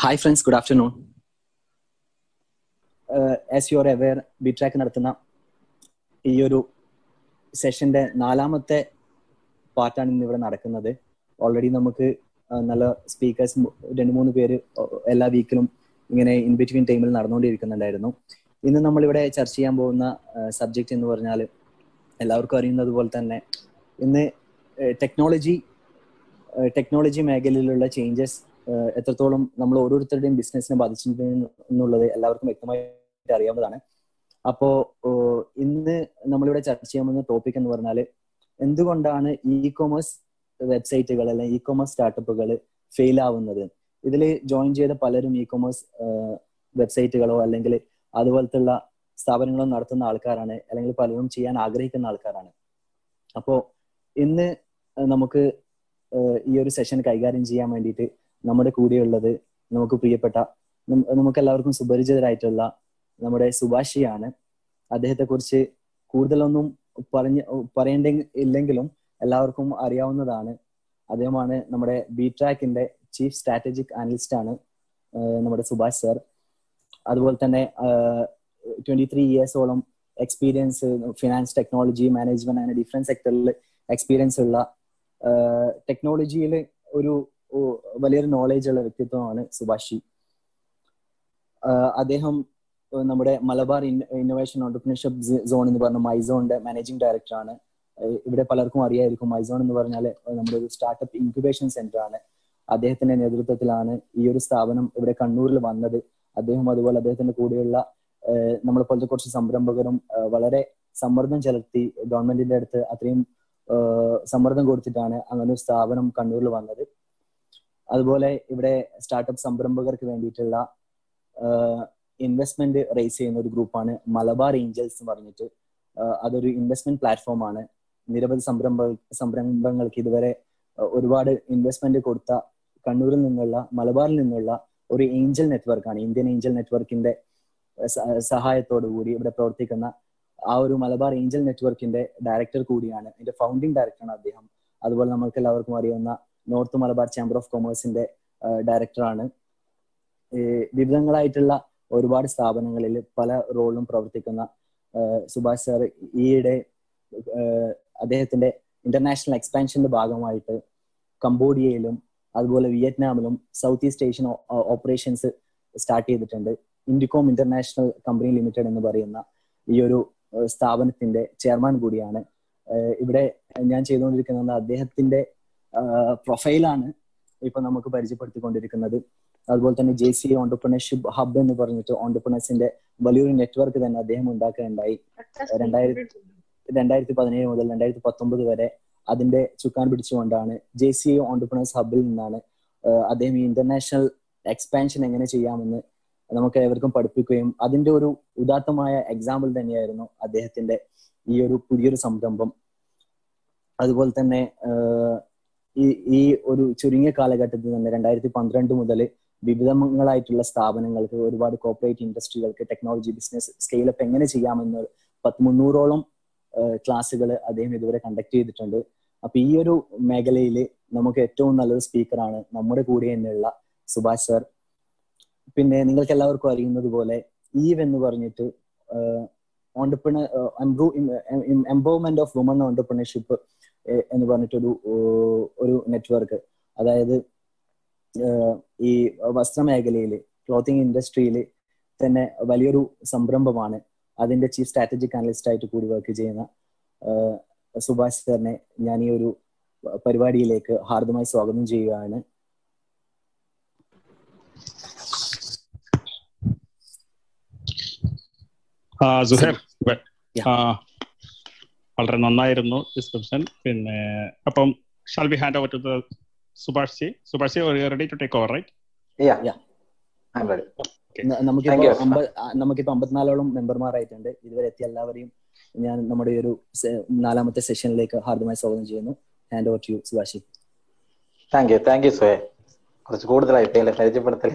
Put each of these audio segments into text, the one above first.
Hi friends good afternoon as you are aware B track നടത്തുന്ന ഈ ഒരു സെഷന്റെ നാലാമത്തെ പാർട്ടാണ് ഇന്ന് ഇവിടെ നടക്കുന്നത്. ഓൾറെഡി നമുക്ക് നല്ല സ്പീക്കേഴ്സ് രണ്ട് മൂന്ന് പേര് എല്ലാ വീക്കിലും ഇങ്ങനെ ഇൻ ബിറ്റ്വീൻ ടൈമിൽ നടന്നുകൊണ്ടിരിക്കുന്നുണ്ടായിരുന്നു. ഇന്ന് നമ്മളിവിടെ ചർച്ച ചെയ്യാൻ പോകുന്ന സബ്ജക്റ്റ് എന്ന് പറഞ്ഞാൽ എല്ലാവർക്കും അറിയുന്നത് പോലെ തന്നെ ഇന്ന് ടെക്നോളജി ടെക്നോളജി മേഖലയിലുള്ള ചേഞ്ചസ് എത്രത്തോളം നമ്മൾ ഓരോരുത്തരുടെയും ബിസിനസ്സിനെ ബാധിച്ചിട്ടുണ്ട് എന്നുള്ളത് എല്ലാവർക്കും വ്യക്തമായിട്ട് അറിയാവുന്നതാണ്. അപ്പോ ഇന്ന് നമ്മളിവിടെ ചർച്ച ചെയ്യാൻ പോകുന്ന ടോപ്പിക് എന്ന് പറഞ്ഞാൽ എന്തുകൊണ്ടാണ് ഇ കോമേഴ്സ് വെബ്സൈറ്റുകൾ അല്ലെങ്കിൽ ഇ കോമേഴ്സ് സ്റ്റാർട്ടപ്പുകൾ ഫെയിൽ ആവുന്നത്? ഇതിൽ ജോയിൻ ചെയ്ത പലരും ഇ കോമേഴ്സ് വെബ്സൈറ്റുകളോ അല്ലെങ്കിൽ അതുപോലത്തുള്ള സ്ഥാപനങ്ങളോ നടത്തുന്ന ആൾക്കാരാണ് അല്ലെങ്കിൽ പലരും ചെയ്യാൻ ആഗ്രഹിക്കുന്ന ആൾക്കാരാണ്. അപ്പോ ഇന്ന് നമുക്ക് ഈ ഒരു സെഷൻ കൈകാര്യം ചെയ്യാൻ വേണ്ടിയിട്ട് നമ്മുടെ കൂടെയുള്ളത് നമുക്ക് പ്രിയപ്പെട്ട നമുക്ക് എല്ലാവർക്കും സുപരിചിതരായിട്ടുള്ള നമ്മുടെ സുഭാഷിയാണ്. അദ്ദേഹത്തെ കുറിച്ച് കൂടുതലൊന്നും പറഞ്ഞ പറയേണ്ട ഇല്ലെങ്കിലും എല്ലാവർക്കും അറിയാവുന്നതാണ്. അദ്ദേഹമാണ് നമ്മുടെ ബി ട്രാക്കിന്റെ ചീഫ് സ്ട്രാറ്റജിക് അനലിസ്റ്റ് ആണ് നമ്മുടെ സുഭാഷ് സർ അതുപോലെ തന്നെ ട്വന്റി ത്രീ ഇയേഴ്സോളം എക്സ്പീരിയൻസ് ഫിനാൻസ് ടെക്നോളജി മാനേജ്മെന്റ് അങ്ങനെ ഡിഫറെന്റ് സെക്ടറിൽ എക്സ്പീരിയൻസ് ഉള്ള ടെക്നോളജിയിൽ ഒരു വലിയൊരു നോളേജ് ഉള്ള വ്യക്തിത്വമാണ് സുഭാഷി. അദ്ദേഹം നമ്മുടെ മലബാർ ഇന്നോവേഷൻ ഓണ്ടർപ്രണർഷിപ്പ് സോൺ എന്ന് പറഞ്ഞ മൈസോണിന്റെ മാനേജിംഗ് ഡയറക്ടർ ആണ്. ഇവിടെ പലർക്കും അറിയായിരിക്കും മൈസോൺ എന്ന് പറഞ്ഞാൽ നമ്മുടെ ഒരു സ്റ്റാർട്ടപ്പ് ഇൻക്യുബേഷൻ സെന്റർ ആണ്. അദ്ദേഹത്തിന്റെ നേതൃത്വത്തിലാണ് ഈ ഒരു സ്ഥാപനം ഇവിടെ കണ്ണൂരിൽ വന്നത്. അദ്ദേഹം അതുപോലെ അദ്ദേഹത്തിന്റെ കൂടെയുള്ള നമ്മളെ പോലത്തെ കുറച്ച് സംരംഭകരും വളരെ സമ്മർദ്ദം ചെലുത്തി ഗവൺമെന്റിന്റെ അടുത്ത് അത്രയും സമ്മർദ്ദം കൊടുത്തിട്ടാണ് അങ്ങനെ ഒരു സ്ഥാപനം കണ്ണൂരിൽ വന്നത്. അതുപോലെ ഇവിടെ സ്റ്റാർട്ടപ്പ് സംരംഭകർക്ക് വേണ്ടിയിട്ടുള്ള ഇൻവെസ്റ്റ്മെന്റ് റേസ് ചെയ്യുന്ന ഒരു ഗ്രൂപ്പാണ് മലബാർ ഏഞ്ചൽസ് എന്ന് പറഞ്ഞിട്ട്. അതൊരു ഇൻവെസ്റ്റ്മെന്റ് പ്ലാറ്റ്ഫോം ആണ്. നിരവധി സംരംഭ സംരംഭങ്ങൾക്ക് ഇതുവരെ ഒരുപാട് ഇൻവെസ്റ്റ്മെന്റ് കൊടുത്ത കണ്ണൂരിൽ നിന്നുള്ള മലബാറിൽ നിന്നുള്ള ഒരു ഏഞ്ചൽ നെറ്റ്വർക്കാണ് ഇന്ത്യൻ ഏഞ്ചൽ നെറ്റ്വർക്കിന്റെ സഹായത്തോടു കൂടി ഇവിടെ പ്രവർത്തിക്കുന്ന ആ ഒരു മലബാർ ഏഞ്ചൽ നെറ്റ്വർക്കിന്റെ ഡയറക്ടർ കൂടിയാണ്. അതിന്റെ ഫൗണ്ടിങ് ഡയറക്ടറാണ് അദ്ദേഹം. അതുപോലെ നമ്മൾക്ക് എല്ലാവർക്കും അറിയുന്ന നോർത്ത് മലബാർ ചേംബർ ഓഫ് കൊമേഴ്സിന്റെ ഡയറക്ടറാണ്. വിവിധങ്ങളായിട്ടുള്ള ഒരുപാട് സ്ഥാപനങ്ങളിൽ പല റോളിലും പ്രവർത്തിക്കുന്ന സുഭാഷ് സാർ ഈയിടെ അദ്ദേഹത്തിന്റെ ഇന്റർനാഷണൽ എക്സ്പാൻഷന്റെ ഭാഗമായിട്ട് കംബോഡിയയിലും അതുപോലെ വിയറ്റ്നാമിലും South East Asian operations start ചെയ്തിട്ടുണ്ട്. ഇൻഡികോം ഇന്റർനാഷണൽ കമ്പനി ലിമിറ്റഡ് എന്ന് പറയുന്ന ഈ ഒരു സ്ഥാപനത്തിന്റെ ചെയർമാൻ കൂടിയാണ്. ഇവിടെ ഞാൻ ചെയ്തുകൊണ്ടിരിക്കുന്നത് അദ്ദേഹത്തിന്റെ പ്രൊഫൈലാണ് ഇപ്പൊ നമുക്ക് പരിചയപ്പെടുത്തിക്കൊണ്ടിരിക്കുന്നത്. അതുപോലെ തന്നെ ജെ സി ഓണ്ടർപ്രണർഷിപ്പ് ഹബ് എന്ന് പറഞ്ഞിട്ട് ഓണ്ടർപ്രണേഴ്സിന്റെ വലിയൊരു നെറ്റ്വർക്ക് തന്നെ അദ്ദേഹം ഉണ്ടാക്കുകയുണ്ടായി. രണ്ടായിരത്തി രണ്ടായിരത്തി പതിനേഴ് മുതൽ രണ്ടായിരത്തി പത്തൊമ്പത് വരെ അതിന്റെ ചുക്കാൻ പിടിച്ചുകൊണ്ടാണ് ജെ സി ഐ ഓണ്ടർപ്രണേഴ്സ് ഹബിൽ നിന്നാണ് അദ്ദേഹം ഈ ഇന്റർനാഷണൽ എക്സ്പാൻഷൻ എങ്ങനെ ചെയ്യാമെന്ന് നമുക്ക് ഏവർക്കും പഠിപ്പിക്കുകയും അതിന്റെ ഒരു ഉദാത്തമായ എക്സാമ്പിൾ തന്നെയായിരുന്നു അദ്ദേഹത്തിന്റെ ഈ ഒരു പുതിയൊരു സംരംഭം. അതുപോലെ തന്നെ ഈ ഈ ഒരു ചുരുങ്ങിയ കാലഘട്ടത്തിൽ തന്നെ രണ്ടായിരത്തി പന്ത്രണ്ട് മുതൽ വിവിധങ്ങളായിട്ടുള്ള സ്ഥാപനങ്ങൾക്ക് ഒരുപാട് കോർപ്പറേറ്റ് ഇൻഡസ്ട്രികൾക്ക് ടെക്നോളജി ബിസിനസ് സ്കെയിലപ്പ് എങ്ങനെ ചെയ്യാമെന്ന് പത്ത് മുന്നൂറോളം ക്ലാസ്സുകൾ അദ്ദേഹം ഇതുവരെ കണ്ടക്ട് ചെയ്തിട്ടുണ്ട്. അപ്പൊ ഈ ഒരു മേഖലയിൽ നമുക്ക് ഏറ്റവും നല്ലൊരു സ്പീക്കറാണ് നമ്മുടെ കൂടെ തന്നെയുള്ള സുഭാഷ് സർ പിന്നെ നിങ്ങൾക്ക് എല്ലാവർക്കും അറിയുന്നത് പോലെ ഈവ് എന്ന് പറഞ്ഞിട്ട് entrepreneur empowerment of woman entrepreneurship എന്ന് പറഞ്ഞിട്ടൊരു ഒരു നെറ്റ്വർക്ക്. അതായത് ഈ വസ്ത്രമേഖലയിൽ ക്ലോത്തിങ് ഇൻഡസ്ട്രിയിൽ തന്നെ വലിയൊരു സംരംഭമാണ് അതിന്റെ ചീഫ് സ്ട്രാറ്റജിക് അനലിസ്റ്റ് ആയിട്ട് കൂടി വർക്ക് ചെയ്യുന്ന സുഭാഷ് സാറിനെ ഞാൻ ഈ ഒരു പരിപാടിയിലേക്ക് ഹാർദമായി സ്വാഗതം ചെയ്യുകയാണ്. സുഹേർ വളരെ നന്നായിരുന്നു ഡിസ്ക്രിപ്ഷൻ പിന്നെ അപ്പം shall be hand over to the Subhash ji Subhash ji ready to take over right നമുക്കിപ്പോ നമുക്കിപ്പോ അമ്പത്തിനാലോളം മെമ്പർമാരായിട്ടുണ്ട്. ഇതുവരെ എത്തിയ എല്ലാവരെയും ഞാൻ നമ്മുടെ ഒരു നാലാമത്തെ സെഷനിലേക്ക് ഹാർദമായി സ്വാഗതം ചെയ്യുന്നു. ഹാൻഡ് ഓവർ ടു യു സുഭാഷി താങ്ക് യു താങ്ക് യു സുഹേ കുറച്ച് കൂടുതലായി പരിചയപ്പെടുത്തൽ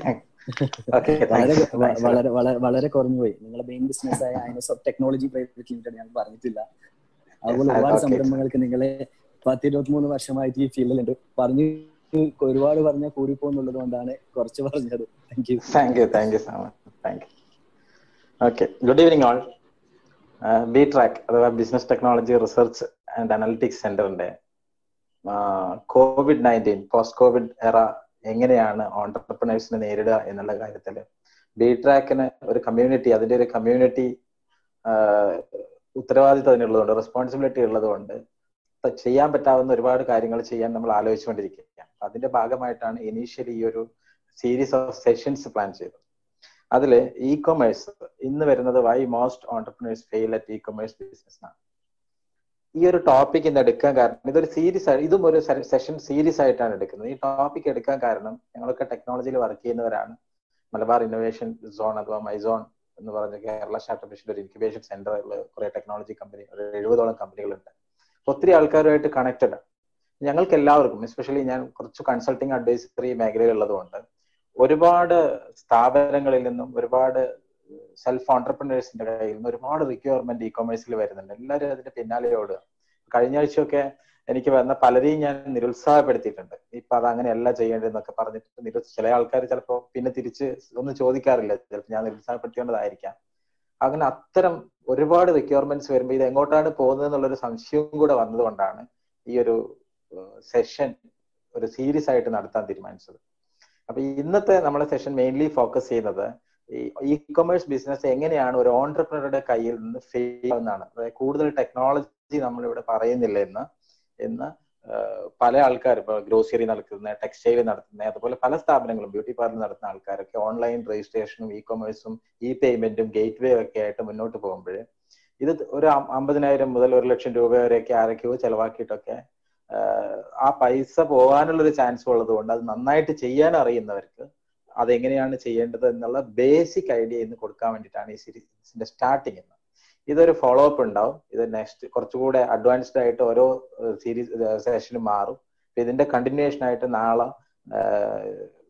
വളരെ വളരെ വളരെ കുറഞ്ഞു പോയി. നിങ്ങളുടെ മെയിൻ ബിസിനസ് ആയ ഐനോസ് ഓഫ് ടെക്നോളജി പ്രൈവറ്റ് ലിമിറ്റഡ് ഞാൻ പറഞ്ഞിട്ടില്ല. അതുപോലെ ഒരുപാട് സംരംഭങ്ങൾക്ക് നിങ്ങളെ പത്ത് ഇരുപത്തി മൂന്ന് വർഷമായിട്ട് ഈ ഫീൽഡിലുണ്ട്. പറഞ്ഞു ഒരുപാട് പറഞ്ഞാൽ കൂടി പോകുന്നുള്ളത് കൊണ്ടാണ് കുറച്ച് പറഞ്ഞത്. Thank you thank you thank you so much thank you okay good evening all B track അഥവാ business technology research and analytics സെന്ററിന്റെ COVID nineteen post COVID era എങ്ങനെയാണ് ഓണ്ടർപ്രണേഴ്സിനെ നേരിടുക എന്നുള്ള കാര്യത്തിൽ ബി ട്രാക്കിന് ഒരു കമ്മ്യൂണിറ്റി അതിന്റെ ഒരു കമ്മ്യൂണിറ്റി ഉത്തരവാദിത്വം അതിനുള്ളതുകൊണ്ട് റെസ്പോൺസിബിലിറ്റി ഉള്ളതുകൊണ്ട്. ചെയ്യാൻ പറ്റാവുന്ന ഒരുപാട് കാര്യങ്ങൾ ചെയ്യാൻ നമ്മൾ ആലോചിച്ചുകൊണ്ടിരിക്കുകയാണ്. അതിന്റെ ഭാഗമായിട്ടാണ് ഇനീഷ്യലി ഈ ഒരു സീരീസ് ഓഫ് സെഷൻസ് പ്ലാൻ ചെയ്തത്. അതിൽ ഇ കൊമേഴ്സ് ഇന്ന് വരുന്നത് why most entrepreneurs fail at ecommerce business ആണ് ഈ ഒരു ടോപ്പിക് ഇന്ന് എടുക്കാൻ കാരണം ഇതൊരു സീരീസ് ആയി ഇതും ഒരു സെഷൻ സീരീസ് ആയിട്ടാണ് എടുക്കുന്നത്. ഈ ടോപ്പിക് എടുക്കാൻ കാരണം ഞങ്ങളൊക്കെ ടെക്നോളജിയിൽ വർക്ക് ചെയ്യുന്നവരാണ്. മലബാർ ഇന്നോവേഷൻ സോൺ അഥവാ മൈസോൺ എന്ന് പറഞ്ഞ കേരള സ്റ്റാർട്ടപ്പ് ഒരു ഇൻക്യുബേഷൻ സെന്ററിൽ കുറെ ടെക്നോളജി കമ്പനി ഒരു എഴുപതോളം കമ്പനികളുണ്ട് ഒത്തിരി ആൾക്കാരുമായിട്ട് കണക്റ്റഡ് ഞങ്ങൾക്ക് എല്ലാവർക്കും എസ്പെഷ്യലി ഞാൻ കുറച്ച് കൺസൾട്ടിങ് അഡ്വൈസറി മേഖലയിൽ ഉള്ളതുകൊണ്ട് ഒരുപാട് സ്ഥാപനങ്ങളിൽ നിന്നും ഒരുപാട് സെൽഫ് ഓണ്ടർപ്രണേഴ്സിന്റെ കയ്യിൽ നിന്ന് ഒരുപാട് റിക്വയർമെന്റ് ഇ കൊമേഴ്സിൽ വരുന്നുണ്ട്. എല്ലാവരും അതിന്റെ പിന്നാലെ ഓടുക. കഴിഞ്ഞ ആഴ്ചയൊക്കെ എനിക്ക് വന്ന പലരെയും ഞാൻ നിരുത്സാഹപ്പെടുത്തിയിട്ടുണ്ട്. ഇപ്പൊ അത് അങ്ങനെയല്ല ചെയ്യേണ്ടതെന്നൊക്കെ പറഞ്ഞിട്ട് നിരു ചില ആൾക്കാർ ചിലപ്പോൾ പിന്നെ തിരിച്ച് ഒന്നും ചോദിക്കാറില്ല. ചിലപ്പോൾ ഞാൻ നിരുത്സാഹപ്പെടുത്തേണ്ടതായിരിക്കാം അങ്ങനെ അത്തരം ഒരുപാട് റിക്വയർമെന്റ്സ് വരുമ്പോൾ ഇത് എങ്ങോട്ടാണ് പോകുന്നത് എന്നുള്ളൊരു സംശയവും കൂടെ വന്നതുകൊണ്ടാണ് ഈ ഒരു സെഷൻ ഒരു സീരീസ് ആയിട്ട് നടത്താൻ തീരുമാനിച്ചത്. അപ്പൊ ഇന്നത്തെ നമ്മുടെ സെഷൻ മെയിൻലി ഫോക്കസ് ചെയ്യുന്നത് ഈ ഇ കൊമേഴ്സ് ബിസിനസ് എങ്ങനെയാണ് ഒരു ഓൺടർപ്രണറുടെ കയ്യിൽ നിന്ന് ഫെയിൽ ആവുന്നതാണ്. അതായത് കൂടുതൽ ടെക്നോളജി നമ്മളിവിടെ പറയുന്നില്ല എന്ന് എന്ന് പല ആൾക്കാരും ഇപ്പൊ ഗ്രോസറി നടത്തുന്ന ടെക്സ്റ്റൈൽ നടത്തുന്ന അതുപോലെ പല സ്ഥാപനങ്ങളും ബ്യൂട്ടി പാർലർ നടത്തുന്ന ആൾക്കാരൊക്കെ ഓൺലൈൻ രജിസ്ട്രേഷനും ഇ കൊമേഴ്സും ഇ പേയ്മെന്റും ഗേറ്റ് വേ ഒക്കെ ആയിട്ട് മുന്നോട്ട് പോകുമ്പോൾ ഇത് ഒരു അമ്പതിനായിരം മുതൽ ഒരു ലക്ഷം രൂപ വരെയൊക്കെ ആരൊക്കെയോ ചെലവാക്കിയിട്ടൊക്കെ ആ പൈസ പോകാനുള്ളൊരു ചാൻസ് ഉള്ളത് കൊണ്ട് അത് നന്നായിട്ട് ചെയ്യാൻ അറിയുന്നവർക്ക് അതെങ്ങനെയാണ് ചെയ്യേണ്ടത് എന്നുള്ള ബേസിക് ഐഡിയ ഇന്ന് കൊടുക്കാൻ വേണ്ടിയിട്ടാണ് ഈ സീരീസിന്റെ സ്റ്റാർട്ടിങ് എന്ന് ഇതൊരു ഫോളോ അപ്പ് ഉണ്ടാവും. ഇത് നെക്സ്റ്റ് കുറച്ചുകൂടെ അഡ്വാൻസ്ഡ് ആയിട്ട് ഓരോ സീരീസ് സെഷനും മാറും. ഇതിന്റെ കണ്ടിന്യൂഷൻ ആയിട്ട് നാളെ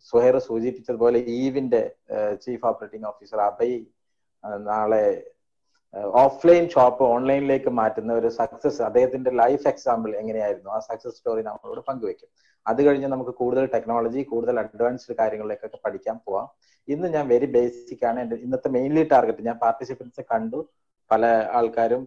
സുഹൈർ സൂചിപ്പിച്ചതുപോലെ ഈവിന്റെ ചീഫ് ഓപ്പറേറ്റിംഗ് ഓഫീസർ അഭയ് നാളെ ഓഫ്ലൈൻ ഷോപ്പ് ഓൺലൈനിലേക്ക് മാറ്റുന്ന ഒരു സക്സസ് അദ്ദേഹത്തിന്റെ ലൈഫ് എക്സാമ്പിൾ എങ്ങനെയായിരുന്നു? ആ സക്സസ് സ്റ്റോറി നമ്മളോട് പങ്കുവെക്കും അത് കഴിഞ്ഞ് നമുക്ക് കൂടുതൽ ടെക്നോളജി കൂടുതൽ അഡ്വാൻസ്ഡ് കാര്യങ്ങളിലേക്കൊക്കെ പഠിക്കാൻ പോവാം. ഇന്ന് ഞാൻ വെരി ബേസിക് ആണ്. എന്റെ ഇന്നത്തെ മെയിൻലി ടാർഗറ്റ് ഞാൻ പാർട്ടിസിപ്പൻസ് കണ്ടു. പല ആൾക്കാരും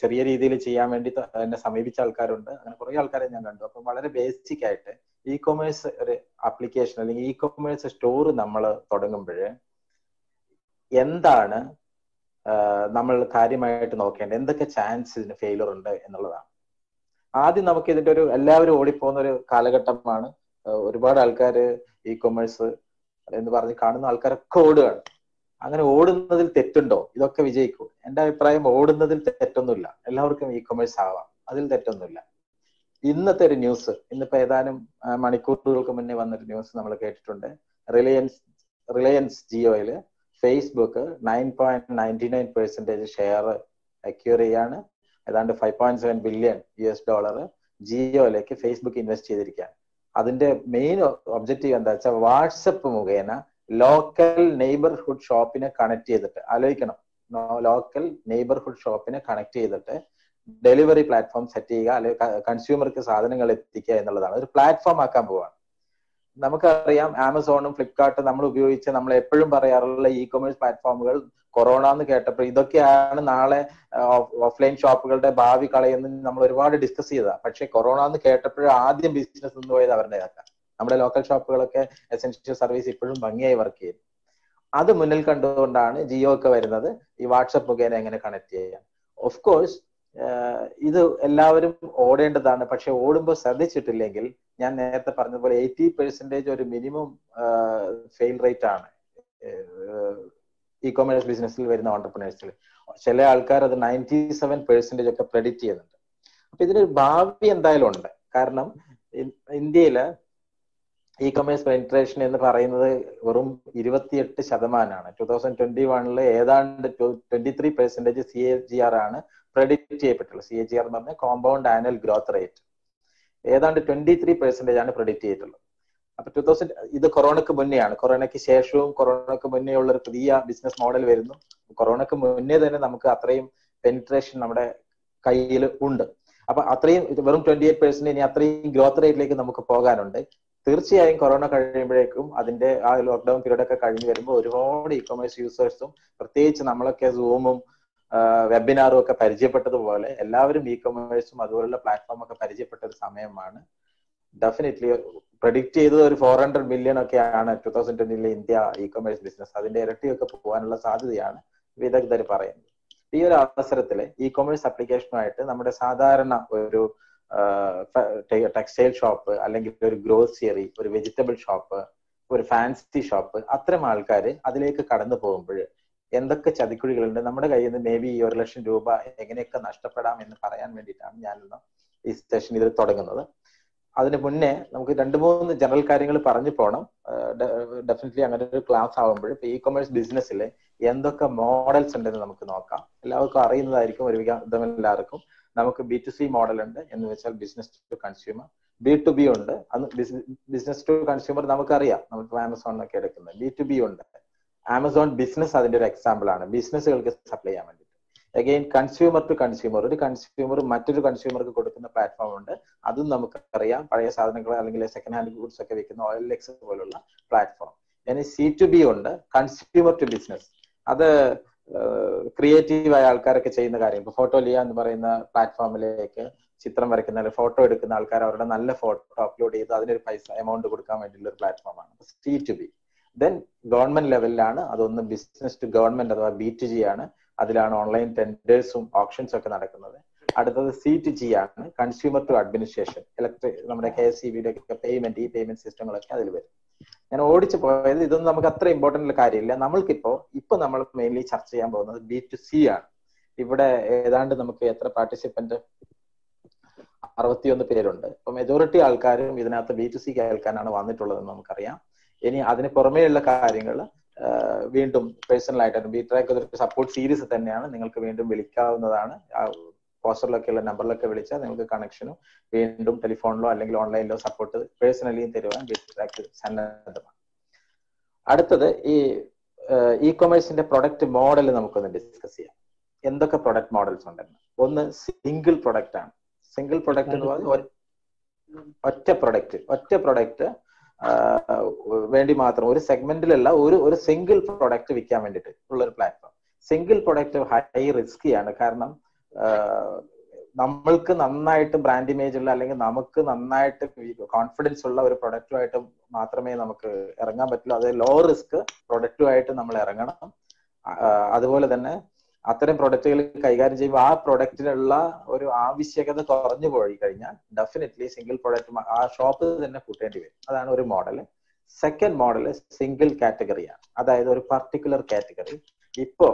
ചെറിയ രീതിയിൽ ചെയ്യാൻ വേണ്ടി എന്നെ സമീപിച്ച ആൾക്കാരുണ്ട്. അങ്ങനെ കുറെ ആൾക്കാരെ ഞാൻ കണ്ടു. അപ്പം വളരെ ബേസിക് ആയിട്ട് ഇ കൊമേഴ്സ് ഒരു ആപ്ലിക്കേഷൻ അല്ലെങ്കിൽ ഇ കൊമേഴ്സ് സ്റ്റോർ നമ്മൾ തുടങ്ങുമ്പോൾ എന്താണ് നമ്മൾ കാര്യമായിട്ട് നോക്കേണ്ടത്? എന്തൊക്കെ ചാൻസ് ഇതിന് ഫെയിലർ ഉണ്ട് എന്നുള്ളതാണ്. ആദ്യം നമുക്ക് ഇതിന്റെ ഒരു എല്ലാവരും ഓടിപ്പോകുന്ന ഒരു കാലഘട്ടമാണ് ഒരുപാട് ആൾക്കാർ ഇ കൊമേഴ്സ് എന്ന് പറഞ്ഞ് കാണുന്ന ആൾക്കാരൊക്കെ ഓടുകയാണ്. അങ്ങനെ ഓടുന്നതിൽ തെറ്റുണ്ടോ? ഇതൊക്കെ വിജയിക്കൂ. എന്റെ അഭിപ്രായം ഓടുന്നതിൽ തെറ്റൊന്നുമില്ല. എല്ലാവർക്കും ഇ കൊമേഴ്സ് ആവാം. അതിൽ തെറ്റൊന്നുമില്ല. ഇന്നത്തെ ഒരു ന്യൂസ് ഇന്നിപ്പോ ഏതാനും മണിക്കൂറുകൾക്ക് മുന്നേ വന്നൊരു ന്യൂസ് നമ്മൾ കേട്ടിട്ടുണ്ട്. Reliance Reliance ജിയോയിൽ Facebook nine point ninety nine percentage share acquire ചെയ്യാണ്. ഏതാണ്ട് five point seven billion U S dollar ജിയോയിലേക്ക് Facebook invest ചെയ്തിരിക്കുകയാണ്. അതിന്റെ മെയിൻ ഒബ്ജക്റ്റീവ് എന്താ വെച്ചാൽ വാട്സപ്പ് മുഖേന ലോക്കൽ നെയ്ബർഹുഡ് ഷോപ്പിനെ കണക്ട് ചെയ്തിട്ട് ആലോചിക്കണം. ലോക്കൽ നെയ്ബർഹുഡ് ഷോപ്പിനെ കണക്ട് ചെയ്തിട്ട് ഡെലിവറി പ്ലാറ്റ്ഫോം സെറ്റ് ചെയ്യുക അല്ലെങ്കിൽ കൺസ്യൂമർക്ക് സാധനങ്ങൾ എത്തിക്കുക എന്നുള്ളതാണ്. ഒരു പ്ലാറ്റ്ഫോം ആക്കാൻ പോവാണ്. നമുക്കറിയാം ആമസോണും ഫ്ലിപ്കാർട്ടും നമ്മൾ ഉപയോഗിച്ച് നമ്മൾ എപ്പോഴും പറയാറുള്ള ഇ കൊമേഴ്സ് പ്ലാറ്റ്ഫോമുകൾ കൊറോണ എന്ന് കേട്ടപ്പോൾ ഇതൊക്കെയാണ് നാളെ ഓഫ്ലൈൻ ഷോപ്പുകളുടെ ഭാവി കളയെന്ന് നമ്മൾ ഒരുപാട് ഡിസ്കസ് ചെയ്തതാണ്. പക്ഷെ കൊറോണ എന്ന് കേട്ടപ്പോഴും ആദ്യം ബിസിനസ് നിന്ന് പോയത് അവരുടേതാക്കാം നമ്മുടെ ലോക്കൽ ഷോപ്പുകളൊക്കെ എസെൻഷ്യൽ സർവീസ് ഇപ്പോഴും ഭംഗിയായി വർക്ക് ചെയ്യും അത് മുന്നിൽ കണ്ടുകൊണ്ടാണ് ജിയോ ഒക്കെ വരുന്നത് ഈ വാട്സപ്പ് മുഖേന എങ്ങനെ കണക്ട് ചെയ്യാം. ഓഫ് കോഴ്സ് ഇത് എല്ലാവരും ഓടേണ്ടതാണ്. പക്ഷെ ഓടുമ്പോൾ ശ്രദ്ധിച്ചിട്ടില്ലെങ്കിൽ ഞാൻ നേരത്തെ പറഞ്ഞതുപോലെ എയ്റ്റി പെർസെന്റേജ് ഒരു മിനിമം ഫെയിൽ റേറ്റ് ആണ്. ഇ കൊമേഴ്സ് ബിസിനസ്സിൽ വരുന്ന ഓണ്ടർപ്രണേഴ്സിൽ ചില ആൾക്കാർ അത് നയന്റി സെവൻ പെർസെന്റേജ് ഒക്കെ പ്രെഡിക്റ്റ് ചെയ്യുന്നുണ്ട്. അപ്പൊ ഇതിനൊരു ഭാവി എന്തായാലും ഉണ്ട്. കാരണം ഇന്ത്യയിൽ ഇ കൊമേഴ്സ് പെനിട്രേഷൻ എന്ന് പറയുന്നത് വെറും ഇരുപത്തിയെട്ട് ശതമാനമാണ്. ടൂ തൗസൻഡ് ട്വന്റി വണ്ണിൽ ഏതാണ്ട് twenty three percentage C A G R ആണ് പ്രെഡിക്റ്റ് ചെയ്യപ്പെട്ടുള്ളത്. സി എ ജി ആർ എന്ന് പറഞ്ഞാൽ കോമ്പൗണ്ട് ആനുവൽ ഗ്രോത്ത് റേറ്റ് ഏതാണ്ട് ട്വന്റി ത്രീ പെർസെന്റേജ് ആണ് പ്രെഡിക്റ്റ് ചെയ്തിട്ടുള്ളത് അപ്പൊ ടൂ തൗസൻഡ് ഇത് കൊറോണക്ക് മുന്നെയാണ്. കൊറോണയ്ക്ക് ശേഷവും കൊറോണക്ക് മുന്നേ ഉള്ള ഒരു പുതിയ ബിസിനസ് മോഡൽ വരുന്നു. കൊറോണക്ക് മുന്നേ തന്നെ നമുക്ക് അത്രയും പെനിട്രേഷൻ നമ്മുടെ കയ്യിൽ ഉണ്ട്. അപ്പൊ അത്രയും വെറും ട്വന്റി എയ്റ്റ് പെർസെന്റ് ഇനി അത്രയും ഗ്രോത്ത് റേറ്റിലേക്ക് നമുക്ക് പോകാനുണ്ട്. തീർച്ചയായും കൊറോണ കഴിയുമ്പോഴേക്കും അതിന്റെ ആ ലോക്ക്ഡൌൺ പീരീഡ് ഒക്കെ കഴിഞ്ഞ് വരുമ്പോൾ ഒരുപാട് ഇ കൊമേഴ്സ് യൂസേഴ്സും പ്രത്യേകിച്ച് നമ്മളൊക്കെ സൂമും വെബിനാറും ഒക്കെ പരിചയപ്പെട്ടതുപോലെ എല്ലാവരും ഇ കൊമേഴ്സും അതുപോലുള്ള പ്ലാറ്റ്ഫോം ഒക്കെ പരിചയപ്പെട്ട ഒരു സമയമാണ്. ഡെഫിനറ്റ്ലി പ്രഡിക്ട് ചെയ്തത് ഒരു ഫോർ ഹൺഡ്രഡ് മില്യൺ ഒക്കെയാണ് ടൂ തൗസൻഡ് ട്വന്റിയിലെ ഇന്ത്യ ഇ കൊമേഴ്സ് ബിസിനസ് അതിന്റെ ഇരട്ടിയൊക്കെ പോകാനുള്ള സാധ്യതയാണ് വിദഗ്ധർ പറയുന്നത്. ഈ ഒരു അവസരത്തിൽ ഇ കൊമേഴ്സ് ആപ്ലിക്കേഷനുമായിട്ട് നമ്മുടെ സാധാരണ ഒരു ടെക്സ്റ്റൈൽ ഷോപ്പ് അല്ലെങ്കിൽ ഒരു ഗ്രോസറി ഒരു വെജിറ്റബിൾ ഷോപ്പ് ഒരു ഫാൻസി ഷോപ്പ് അത്തരം ആൾക്കാർ അതിലേക്ക് കടന്നു പോകുമ്പോൾ എന്തൊക്കെ ചതിക്കുഴികളുണ്ട്? നമ്മുടെ കയ്യിൽ നിന്ന് മേ ബി ഈ ഒരു ലക്ഷം രൂപ എങ്ങനെയൊക്കെ നഷ്ടപ്പെടാം എന്ന് പറയാൻ വേണ്ടിയിട്ടാണ് ഞാനിന്ന് ഈ സെഷൻ ഇതിൽ തുടങ്ങുന്നത്. അതിന് മുന്നേ നമുക്ക് രണ്ട് മൂന്ന് ജനറൽ കാര്യങ്ങൾ പറഞ്ഞു പോകണം ഡെഫിനറ്റ്ലി അങ്ങനെ ഒരു ക്ലാസ് ആകുമ്പോൾ ഇപ്പൊ ഇ കൊമേഴ്സ് ബിസിനസ്സിൽ എന്തൊക്കെ മോഡൽസ് ഉണ്ടെന്ന് നമുക്ക് നോക്കാം. എല്ലാവർക്കും അറിയുന്നതായിരിക്കും ഒരു വിധം എല്ലാവർക്കും. നമുക്ക് ബി ടു സി മോഡൽ ഉണ്ട് എന്ന് വെച്ചാൽ business to consumer B to B ഉണ്ട്. അത് ബിസിനസ് ടു കൺസ്യൂമർ നമുക്കറിയാം. നമുക്ക് ആമസോണിനൊക്കെ എടുക്കുന്നത്. ബി ടു ബി ഉണ്ട്. ആമസോൺ ബിസിനസ് അതിന്റെ ഒരു എക്സാമ്പിൾ ആണ്. ബിസിനസ്സുകൾക്ക് സപ്ലൈ ചെയ്യാൻ വേണ്ടിയിട്ട്. അഗെയിൻ കൺസ്യൂമർ ടു കൺസ്യൂമർ ഒരു കൺസ്യൂമർ മറ്റൊരു കൺസ്യൂമർക്ക് കൊടുക്കുന്ന പ്ലാറ്റ്ഫോം ഉണ്ട്. അതും നമുക്കറിയാം. പഴയ സാധനങ്ങൾ അല്ലെങ്കിൽ സെക്കൻഡ് ഹാൻഡ് ഗുഡ്സ് ഒക്കെ വെക്കുന്ന ഓയിൽ എക്സ് പോലുള്ള പ്ലാറ്റ്ഫോം ഇനി സി ടു ബി ഉണ്ട്. കൺസ്യൂമർ ടു ബിസിനസ് അത് ക്രിയേറ്റീവ് ആയ ആൾക്കാരൊക്കെ ചെയ്യുന്ന കാര്യം. ഇപ്പൊ ഫോട്ടോലിയ എന്ന് പറയുന്ന പ്ലാറ്റ്ഫോമിലേക്ക് ചിത്രം വരയ്ക്കുന്ന ഫോട്ടോ എടുക്കുന്ന ആൾക്കാർ അവരുടെ നല്ല ഫോട്ടോ അപ്ലോഡ് ചെയ്ത് അതിനൊരു പൈസ എമൗണ്ട് കൊടുക്കാൻ വേണ്ടിയുള്ള ഒരു പ്ലാറ്റ്ഫോമാണ് C to B then government ലെവലിലാണ് അതൊന്ന് ബിസിനസ് ടു ഗവൺമെന്റ് അഥവാ ബി ടു ജി ആണ്. അതിലാണ് ഓൺലൈൻ ടെൻഡേഴ്സും ഓപ്ഷൻസും ഒക്കെ നടക്കുന്നത്. അടുത്തത് സി ടു ജി ആണ്. കൺസ്യൂമർ ടു അഡ്മിനിസ്ട്രേഷൻ ഇലക്ട്രിക് നമ്മുടെ കെ എസ് സി ബിയുടെ ഒക്കെ പേയ്മെന്റ് ഈ പേയ്മെന്റ് സിസ്റ്റങ്ങളൊക്കെ അതിൽ വരും. ഞാൻ ഓടിച്ചു പോയത് ഇതൊന്നും നമുക്ക് അത്ര ഇമ്പോർട്ടന്റ് കാര്യമില്ല. നമ്മൾക്കിപ്പോ ഇപ്പൊ നമ്മൾ മെയിൻലി ചർച്ച ചെയ്യാൻ പോകുന്നത് ബി ടു സി ആണ്. ഇവിടെ ഏതാണ്ട് നമുക്ക് എത്ര പാർട്ടിസിപ്പന്റ് അറുപത്തിയൊന്ന് പേരുണ്ട്. അപ്പൊ മെജോറിറ്റി ആൾക്കാരും ഇതിനകത്ത് ബി ടു സി കേൾക്കാനാണ് വന്നിട്ടുള്ളതെന്ന് നമുക്കറിയാം. ഇനി അതിന് പുറമേയുള്ള കാര്യങ്ങൾ വീണ്ടും personal B track support series തന്നെയാണ് നിങ്ങൾക്ക് വീണ്ടും വിളിക്കാവുന്നതാണ്. പോസ്റ്ററിലൊക്കെ ഉള്ള നമ്പറിലൊക്കെ വിളിച്ചാൽ നിങ്ങൾക്ക് കണക്ഷനും വീണ്ടും ടെലിഫോണിലോ അല്ലെങ്കിൽ ഓൺലൈനിലോ സപ്പോർട്ട് പേഴ്സണലിയും തരുവാൻ സന്നദ്ധമാണ്. അടുത്തത് ഈ ഇ കൊമേഴ്സിന്റെ പ്രൊഡക്റ്റ് മോഡൽ നമുക്കൊന്ന് ഡിസ്കസ് ചെയ്യാം. എന്തൊക്കെ പ്രൊഡക്റ്റ് മോഡൽസ് ഉണ്ടെന്ന്. ഒന്ന് സിംഗിൾ പ്രൊഡക്റ്റ് ആണ്. സിംഗിൾ പ്രൊഡക്റ്റ് എന്ന് പറഞ്ഞാൽ ഒറ്റ പ്രൊഡക്റ്റ് ഒറ്റ പ്രൊഡക്റ്റ് വേണ്ടി മാത്രം. ഒരു സെഗ്മെന്റിലല്ല ഒരു ഒരു സിംഗിൾ പ്രൊഡക്റ്റ് വിൽക്കാൻ വേണ്ടിയിട്ട് ഉള്ള ഒരു പ്ലാറ്റ്ഫോം സിംഗിൾ പ്രൊഡക്റ്റ് ഹൈ റിസ്കിയാണ് കാരണം നമ്മൾക്ക് നന്നായിട്ട് ബ്രാൻഡ് ഇമേജ് ഉള്ള അല്ലെങ്കിൽ നമുക്ക് നന്നായിട്ട് കോൺഫിഡൻസ് ഉള്ള ഒരു പ്രൊഡക്റ്റുമായിട്ട് മാത്രമേ നമുക്ക് ഇറങ്ങാൻ പറ്റുള്ളൂ. അത് ലോ റിസ്ക് പ്രൊഡക്റ്റുമായിട്ട് നമ്മൾ ഇറങ്ങണം. അതുപോലെ തന്നെ അത്തരം പ്രൊഡക്റ്റുകൾ കൈകാര്യം ചെയ്യുമ്പോൾ ആ പ്രൊഡക്റ്റിനുള്ള ഒരു ആവശ്യകത കുറഞ്ഞു പോയി കഴിഞ്ഞാൽ ഡെഫിനറ്റ്ലി സിംഗിൾ പ്രൊഡക്റ്റ് ആ ഷോപ്പ് തന്നെ കൂട്ടേണ്ടി വരും. അതാണ് ഒരു മോഡൽ സെക്കൻഡ് മോഡൽ സിംഗിൾ കാറ്റഗറിയാണ് അതായത് ഒരു പർട്ടിക്കുലർ കാറ്റഗറി ഇപ്പോ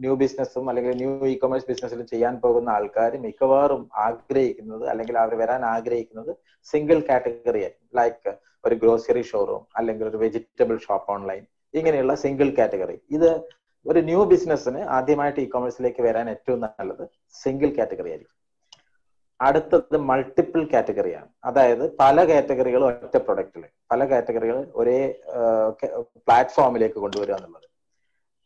ന്യൂ ബിസിനസ്സും അല്ലെങ്കിൽ ന്യൂ ഇ കൊമേഴ്സ് ബിസിനസ്സിലും ചെയ്യാൻ പോകുന്ന ആൾക്കാർ മിക്കവാറും ആഗ്രഹിക്കുന്നത് അല്ലെങ്കിൽ അവർ വരാൻ ആഗ്രഹിക്കുന്നത് സിംഗിൾ കാറ്റഗറി ലൈക്ക് ഒരു ഗ്രോസറി ഷോറൂം അല്ലെങ്കിൽ ഒരു വെജിറ്റബിൾ ഷോപ്പ് ഓൺലൈൻ ഇങ്ങനെയുള്ള സിംഗിൾ കാറ്റഗറി. ഇത് ഒരു ന്യൂ ബിസിനസ്സിന് ആദ്യമായിട്ട് ഇ കൊമേഴ്സിലേക്ക് വരാൻ ഏറ്റവും നല്ലത് സിംഗിൾ കാറ്റഗറി ആയിരിക്കും. അടുത്തത് മൾട്ടിപ്പിൾ കാറ്റഗറിയാണ് അതായത് പല കാറ്റഗറികൾ ഒറ്റ പ്രൊഡക്റ്റിൽ പല കാറ്റഗറികൾ ഒരേ പ്ലാറ്റ്ഫോമിലേക്ക് കൊണ്ടുവരിക എന്നുള്ളത്.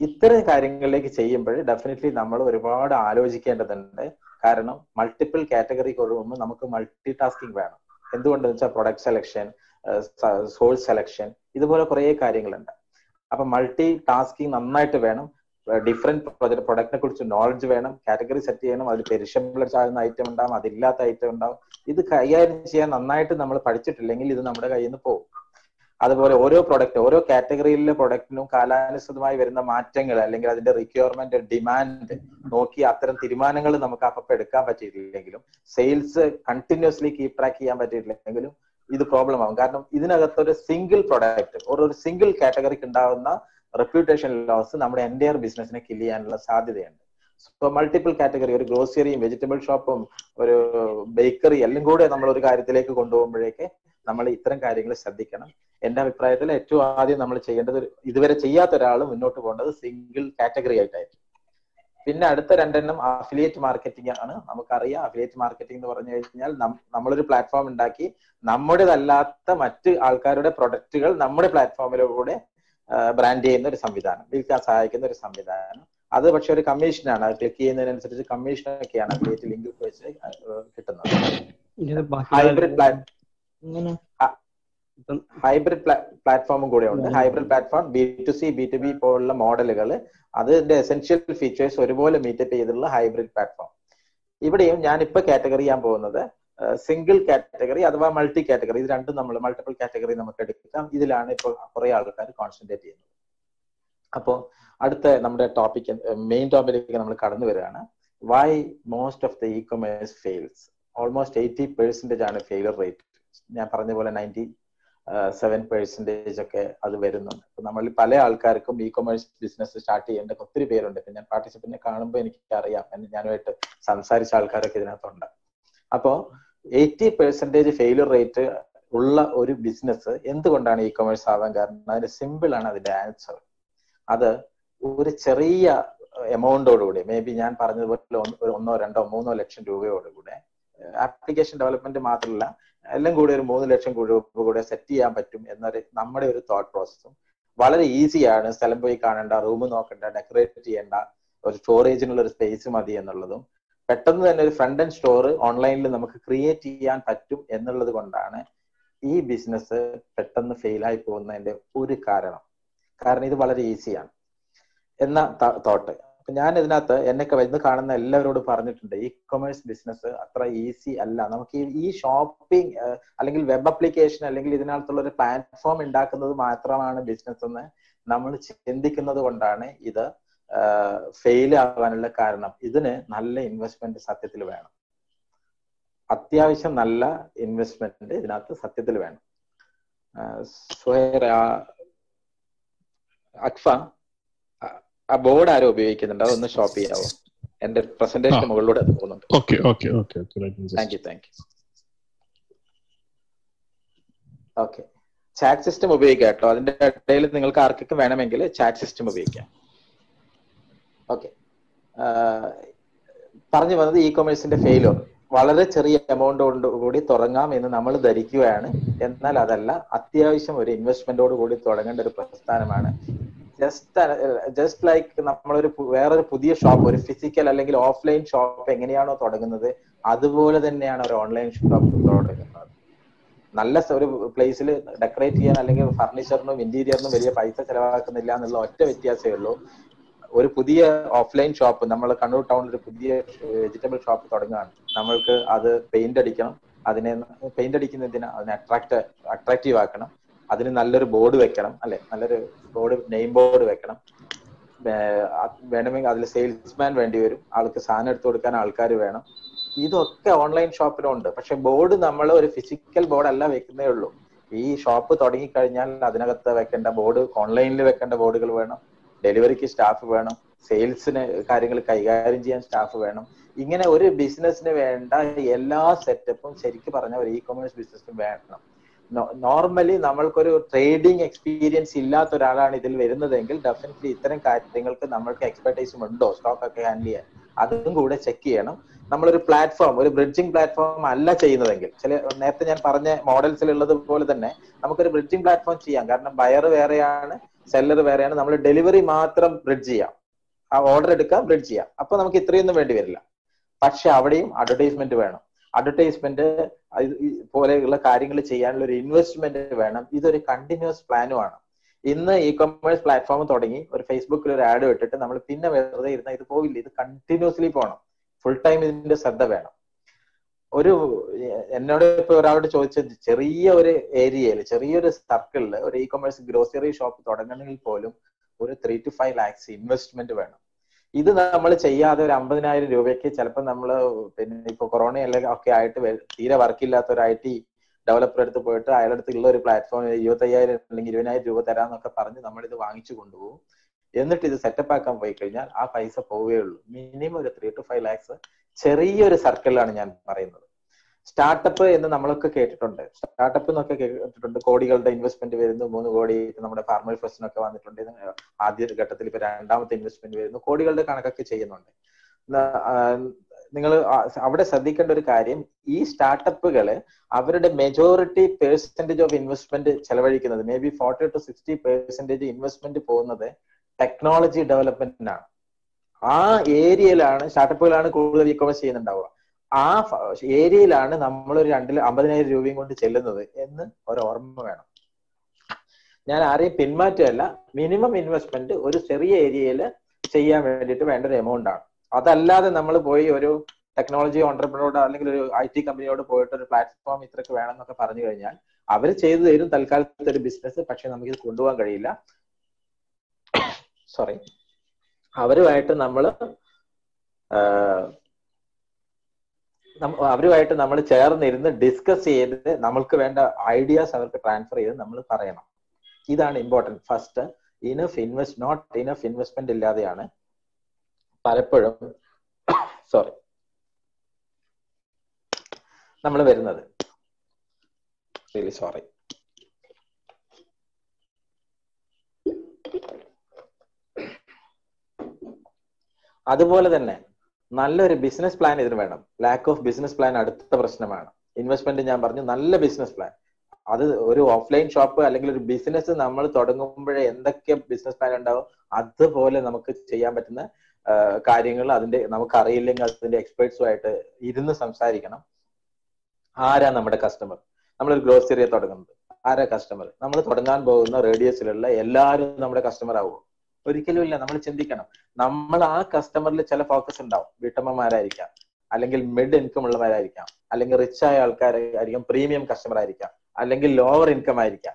ഇത്തരം കാര്യങ്ങളിലേക്ക് ചെയ്യുമ്പോൾ ഡെഫിനറ്റ്ലി നമ്മൾ ഒരുപാട് ആലോചിക്കേണ്ടതുണ്ട്. കാരണം മൾട്ടിപ്പിൾ കാറ്റഗറി കൊള്ളുമ്പോൾ നമുക്ക് മൾട്ടി ടാസ്കിങ് വേണം. എന്തുകൊണ്ടെന്ന് വെച്ചാൽ പ്രൊഡക്റ്റ് സെലക്ഷൻ സോഴ്സ് സെലക്ഷൻ ഇതുപോലെ കുറേ കാര്യങ്ങളുണ്ട്. അപ്പൊ മൾട്ടി ടാസ്കിങ് നന്നായിട്ട് വേണം. ഡിഫറെന്റ് പ്രൊഡക്റ്റിനെ കുറിച്ച് നോളജ് വേണം. കാറ്റഗറി സെറ്റ് ചെയ്യണം. അതിൽ പെരിഷബിൾ ആകുന്ന ഐറ്റം ഉണ്ടാവും. അതില്ലാത്ത ഐറ്റം ഉണ്ടാവും. ഇത് കൈകാര്യം ചെയ്യാൻ നന്നായിട്ട് നമ്മൾ പഠിച്ചിട്ടില്ലെങ്കിൽ ഇത് നമ്മുടെ കയ്യിൽ നിന്ന് പോകും. അതുപോലെ ഓരോ പ്രൊഡക്റ്റ് ഓരോ കാറ്റഗറിയിലെ പ്രൊഡക്റ്റിനും കാലാനുസൃതമായി വരുന്ന മാറ്റങ്ങൾ അല്ലെങ്കിൽ അതിന്റെ റിക്വയർമെന്റ് ഡിമാൻഡ് നോക്കി അത്തരം തീരുമാനങ്ങൾ നമുക്ക് അപ്പം എടുക്കാൻ പറ്റിയിട്ടില്ലെങ്കിലും സെയിൽസ് കണ്ടിന്യൂസ്ലി കീപ് ട്രാക്ക് ചെയ്യാൻ പറ്റിയിട്ടില്ലെങ്കിലും ഇത് പ്രോബ്ലം ആവും. കാരണം ഇതിനകത്ത് ഒരു സിംഗിൾ പ്രൊഡക്റ്റ് ഒരു സിംഗിൾ കാറ്റഗറിക്ക് ഉണ്ടാവുന്ന റെപ്യൂട്ടേഷൻ ലോസ് നമ്മുടെ എന്റയർ ബിസിനസിനെ കില്ല് ചെയ്യാനുള്ള സാധ്യതയുണ്ട്. സോ മൾട്ടിപ്പിൾ കാറ്റഗറി ഒരു ഗ്രോസറിയും വെജിറ്റബിൾ ഷോപ്പും ഒരു ബേക്കറി എല്ലാം കൂടെ നമ്മൾ ഒരു കാര്യത്തിലേക്ക് കൊണ്ടുപോകുമ്പോഴേക്ക് നമ്മൾ ഇത്തരം കാര്യങ്ങൾ ശ്രദ്ധിക്കണം. എന്റെ അഭിപ്രായത്തിൽ ഏറ്റവും ആദ്യം നമ്മൾ ചെയ്യേണ്ടത് ഇതുവരെ ചെയ്യാത്ത ഒരാൾ മുന്നോട്ട് പോകേണ്ടത് സിംഗിൾ കാറ്റഗറി ആയിട്ടായിരിക്കും. പിന്നെ അടുത്ത രണ്ടെണ്ണം അഫിലിയേറ്റ് മാർക്കറ്റിംഗ് ആണ്. നമുക്കറിയാം അഫിലിയേറ്റ് മാർക്കറ്റിംഗ് എന്ന് പറഞ്ഞു കഴിഞ്ഞാൽ നമ്മളൊരു പ്ലാറ്റ്ഫോം ഉണ്ടാക്കി നമ്മുടേതല്ലാത്ത മറ്റ് ആൾക്കാരുടെ പ്രൊഡക്റ്റുകൾ നമ്മുടെ പ്ലാറ്റ്ഫോമിലൂടെ ബ്രാൻഡ് ചെയ്യുന്ന ഒരു സംവിധാനം വിൽക്കാൻ സഹായിക്കുന്ന ഒരു സംവിധാനം. അത് പക്ഷെ ഒരു കമ്മീഷനാണ് അത് ക്ലിക്ക് ചെയ്യുന്നതിനനുസരിച്ച് കമ്മീഷൻ ഒക്കെയാണ് അഫിലിയേറ്റ് ലിങ്ക് വെച്ച് കിട്ടുന്നത്. ഹൈബ്രിഡ് പ്ലാറ്റ് ഹൈബ്രിഡ് പ്ലാറ്റ്ഫോമും കൂടെ ഉണ്ട് hybrid platform B to C B to B പോലുള്ള മോഡലുകൾ അതിന്റെ എസെൻഷ്യൽ ഫീച്ചേഴ്സ് ഒരുപോലെ മീറ്റപ്പ് ചെയ്തിട്ടുള്ള ഹൈബ്രിഡ് പ്ലാറ്റ്ഫോം ഇവിടെയും ഞാൻ ഇപ്പൊ കാറ്റഗറി ചെയ്യാൻ പോകുന്നത് സിംഗിൾ കാറ്റഗറി അഥവാ മൾട്ടി കാറ്റഗറി ഇത് രണ്ടും നമ്മൾ മൾട്ടിപ്പിൾ കാറ്റഗറി നമുക്ക് എടുക്കാം. ഇതിലാണ് ഇപ്പോൾ കുറെ ആൾക്കാർ കോൺസെൻട്രേറ്റ് ചെയ്യുന്നത്. അപ്പോ അടുത്ത നമ്മുടെ ടോപ്പിക് മെയിൻ ടോപ്പിലേക്ക് നമ്മൾ കടന്നു വരികയാണ്. Why most of the e commerce fails almost eighty percentage ആണ് ഫെയിലർ റേറ്റ് ഞാൻ പറഞ്ഞ പോലെ നയന്റി സെവൻ പെർസെന്റേജ് ഒക്കെ അത് വരുന്നുണ്ട്. അപ്പൊ നമ്മൾ പല ആൾക്കാർക്കും ഇ കൊമേഴ്സ് ബിസിനസ് സ്റ്റാർട്ട് ചെയ്യേണ്ട ഒത്തിരി പേരുണ്ട്. ഇപ്പൊ ഞാൻ പാർട്ടിസിപ്പന്റിനെ കാണുമ്പോൾ എനിക്ക് അറിയാം ഞാനുമായിട്ട് സംസാരിച്ച ആൾക്കാരൊക്കെ ഇതിനകത്തുണ്ട്. അപ്പോ എയ്റ്റി പെർസെന്റേജ് ഫെയിലിയർ റേറ്റ് ഉള്ള ഒരു ബിസിനസ് എന്തുകൊണ്ടാണ് ഇ കൊമേഴ്സ് ആവാൻ കാരണം? അതിന് സിമ്പിൾ ആണ് അതിന്റെ ആൻസർ അത് ഒരു ചെറിയ എമൗണ്ടോടുകൂടി മേ ബി ഞാൻ പറഞ്ഞതുപോലെ ഒന്നോ രണ്ടോ മൂന്നോ ലക്ഷം രൂപയോടുകൂടെ ആപ്ലിക്കേഷൻ ഡെവലപ്മെന്റ് മാത്രമല്ല എല്ലാം കൂടി ഒരു മൂന്ന് ലക്ഷം രൂപ കൂടെ സെറ്റ് ചെയ്യാൻ പറ്റും എന്നൊരു നമ്മുടെ ഒരു തോട്ട് പ്രോസസ്സും വളരെ ഈസിയാണ് സ്ഥലം പോയി കാണേണ്ട റൂം നോക്കണ്ട ഡെക്കറേറ്റ് ചെയ്യേണ്ട ഒരു സ്റ്റോറേജിനുള്ള ഒരു സ്പേസ് മതി എന്നുള്ളതും. പെട്ടെന്ന് തന്നെ ഒരു ഫ്രണ്ട് ആൻഡ് സ്റ്റോർ ഓൺലൈനിൽ നമുക്ക് ക്രിയേറ്റ് ചെയ്യാൻ പറ്റും എന്നുള്ളത് കൊണ്ടാണ് ഈ ബിസിനസ് പെട്ടെന്ന് ഫെയിലായി പോകുന്നതിന്റെ ഒരു കാരണം. കാരണം ഇത് വളരെ ഈസിയാണ് എന്ന തോട്ട് ഞാൻ ഇതിനകത്ത് എന്നൊക്കെ വരുന്നത് കാണുന്ന എല്ലാവരോടും പറഞ്ഞിട്ടുണ്ട് ഇ കൊമേഴ്സ് ബിസിനസ് അത്ര ഈസി അല്ല. നമുക്ക് ഈ ഷോപ്പിംഗ് അല്ലെങ്കിൽ വെബ് അപ്ലിക്കേഷൻ അല്ലെങ്കിൽ ഇതിനകത്തുള്ള ഒരു പ്ലാറ്റ്ഫോം ഉണ്ടാക്കുന്നത് മാത്രമാണ് ബിസിനസ് എന്ന് നമ്മൾ ചിന്തിക്കുന്നത് കൊണ്ടാണ് ഇത് ഫെയിൽ ആവാനുള്ള കാരണം. ഇതിന് നല്ല ഇൻവെസ്റ്റ്മെന്റ് സത്യത്തിൽ വേണം. അത്യാവശ്യം നല്ല ഇൻവെസ്റ്റ്മെന്റ് ഇതിനകത്ത് സത്യത്തിൽ വേണം. അക്ഫ ആ ബോർഡ് ആരോ ഉപയോഗിക്കുന്നുണ്ട്. അതൊന്ന് ഷോപ്പ് ചെയ്യാവോ? എന്റെ പ്രസന്റേഷൻ മുകളിലൂടെ അത് പോകുന്നുണ്ട്. Okay okay okay thank you thank you okay chat system ഉപയോഗിക്കാം കേട്ടോ. അതിന്റെ ഇടയിൽ നിങ്ങൾക്ക് ആർക്കൊക്കെ വേണമെങ്കിൽ ചാറ്റ് സിസ്റ്റം ഉപയോഗിക്കാം. ഓക്കെ പറഞ്ഞു വന്നത് ഇ കൊമേഴ്സിന്റെ ഫെയിലർ വളരെ ചെറിയ എമൗണ്ട് കൊണ്ട് കൂടി തുടങ്ങാം എന്ന് നമ്മൾ ധരിക്കുകയാണ്. എന്നാൽ അതല്ല അത്യാവശ്യം ഒരു ഇൻവെസ്റ്റ്മെന്റോട് കൂടി തുടങ്ങേണ്ട ഒരു പ്രസ്ഥാനമാണ് ജസ്റ്റ് ജസ്റ്റ് ലൈക്ക് നമ്മളൊരു വേറൊരു പുതിയ ഷോപ്പ് ഒരു ഫിസിക്കൽ അല്ലെങ്കിൽ ഓഫ്ലൈൻ ഷോപ്പ് എങ്ങനെയാണോ തുടങ്ങുന്നത് അതുപോലെ തന്നെയാണ് ഒരു ഓൺലൈൻ ഷോപ്പ് തുടങ്ങുന്നത്. നല്ല ഒരു പ്ലേസിൽ ഡെക്കറേറ്റ് ചെയ്യാൻ അല്ലെങ്കിൽ ഫർണിച്ചറിനും ഇന്റീരിയറിനും വലിയ പൈസ ചെലവാക്കുന്നില്ല എന്നുള്ള ഒറ്റ വ്യത്യാസമേ ഉള്ളൂ. ഒരു പുതിയ ഓഫ്ലൈൻ ഷോപ്പ് നമ്മൾ കണ്ണൂർ ടൗണിൽ ഒരു പുതിയ വെജിറ്റബിൾ ഷോപ്പ് തുടങ്ങുകയാണ്. നമ്മൾക്ക് അത് പെയിന്റ് അടിക്കണം. അതിനെ പെയിന്റ് അടിക്കുന്നതിന് അതിനെ അട്രാക്ട് അട്രാക്റ്റീവ് ആക്കണം. അതിന് നല്ലൊരു ബോർഡ് വെക്കണം അല്ലെ? നല്ലൊരു ബോർഡ് നെയിം ബോർഡ് വെക്കണം. വേണമെങ്കിൽ അതിൽ സെയിൽസ്മാൻ വേണ്ടി വരും. ആൾക്ക് സാധനം എടുത്തു കൊടുക്കാൻ ആൾക്കാർ വേണം. ഇതൊക്കെ ഓൺലൈൻ ഷോപ്പിലുണ്ട് പക്ഷെ ബോർഡ് നമ്മൾ ഒരു ഫിസിക്കൽ ബോർഡ് അല്ല വെക്കുന്നേ ഉള്ളൂ. ഈ ഷോപ്പ് തുടങ്ങിക്കഴിഞ്ഞാൽ അതിനകത്ത് വെക്കേണ്ട ബോർഡ് ഓൺലൈനിൽ വെക്കേണ്ട ബോർഡുകൾ വേണം. ഡെലിവറിക്ക് സ്റ്റാഫ് വേണം. സെയിൽസിന് കാര്യങ്ങൾ കൈകാര്യം ചെയ്യാൻ സ്റ്റാഫ് വേണം. ഇങ്ങനെ ഒരു ബിസിനസ്സിന് വേണ്ട എല്ലാ സെറ്റപ്പും ശരിക്കും പറഞ്ഞ ഒരു ഇ കൊമേഴ്സ് ബിസിനസ്സിന് വേണം. നോർമലി നമ്മൾക്കൊരു ട്രേഡിംഗ് എക്സ്പീരിയൻസ് ഇല്ലാത്ത ഒരാളാണ് ഇതിൽ വരുന്നതെങ്കിൽ ഡെഫിനറ്റ്ലി ഇത്തരം കാര്യങ്ങൾക്ക് നമ്മൾക്ക് എക്സ്പെർട്ടൈസും ഉണ്ടോ? സ്റ്റോക്ക് ഒക്കെ ഹാൻഡിൽ ചെയ്യാൻ. അതും കൂടെ ചെക്ക് ചെയ്യണം. നമ്മളൊരു പ്ലാറ്റ്ഫോം ഒരു ബ്രിഡ്ജിംഗ് പ്ലാറ്റ്ഫോം അല്ല ചെയ്യുന്നതെങ്കിൽ. ചില നേരത്തെ ഞാൻ പറഞ്ഞ മോഡൽസിൽ ഉള്ളത് പോലെ തന്നെ നമുക്കൊരു ബ്രിഡ്ജിംഗ് പ്ലാറ്റ്ഫോം ചെയ്യാം. കാരണം ബയർ വേറെയാണ് സെല്ലർ വേറെയാണ്. നമ്മൾ ഡെലിവറി മാത്രം ബ്രിഡ്ജ് ചെയ്യാം. ആ ഓർഡർ എടുക്കാം ബ്രിഡ്ജ് ചെയ്യാം. അപ്പൊ നമുക്ക് ഇത്രയൊന്നും വേണ്ടി വരില്ല. പക്ഷെ അവിടെയും അഡ്വർടൈസ്മെന്റ് വേണം. അഡ്വർടൈസ്മെന്റ് പോലെയുള്ള കാര്യങ്ങൾ ചെയ്യാനുള്ള ഒരു ഇൻവെസ്റ്റ്മെന്റ് വേണം. ഇതൊരു കണ്ടിന്യൂസ് പ്ലാനുമാണ് ഇന്ന് ഇ കൊമേഴ്സ് പ്ലാറ്റ്ഫോം തുടങ്ങി ഒരു ഫേസ്ബുക്കിൽ ഒരു ആഡ് ഇട്ടിട്ട് നമ്മൾ പിന്നെ വെറുതെ ഇരുന്ന ഇത് പോവില്ല ഇത് കണ്ടിന്യൂസ്ലി പോകണം ഫുൾ ടൈം ഇതിന്റെ ശ്രദ്ധ വേണം. ഒരു എന്നോട് ഇപ്പൊ ഒരാളോട് ചോദിച്ച ചെറിയ ഒരു ഏരിയയിൽ ചെറിയൊരു സർക്കിളിൽ ഒരു ഇ കൊമേഴ്സ് ഗ്രോസറി ഷോപ്പ് തുടങ്ങണമെങ്കിൽ പോലും ഒരു three to five lakhs investment വേണം. ഇത് നമ്മൾ ചെയ്യാതെ ഒരു അമ്പതിനായിരം രൂപയ്ക്ക് ചിലപ്പോൾ നമ്മൾ പിന്നെ ഇപ്പൊ കൊറോണ അല്ലെങ്കിൽ ഒക്കെ ആയിട്ട് തീരെ വർക്കില്ലാത്ത ഒരു ഐ ടി ഡെവലപ്പർ അടുത്ത് പോയിട്ട് അയാളുടെ ഉള്ള ഒരു പ്ലാറ്റ്ഫോം ഇരുപത്തയ്യായിരം അല്ലെങ്കിൽ ഇരുപതിനായിരം രൂപ തരാന്നൊക്കെ പറഞ്ഞ് നമ്മൾ ഇത് വാങ്ങിച്ചു കൊണ്ടുപോകും. എന്നിട്ട് ഇത് സെറ്റപ്പ് ആക്കാൻ പോയി കഴിഞ്ഞാൽ ആ പൈസ പോവേ ഉള്ളൂ. മിനിമം ഒരു ത്രീ ടു ഫൈവ് ലാക്സ് ചെറിയൊരു സർക്കിളിലാണ് ഞാൻ പറയുന്നത്. സ്റ്റാർട്ടപ്പ് എന്ന് നമ്മളൊക്കെ കേട്ടിട്ടുണ്ട്. സ്റ്റാർട്ടപ്പ് എന്നൊക്കെ കേട്ടിട്ടുണ്ട്. കോടികളുടെ ഇൻവെസ്റ്റ്മെന്റ് വരുന്നു മൂന്ന് കോടി നമ്മുടെ ഫാർമർ ഫസ്റ്റിനൊക്കെ വന്നിട്ടുണ്ട്. ആദ്യ ഘട്ടത്തിൽ ഇപ്പൊ രണ്ടാമത്തെ ഇൻവെസ്റ്റ്മെന്റ് വരുന്നു. കോടികളുടെ കണക്കൊക്കെ ചെയ്യുന്നുണ്ട്. നിങ്ങൾ അവിടെ ശ്രദ്ധിക്കേണ്ട ഒരു കാര്യം ഈ സ്റ്റാർട്ടപ്പുകൾ അവരുടെ മെജോറിറ്റി പെർസെന്റേജ് ഓഫ് ഇൻവെസ്റ്റ്മെന്റ് ചെലവഴിക്കുന്നത് maybe forty to sixty percentage investment പോകുന്നത് ടെക്നോളജി ഡെവലപ്മെന്റിനാണ് ആ ഏരിയയിലാണ് സ്റ്റാർട്ടപ്പുകളാണ് കൂടുതൽ ഇ കൊമേഴ്സ് ചെയ്യുന്നുണ്ടാവുക. ആ ഏരിയയിലാണ് നമ്മൾ ഒരു രണ്ടിൽ അമ്പതിനായിരം രൂപയും കൊണ്ട് ചെല്ലുന്നത് എന്ന് ഒരു ഓർമ്മ വേണം. ഞാൻ ആരെയും പിന്മാറ്റമല്ല മിനിമം ഇൻവെസ്റ്റ്മെന്റ് ഒരു ചെറിയ ഏരിയയിൽ ചെയ്യാൻ വേണ്ടിയിട്ട് വേണ്ട ഒരു എമൗണ്ട് ആണ്. അതല്ലാതെ നമ്മൾ പോയി ഒരു ടെക്നോളജി ഓണ്ടർപ്രണോട് അല്ലെങ്കിൽ ഒരു ഐ ടി കമ്പനിയോട് പോയിട്ട് ഒരു പ്ലാറ്റ്ഫോം ഇത്രക്ക് വേണം എന്നൊക്കെ പറഞ്ഞു കഴിഞ്ഞാൽ അവർ ചെയ്തു തരും. തൽക്കാലത്തെ ഒരു ബിസിനസ് പക്ഷെ നമുക്കിത് കൊണ്ടുപോകാൻ കഴിയില്ല. സോറി അവരുമായിട്ട് നമ്മൾ അവരുമായിട്ട് നമ്മൾ ചേർന്നിരുന്ന് ഡിസ്കസ് ചെയ്ത് നമ്മൾക്ക് വേണ്ട ഐഡിയാസ് അവർക്ക് ട്രാൻസ്ഫർ ചെയ്ത് നമ്മൾ പറയണം. ഇതാണ് important first enough invest not enough investment ഇല്ലാതെയാണ് പലപ്പോഴും സോറി നമ്മൾ വരുന്നത്. റിയലി സോറി അതുപോലെ തന്നെ നല്ലൊരു ബിസിനസ് പ്ലാൻ ഇതിന് വേണം. ലാക്ക് ഓഫ് ബിസിനസ് പ്ലാൻ അടുത്ത പ്രശ്നമാണ്. ഇൻവെസ്റ്റ്മെന്റ് ഞാൻ പറഞ്ഞു നല്ല ബിസിനസ് പ്ലാൻ അത് ഒരു ഓഫ്ലൈൻ ഷോപ്പ് അല്ലെങ്കിൽ ഒരു ബിസിനസ് നമ്മൾ തുടങ്ങുമ്പോഴേ എന്തൊക്കെ ബിസിനസ് പ്ലാൻ ഉണ്ടാവും അതുപോലെ നമുക്ക് ചെയ്യാൻ പറ്റുന്ന കാര്യങ്ങൾ അതിന്റെ നമുക്ക് അറിയില്ലെങ്കിൽ അതിന്റെ എക്സ്പേർട്സുമായിട്ട് ഇരുന്ന് സംസാരിക്കണം. ആരാ നമ്മുടെ കസ്റ്റമർ നമ്മളൊരു ഗ്രോസറിയെ തുടങ്ങുന്നത്. ആരാ കസ്റ്റമർ നമ്മൾ തുടങ്ങാൻ പോകുന്ന റേഡിയസിലുള്ള എല്ലാവരും നമ്മുടെ കസ്റ്റമർ ആവുമോ? ഒരിക്കലും ഇല്ല. നമ്മൾ ചിന്തിക്കണം. നമ്മൾ ആ കസ്റ്റമറിൽ ചില ഫോക്കസ് ഉണ്ടാവും. വീട്ടമ്മമാരായിരിക്കാം. അല്ലെങ്കിൽ മിഡ് ഇൻകം ഉള്ളവരായിരിക്കാം. അല്ലെങ്കിൽ റിച്ച് ആയ ആൾക്കാരായിരിക്കാം പ്രീമിയം കസ്റ്റമർ ആയിരിക്കാം. അല്ലെങ്കിൽ ലോവർ ഇൻകം ആയിരിക്കാം.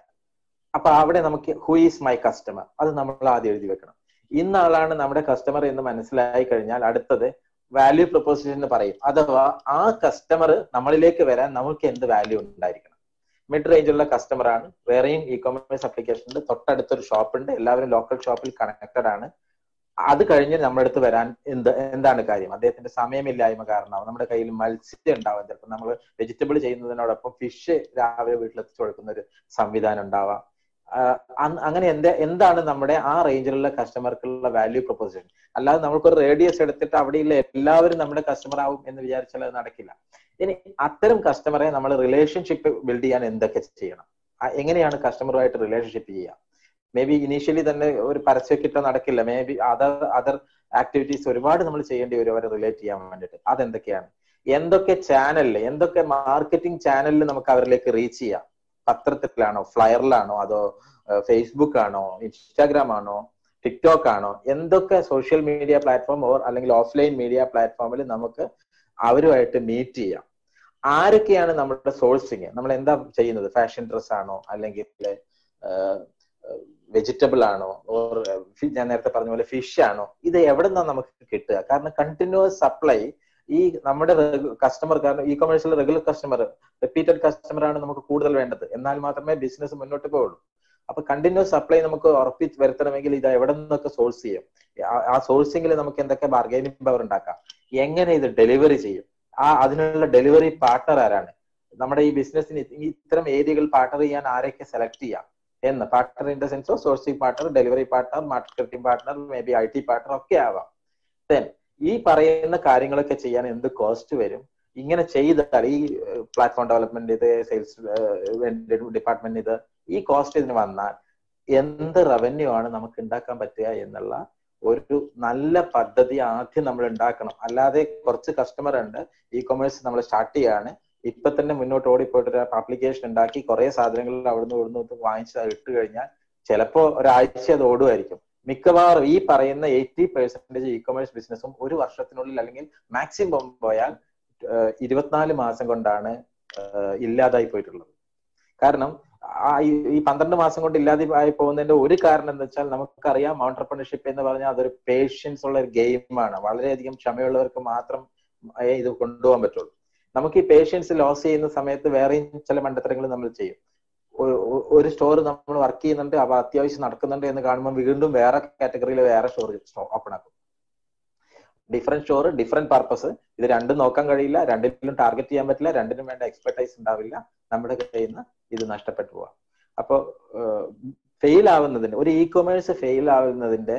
അപ്പൊ അവിടെ നമുക്ക് ഹു ഈസ് മൈ കസ്റ്റമർ അത് നമ്മൾ ആദ്യം എഴുതി വെക്കണം. ഇന്നാളാണ് നമ്മുടെ കസ്റ്റമർ എന്ന് മനസ്സിലായി കഴിഞ്ഞാൽ അടുത്തത് വാല്യൂ പ്രൊപ്പോസിഷൻ എന്ന് പറയും. അഥവാ ആ കസ്റ്റമർ നമ്മളിലേക്ക് വരാൻ നമുക്ക് എന്ത് വാല്യൂ ഉണ്ടായിരിക്കണം? മിഡ് റേഞ്ചിലുള്ള കസ്റ്റമർ ആണ്. വേറെയും ഇ കോമേഴ്സ് അപ്ലിക്കേഷൻ ഉണ്ട് തൊട്ടടുത്തൊരു ഷോപ്പ് ഉണ്ട് എല്ലാവരും ലോക്കൽ ഷോപ്പിൽ കണക്റ്റഡ് ആണ്. അത് കഴിഞ്ഞ് നമ്മുടെ അടുത്ത് വരാൻ എന്ത് എന്താണ് കാര്യം? അദ്ദേഹത്തിന്റെ സമയമില്ലായ്മ കാരണമാവും. നമ്മുടെ കയ്യിൽ മത്സ്യം ഉണ്ടാവാം. ചിലപ്പോൾ നമ്മൾ വെജിറ്റബിൾ ചെയ്യുന്നതിനോടൊപ്പം ഫിഷ് രാവിലെ വീട്ടിലെത്തിച്ചു കൊടുക്കുന്ന ഒരു സംവിധാനം ഉണ്ടാവാം. അങ്ങനെ എന്താ എന്താണ് നമ്മുടെ ആ റേഞ്ചിലുള്ള കസ്റ്റമർക്കുള്ള വാല്യൂ പ്രൊപ്പോസിഷൻ അല്ലാതെ നമുക്കൊരു റേഡിയസ് എടുത്തിട്ട് അവിടെയുള്ള എല്ലാവരും നമ്മുടെ കസ്റ്റമർ ആവും എന്ന് വിചാരിച്ചാൽ അത് നടക്കില്ല. ഇനി അത്തരം കസ്റ്റമറെ നമ്മൾ റിലേഷൻഷിപ്പ് ബിൽഡ് ചെയ്യാൻ എന്തൊക്കെ ചെയ്യണം? എങ്ങനെയാണ് കസ്റ്റമറുമായിട്ട് റിലേഷൻഷിപ്പ് ചെയ്യുക? മേ ബി ഇനീഷ്യലി തന്നെ ഒരു പരസ്യക്കിട്ടോ നടക്കില്ല. May be other other activities ഒരുപാട് നമ്മൾ ചെയ്യേണ്ടി വരും അവരെ റിലേറ്റ് ചെയ്യാൻ വേണ്ടിയിട്ട്. അതെന്തൊക്കെയാണ്? എന്തൊക്കെ ചാനലിൽ എന്തൊക്കെ മാർക്കറ്റിംഗ് ചാനലിൽ നമുക്ക് അവരിലേക്ക് റീച്ച് ചെയ്യാം? പത്രത്തിലാണോ ഫ്ലയറിലാണോ അതോ ഫേസ്ബുക്ക് ആണോ ഇൻസ്റ്റാഗ്രാം ആണോ ടിക്ടോക്ക് ആണോ എന്തൊക്കെ സോഷ്യൽ മീഡിയ പ്ലാറ്റ്ഫോം ഓർ അല്ലെങ്കിൽ ഓഫ്ലൈൻ മീഡിയ പ്ലാറ്റ്ഫോമിൽ നമുക്ക് അവരുമായിട്ട് മീറ്റ് ചെയ്യാം. ആരൊക്കെയാണ് നമ്മുടെ സോഴ്സിങ്? നമ്മൾ എന്താ ചെയ്യുന്നത്? ഫാഷൻ ഡ്രസ് ആണോ അല്ലെങ്കിൽ വെജിറ്റബിൾ ആണോ ഓർ ഞാൻ നേരത്തെ പറഞ്ഞ പോലെ ഫിഷ് ആണോ ഇത് എവിടെ നിന്നാണ് നമുക്ക് കിട്ടുക? കാരണം കണ്ടിന്യൂസ് സപ്ലൈ ഈ നമ്മുടെ കസ്റ്റമർ കാരണം ഇ കൊമേഴ്സിൽ റെഗുലർ കസ്റ്റമർ റിപ്പീറ്റഡ് കസ്റ്റമർ ആണ് നമുക്ക് കൂടുതൽ വേണ്ടത്. എന്നാൽ മാത്രമേ ബിസിനസ് മുന്നോട്ട് പോകുള്ളൂ അപ്പൊ കണ്ടിന്യൂസ് സപ്ലൈ നമുക്ക് ഉറപ്പിച്ച് വരുത്തണമെങ്കിൽ ഇത് എവിടെ നിന്നൊക്കെ സോഴ്സ് ചെയ്യും? ആ സോഴ്സിംഗിൽ നമുക്ക് എന്തൊക്കെ ബാർഗൈനിങ് പവർ ഉണ്ടാക്കാം? എങ്ങനെ ഇത് ഡെലിവറി ചെയ്യും? ആ അതിനുള്ള ഡെലിവറി പാർട്ണർ ആരാണ്? നമ്മുടെ ഈ ബിസിനസ്സിന് ഇത്തരം ഏരിയകൾ പാർട്ണർ ചെയ്യാൻ ആരെയൊക്കെ സെലക്ട് ചെയ്യാം? എന്ന് partner in the sense of sourcing partner delivery partner marketing partner maybe I T partner ഒക്കെ ആവാം. ഈ പറയുന്ന കാര്യങ്ങളൊക്കെ ചെയ്യാൻ എന്ത് കോസ്റ്റ് വരും? ഇങ്ങനെ ചെയ്താൽ ഈ പ്ലാറ്റ്ഫോം ഡെവലപ്മെന്റ് ഇത് സെയിൽസ് ഡിപ്പാർട്ട്മെന്റ് ഇത് ഈ കോസ്റ്റ് ഇതിന് വന്നാൽ എന്ത് റവന്യൂ ആണ് നമുക്ക് ഉണ്ടാക്കാൻ പറ്റുക എന്നുള്ള ഒരു നല്ല പദ്ധതി ആദ്യം നമ്മൾ ഉണ്ടാക്കണം. അല്ലാതെ കുറച്ച് കസ്റ്റമർ ഉണ്ട് ഇ കൊമേഴ്സ് നമ്മൾ സ്റ്റാർട്ട് ചെയ്യാണ്. ഇപ്പൊ തന്നെ മുന്നോട്ട് ഓടിപ്പോയിട്ട് ആപ്ലിക്കേഷൻ ഉണ്ടാക്കി കുറെ സാധനങ്ങൾ അവിടുന്ന് ഇവിടുന്ന് വാങ്ങിച്ച് ഇട്ട് കഴിഞ്ഞാൽ ചിലപ്പോ ഒരാഴ്ച അത് ഓടുമായിരിക്കും. മിക്കവാറും ഈ പറയുന്ന എയ്റ്റി പെർസെന്റേജ് ഇ കൊമേഴ്സ് ബിസിനസ്സും ഒരു വർഷത്തിനുള്ളിൽ അല്ലെങ്കിൽ മാക്സിമം പോയാൽ ഇരുപത്തിനാല് മാസം കൊണ്ടാണ് ഇല്ലാതായി പോയിട്ടുള്ളത്. കാരണം ഈ പന്ത്രണ്ട് മാസം കൊണ്ട് ഇല്ലാതെ ആയി പോകുന്നതിന്റെ ഒരു കാരണം എന്താ വെച്ചാൽ നമുക്കറിയാം ഓണ്ടർപ്രണർഷിപ്പ് എന്ന് പറഞ്ഞാൽ അതൊരു പേഷ്യൻസ് ഉള്ള ഒരു ഗെയിമാണ് വളരെയധികം ക്ഷമയുള്ളവർക്ക് മാത്രം ഇത് കൊണ്ടുപോകാൻ പറ്റുള്ളൂ. നമുക്ക് ഈ പേഷ്യൻസ് ലോസ് ചെയ്യുന്ന സമയത്ത് വേറെയും ചില മണ്ടത്തരങ്ങൾ നമ്മൾ ചെയ്യും. ഒരു സ്റ്റോർ നമ്മൾ വർക്ക് ചെയ്യുന്നുണ്ട് അപ്പൊ അത്യാവശ്യം നടക്കുന്നുണ്ട് എന്ന് കാണുമ്പോൾ വീണ്ടും വേറെ കാറ്റഗറിയിൽ വേറെ സ്റ്റോർ ഓപ്പൺ ആക്കും. ഡിഫറെന്റ് സ്റ്റോർ ഡിഫറെന്റ് പർപ്പസ് ഇത് രണ്ടും നോക്കാൻ കഴിയില്ല രണ്ടിലും ടാർഗറ്റ് ചെയ്യാൻ പറ്റില്ല രണ്ടിനും വേണ്ട എക്സ്പെർട്ടൈസ് ഉണ്ടാവില്ല. നമ്മുടെ കയ്യിൽ നിന്ന് ഇത് നഷ്ടപ്പെട്ടു പോവാം. അപ്പോൾ ഫെയിൽ ആവുന്നതിന് ഒരു e commerce fail ആവുന്നതിന്റെ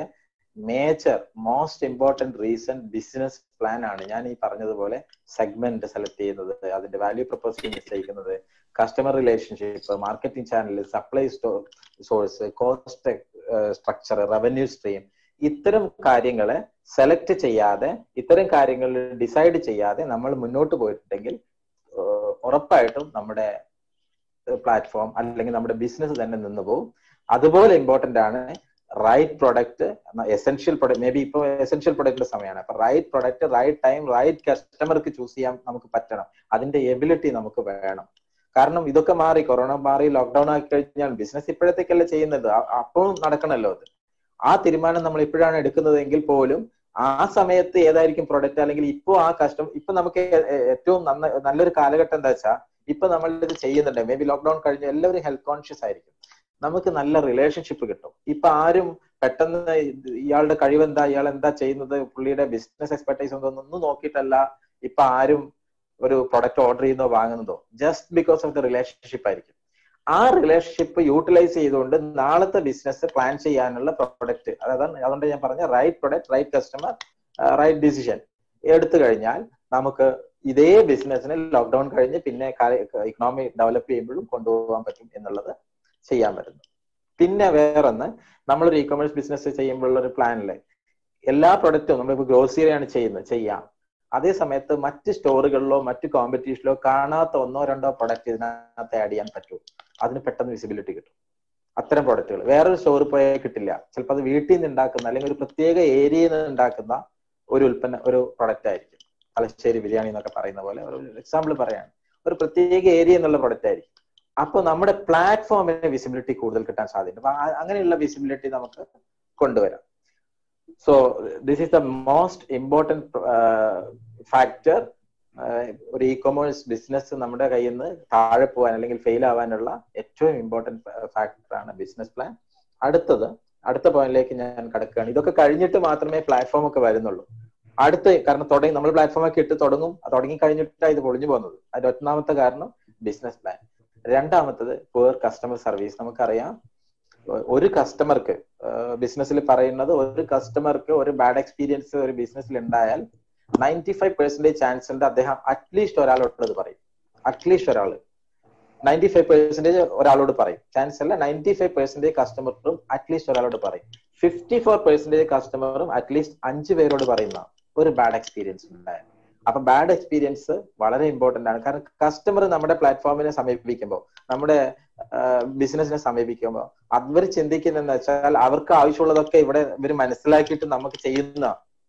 major most important reason business plan ആണ്. ഞാൻ ഈ പറഞ്ഞതുപോലെ സെഗ്മെന്റ് സെലക്ട് ചെയ്യുന്നത് അതിന്റെ വാല്യൂ പ്രപ്പോസിഷൻ നിശ്ചയിക്കുന്നത് customer relationship marketing channel supply store source cost structure revenue stream ഇത്തരം കാര്യങ്ങളെ സെലക്ട് ചെയ്യാതെ ഇത്തരം കാര്യങ്ങൾ ഡിസൈഡ് ചെയ്യാതെ നമ്മൾ മുന്നോട്ട് പോയിട്ടുണ്ടെങ്കിൽ ഉറപ്പായിട്ടും നമ്മുടെ പ്ലാറ്റ്ഫോം അല്ലെങ്കിൽ നമ്മുടെ ബിസിനസ് തന്നെ നിന്ന് പോകും അതുപോലെ ഇമ്പോർട്ടന്റ് ആണ് right product essential product maybe ഇപ്പൊ എസെൻഷ്യൽ പ്രൊഡക്റ്റിന്റെ സമയമാണ് അപ്പൊ right product right time right കസ്റ്റമർക്ക് ചൂസ് ചെയ്യാൻ നമുക്ക് പറ്റണം. അതിന്റെ എബിലിറ്റി നമുക്ക് വേണം. കാരണം ഇതൊക്കെ മാറി കൊറോണ മാറി ലോക്ക്ഡൌൺ ആക്കി കഴിഞ്ഞാൽ ബിസിനസ് ഇപ്പോഴത്തേക്കല്ല ചെയ്യുന്നത്? അപ്പോഴും നടക്കണല്ലോ അത്. ആ തീരുമാനം നമ്മൾ ഇപ്പോഴാണ് എടുക്കുന്നതെങ്കിൽ പോലും ആ സമയത്ത് ഏതായിരിക്കും പ്രൊഡക്റ്റ് അല്ലെങ്കിൽ ഇപ്പോ ആ കസ്റ്റം ഇപ്പൊ നമുക്ക് ഏറ്റവും നന്ന നല്ലൊരു കാലഘട്ടം എന്താ വെച്ചാൽ ഇപ്പൊ നമ്മൾ ഇത് ചെയ്യുന്നുണ്ട്. മേ ബി ലോക്ക്ഡൌൺ കഴിഞ്ഞ് എല്ലാവരും ഹെൽത്ത് കോൺഷ്യസ് ആയിരിക്കും. നമുക്ക് നല്ല റിലേഷൻഷിപ്പ് കിട്ടും. ഇപ്പൊ ആരും പെട്ടെന്ന് ഇയാളുടെ കഴിവെന്താ ഇയാൾ എന്താ ചെയ്യുന്നത് പുള്ളിയുടെ ബിസിനസ് എക്സ്പെർട്ടൈസ് ഒന്നും നോക്കിയിട്ടല്ല ഇപ്പൊ ആരും ഒരു പ്രൊഡക്റ്റ് ഓർഡർ ചെയ്യുന്നതോ വാങ്ങുന്നതോ. Just because of the relationship ആയിരിക്കും. ആ റിലേഷൻഷിപ്പ് യൂട്ടിലൈസ് ചെയ്തുകൊണ്ട് നാളത്തെ ബിസിനസ് പ്ലാൻ ചെയ്യാനുള്ള പ്രൊഡക്റ്റ് അതായത് അതുകൊണ്ട് ഞാൻ പറഞ്ഞ right product right customer right decision എടുത്തു കഴിഞ്ഞാൽ നമുക്ക് ഇതേ ബിസിനസ്സിന് ലോക്ക്ഡൌൺ കഴിഞ്ഞ് പിന്നെ ഇക്കണോമി ഡെവലപ്പ് ചെയ്യുമ്പോഴും കൊണ്ടുപോകാൻ പറ്റും എന്നുള്ളത് ചെയ്യാൻ പറ്റുന്നു പിന്നെ വേറൊന്ന് നമ്മളൊരു ഇ കൊമേഴ്സ് ബിസിനസ് ചെയ്യുമ്പോഴുള്ള ഒരു പ്ലാനിൽ എല്ലാ പ്രൊഡക്റ്റും നമ്മളിപ്പോ ഗ്രോസറിയാണ് ചെയ്യുന്നത് ചെയ്യാം. അതേ സമയത്ത് മറ്റ് സ്റ്റോറുകളിലോ മറ്റ് കോമ്പറ്റീഷനിലോ കാണാത്ത ഒന്നോ രണ്ടോ പ്രൊഡക്റ്റ് ഇതിനകത്ത് ആഡ് ചെയ്യാൻ പറ്റും. അതിന് പെട്ടെന്ന് വിസിബിലിറ്റി കിട്ടും. അത്തരം പ്രൊഡക്റ്റുകൾ വേറൊരു സ്റ്റോറിൽ പോയാൽ കിട്ടില്ല. ചിലപ്പോൾ അത് വീട്ടിൽ നിന്ന് ഉണ്ടാക്കുന്ന അല്ലെങ്കിൽ ഒരു പ്രത്യേക ഏരിയയിൽ നിന്ന് ഉണ്ടാക്കുന്ന ഒരു ഉൽപ്പന്ന ഒരു പ്രൊഡക്റ്റ് ആയിരിക്കും. തലശ്ശേരി ബിരിയാണി എന്നൊക്കെ പറയുന്ന പോലെ ഒരു എക്സാമ്പിൾ പറയാണ് ഒരു പ്രത്യേക ഏരിയ എന്നുള്ള പ്രൊഡക്റ്റ് ആയിരിക്കും. അപ്പൊ നമ്മുടെ പ്ലാറ്റ്ഫോമിന് വിസിബിലിറ്റി കൂടുതൽ കിട്ടാൻ സാധ്യത അങ്ങനെയുള്ള വിസിബിലിറ്റി നമുക്ക് കൊണ്ടുവരാം. So this is the most important factor ഒരു ഇ കൊമേഴ്സ് ബിസിനസ് നമ്മുടെ കയ്യിൽ നിന്ന് താഴെ പോകാൻ അല്ലെങ്കിൽ ഫെയിൽ ആവാനുള്ള ഏറ്റവും ഇമ്പോർട്ടന്റ് ഫാക്ടറാണ് ബിസിനസ് പ്ലാൻ അടുത്തത് അടുത്ത പോയിന്റിലേക്ക് ഞാൻ കടക്കുകയാണ്. ഇതൊക്കെ കഴിഞ്ഞിട്ട് മാത്രമേ പ്ലാറ്റ്ഫോം ഒക്കെ വരുന്നുള്ളൂ. അടുത്ത് കാരണം തുടങ്ങി നമ്മൾ പ്ലാറ്റ്ഫോമൊക്കെ ഇട്ട് തുടങ്ങും. തുടങ്ങി കഴിഞ്ഞിട്ടാണ് ഇത് പൊളിഞ്ഞു പോകുന്നത്. അതിന്റെ ഒന്നാമത്തെ കാരണം ബിസിനസ് പ്ലാൻ രണ്ടാമത്തത് പേർ കസ്റ്റമർ സർവീസ് നമുക്കറിയാം. ഒരു കസ്റ്റമർക്ക് ബിസിനസ്സിൽ പറയുന്നത് ഒരു കസ്റ്റമർക്ക് ഒരു ബാഡ് എക്സ്പീരിയൻസ് ഒരു ബിസിനസ്സിൽ ഉണ്ടായാൽ നയന്റി ഫൈവ് പെർസെന്റേജ് ചാൻസ് ഉണ്ട് അദ്ദേഹം അറ്റ്ലീസ്റ്റ് ഒരാളോട് പറയും. അറ്റ്ലീസ്റ്റ് ഒരാൾ നയന്റി ഫൈവ് പെർസെന്റേജ് ഒരാളോട് പറയും. ചാൻസ് അല്ല നയന്റി ഫൈവ് പെർസെന്റേജ് കസ്റ്റമറും അറ്റ്ലീസ്റ്റ് ഒരാളോട് പറയും. ഫിഫ്റ്റി ഫോർ പെർസെന്റേജ് കസ്റ്റമറും അറ്റ്ലീസ്റ്റ് അഞ്ച് പേരോട് പറയുന്ന ഒരു ബാഡ് എക്സ്പീരിയൻസ് ഉണ്ടായാൽ. അപ്പൊ ബാഡ് എക്സ്പീരിയൻസ് വളരെ ഇമ്പോർട്ടന്റ് ആണ്. കാരണം കസ്റ്റമർ നമ്മുടെ പ്ലാറ്റ്ഫോമിനെ സമീപിക്കുമ്പോൾ നമ്മുടെ ബിസിനസിനെ സമീപിക്കുമ്പോൾ അവർ ചിന്തിക്കുന്നതെന്ന് വെച്ചാൽ അവർക്ക് ആവശ്യമുള്ളതൊക്കെ ഇവിടെ ഇവർ മനസ്സിലാക്കിയിട്ട് നമുക്ക് ചെയ്യുന്ന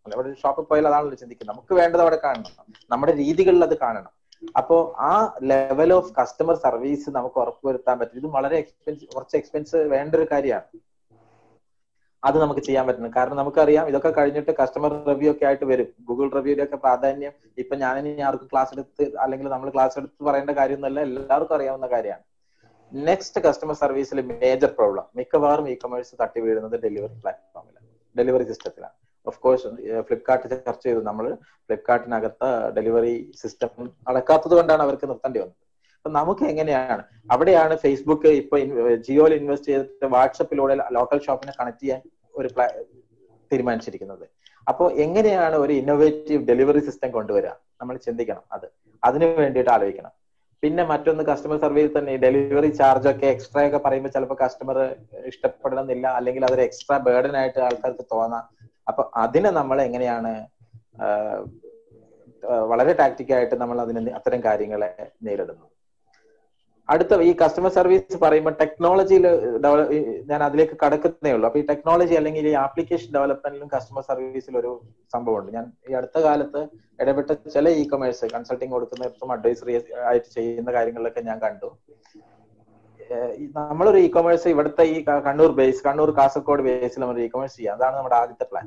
അവിടെ ഷോപ്പിൽ പോയാൽ അതാണല്ലോ ചിന്തിക്കുന്നത്. നമുക്ക് വേണ്ടത് അവിടെ കാണണം. നമ്മുടെ രീതികളിൽ അത് കാണണം. അപ്പോ ആ ലെവൽ ഓഫ് കസ്റ്റമർ സർവീസ് നമുക്ക് ഉറപ്പുവരുത്താൻ പറ്റും. ഇത് വളരെ എക്സ്പെൻസ് കുറച്ച് എക്സ്പെൻസ് വേണ്ട ഒരു കാര്യമാണ്. അത് നമുക്ക് ചെയ്യാൻ പറ്റുന്നത്. കാരണം നമുക്കറിയാം ഇതൊക്കെ കഴിഞ്ഞിട്ട് കസ്റ്റമർ റിവ്യൂ ഒക്കെ ആയിട്ട് വരും. ഗൂഗിൾ റിവ്യൂടെ ഒക്കെ പ്രാധാന്യം ഇപ്പൊ ഞാൻ ഇനി ആർക്കും ക്ലാസ് എടുത്ത് അല്ലെങ്കിൽ നമ്മൾ ക്ലാസ് എടുത്ത് പറയേണ്ട കാര്യമൊന്നുമല്ല എല്ലാവർക്കും അറിയാവുന്ന കാര്യമാണ്. നെക്സ്റ്റ് കസ്റ്റമർ സർവീസിൽ മേജർ പ്രോബ്ലം മിക്കവാറും ഇ കൊമേഴ്സ് തട്ടി വീഴുന്നത് ഡെലിവറി പ്ലാറ്റ്ഫോമിലാണ് ഡെലിവറി സിസ്റ്റത്തിലാണ് ഓഫ് കോഴ്സ് ഫ്ലിപ്കാർട്ട് ചർച്ച ചെയ്തു. നമ്മൾ ഫ്ലിപ്കാർട്ടിനകത്ത് ഡെലിവറി സിസ്റ്റം നടക്കാത്തത് കൊണ്ടാണ് അവർക്ക് നിർത്തേണ്ടി വന്നത്. അപ്പൊ നമുക്ക് എങ്ങനെയാണ്? അവിടെയാണ് ഫേസ്ബുക്ക് ഇപ്പൊ ജിയോയിൽ ഇൻവെസ്റ്റ് ചെയ്തിട്ട് വാട്സപ്പിലൂടെ ലോക്കൽ ഷോപ്പിനെ കണക്ട് ചെയ്യാൻ ഒരു തീരുമാനിച്ചിരിക്കുന്നത്. അപ്പോൾ എങ്ങനെയാണ് ഒരു ഇന്നോവേറ്റീവ് ഡെലിവറി സിസ്റ്റം കൊണ്ടുവരിക നമ്മൾ ചിന്തിക്കണം അത്. അതിനു വേണ്ടിയിട്ട് ആലോചിക്കണം. പിന്നെ മറ്റൊന്ന് കസ്റ്റമർ സർവീസ് തന്നെ ഡെലിവറി ചാർജ് ഒക്കെ എക്സ്ട്രാ ഒക്കെ പറയുമ്പോൾ ചിലപ്പോൾ കസ്റ്റമർ ഇഷ്ടപ്പെടണമെന്നില്ല. അല്ലെങ്കിൽ അതൊരു എക്സ്ട്രാ ബേർഡൻ ആയിട്ട് ആൾക്കാർക്ക് തോന്നാം. അപ്പൊ അതിനെ നമ്മൾ എങ്ങനെയാണ് വളരെ ടാക്ടിക്കായിട്ട് നമ്മൾ അതിന് അത്തരം കാര്യങ്ങളെ നേരിടുന്നു. അടുത്ത ഈ കസ്റ്റമർ സർവീസ് പറയുമ്പോൾ ടെക്നോളജിയിൽ ഞാൻ അതിലേക്ക് കടക്കുന്നേ ഉള്ളൂ. അപ്പൊ ഈ ടെക്നോളജി അല്ലെങ്കിൽ ഈ ആപ്ലിക്കേഷൻ ഡെവലപ്മെന്റിലും കസ്റ്റമർ സർവീസിൽ ഒരു സംഭവമുണ്ട്. ഞാൻ ഈ അടുത്ത കാലത്ത് ഇടപെട്ട ചില ഇ കൊമേഴ്സ് കൺസൾട്ടിങ് കൊടുക്കുന്നിടത്തും അഡ്വൈസറി ആയിട്ട് ചെയ്യുന്ന കാര്യങ്ങളിലൊക്കെ ഞാൻ കണ്ടു. നമ്മളൊരു ഇ കൊമേഴ്സ് ഇവിടുത്തെ ഈ കണ്ണൂർ ബേസ് കണ്ണൂർ കാസർഗോഡ് ബേസിൽ നമ്മൾ ഇ കൊമേഴ്സ് ചെയ്യാം. അതാണ് നമ്മുടെ ആദ്യത്തെ പ്ലാൻ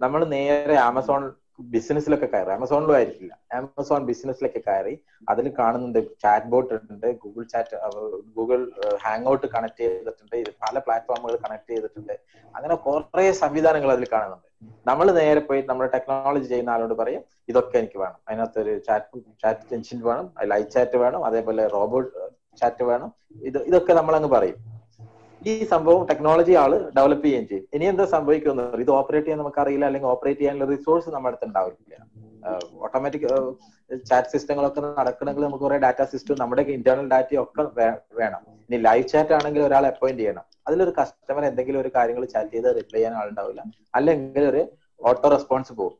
നമ്മൾ നേരെ ആമസോൺ ബിസിനസ്സിലൊക്കെ കയറി. ആമസോണിലും ആയിരിക്കില്ല. ആമസോൺ ബിസിനസ്സിലൊക്കെ കയറി. അതിൽ കാണുന്നുണ്ട് ചാറ്റ് ബോട്ട് ഉണ്ട് Google chat Google hangout connect ചെയ്തിട്ടുണ്ട്. പല പ്ലാറ്റ്ഫോമുകൾ കണക്ട് ചെയ്തിട്ടുണ്ട്. അങ്ങനെ കുറെ സംവിധാനങ്ങൾ അതിൽ കാണുന്നുണ്ട്. നമ്മൾ നേരെ പോയി നമ്മുടെ ടെക്നോളജി ചെയ്യുന്ന ആളോട് പറയും ഇതൊക്കെ എനിക്ക് വേണം. അതിനകത്ത് ഒരു ചാറ്റ് ചാറ്റ് എഞ്ചിൻ വേണം ലൈറ്റ് ചാറ്റ് വേണം അതേപോലെ റോബോട്ട് ചാറ്റ് വേണം. ഇത് ഇതൊക്കെ നമ്മൾ അങ്ങ് പറയും. ഈ സംഭവം ടെക്നോളജി ആൾ ഡെവലപ്പ് ചെയ്യുകയും ചെയ്യും. ഇനി എന്താ സംഭവിക്കുന്നു ഇത് ഓപ്പറേറ്റ് ചെയ്യാൻ നമുക്ക് അറിയില്ല അല്ലെങ്കിൽ ഓപ്പറേറ്റ് ചെയ്യാനുള്ള റിസോഴ്സ് നമ്മുടെ അടുത്ത് ഉണ്ടാവില്ല. ഓട്ടോമാറ്റിക് ചാറ്റ് സിസ്റ്റങ്ങളൊക്കെ നടക്കണമെങ്കിൽ നമുക്ക് കുറെ ഡാറ്റ സിസ്റ്റം നമ്മുടെ ഇന്റേണൽ ഡാറ്റയും ഒക്കെ വേണം. ഇനി ലൈവ് ചാറ്റ് ആണെങ്കിൽ ഒരാൾ അപ്പോയിന്റ് ചെയ്യണം. അതിലൊരു കസ്റ്റമർ എന്തെങ്കിലും ഒരു കാര്യങ്ങൾ ചാറ്റ് ചെയ്ത് റിപ്ലൈ ചെയ്യാൻ ആളുണ്ടാവില്ല. അല്ലെങ്കിൽ ഒരു ഓട്ടോ റെസ്പോൺസ് പോകും.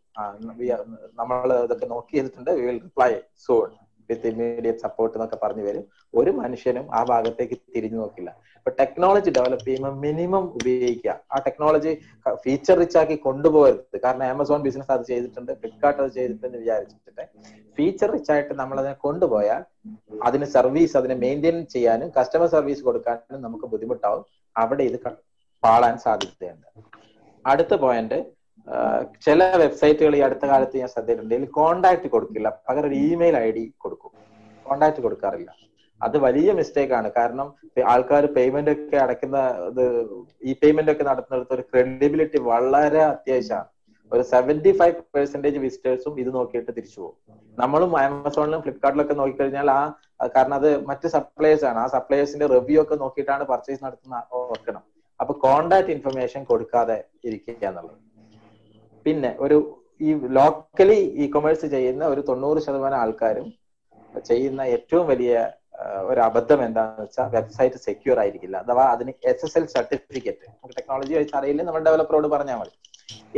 നമ്മൾ ഇതൊക്കെ നോക്കി ചെയ്തിട്ടുണ്ട് will reply soon with immediate support എന്നൊക്കെ പറഞ്ഞു വരും. ഒരു മനുഷ്യനും ആ ഭാഗത്തേക്ക് തിരിഞ്ഞു നോക്കില്ല. ഇപ്പൊ ടെക്നോളജി ഡെവലപ്പ് ചെയ്യുമ്പോൾ മിനിമം ഉപയോഗിക്കുക. ആ ടെക്നോളജി ഫീച്ചർ റിച്ച് ആക്കി കൊണ്ടുപോകരുത്. കാരണം ആമസോൺ ബിസിനസ് അത് ചെയ്തിട്ടുണ്ട് ഫ്ലിപ്കാർട്ട് അത് ചെയ്തിട്ടുണ്ട് വിചാരിച്ചിട്ട്. ഫീച്ചർ റിച്ച് ആയിട്ട് നമ്മൾ അതിനെ കൊണ്ടുപോയാൽ അതിന് സർവീസ് അതിനെ മെയിന്റെയിൻ ചെയ്യാനും കസ്റ്റമർ സർവീസ് കൊടുക്കാനും നമുക്ക് ബുദ്ധിമുട്ടാവും. അവിടെ ഇത് പാളാൻ സാധ്യതയുണ്ട്. അടുത്ത പോയിന്റ് ചില വെബ്സൈറ്റുകൾ ഈ അടുത്ത കാലത്ത് ഞാൻ ശ്രദ്ധയിലുണ്ട് ഇതിൽ കോണ്ടാക്ട് കൊടുക്കില്ല. പകരം ഒരു ഇമെയിൽ ഐ ഡി കൊടുക്കും. കോണ്ടാക്ട് കൊടുക്കാറില്ല. അത് വലിയ മിസ്റ്റേക്ക് ആണ്. കാരണം ആൾക്കാർ പേയ്മെന്റ് ഒക്കെ അടയ്ക്കുന്ന ഇത് ഈ പേയ്മെന്റ് ഒക്കെ നടത്തുന്നിടത്ത് ഒരു ക്രെഡിബിലിറ്റി വളരെ അത്യാവശ്യമാണ്. ഒരു സെവന്റി ഫൈവ് പെർസെന്റേജ് വിസിറ്റേഴ്സും ഇത് നോക്കിയിട്ട് തിരിച്ചു പോകും. നമ്മളും ആമസോണിലും ഫ്ലിപ്കാർട്ടിലും ഒക്കെ നോക്കിക്കഴിഞ്ഞാൽ ആ കാരണം അത് മറ്റ് സപ്ലയേഴ്സ് ആണ്. ആ സപ്ലയേഴ്സിന്റെ റിവ്യൂ ഒക്കെ നോക്കിയിട്ടാണ് പർച്ചേസ് നടത്തുന്ന ഓർക്കണം. അപ്പൊ കോണ്ടാക്ട് ഇൻഫർമേഷൻ കൊടുക്കാതെ ഇരിക്കുക എന്നുള്ളത്. പിന്നെ ഒരു ഈ ലോക്കലി ഇ കൊമേഴ്സ് ചെയ്യുന്ന ഒരു തൊണ്ണൂറ് ശതമാനം ആൾക്കാരും ചെയ്യുന്ന ഏറ്റവും വലിയ ഒരു അബദ്ധം എന്താണെന്ന് വെച്ചാൽ വെബ്സൈറ്റ് സെക്യൂർ ആയിരിക്കില്ല. അഥവാ അതിന് S S L certificate technology വെച്ച് അറിയില്ല നമ്മൾ ഡെവലപ്പറോട് പറഞ്ഞാൽ മതി.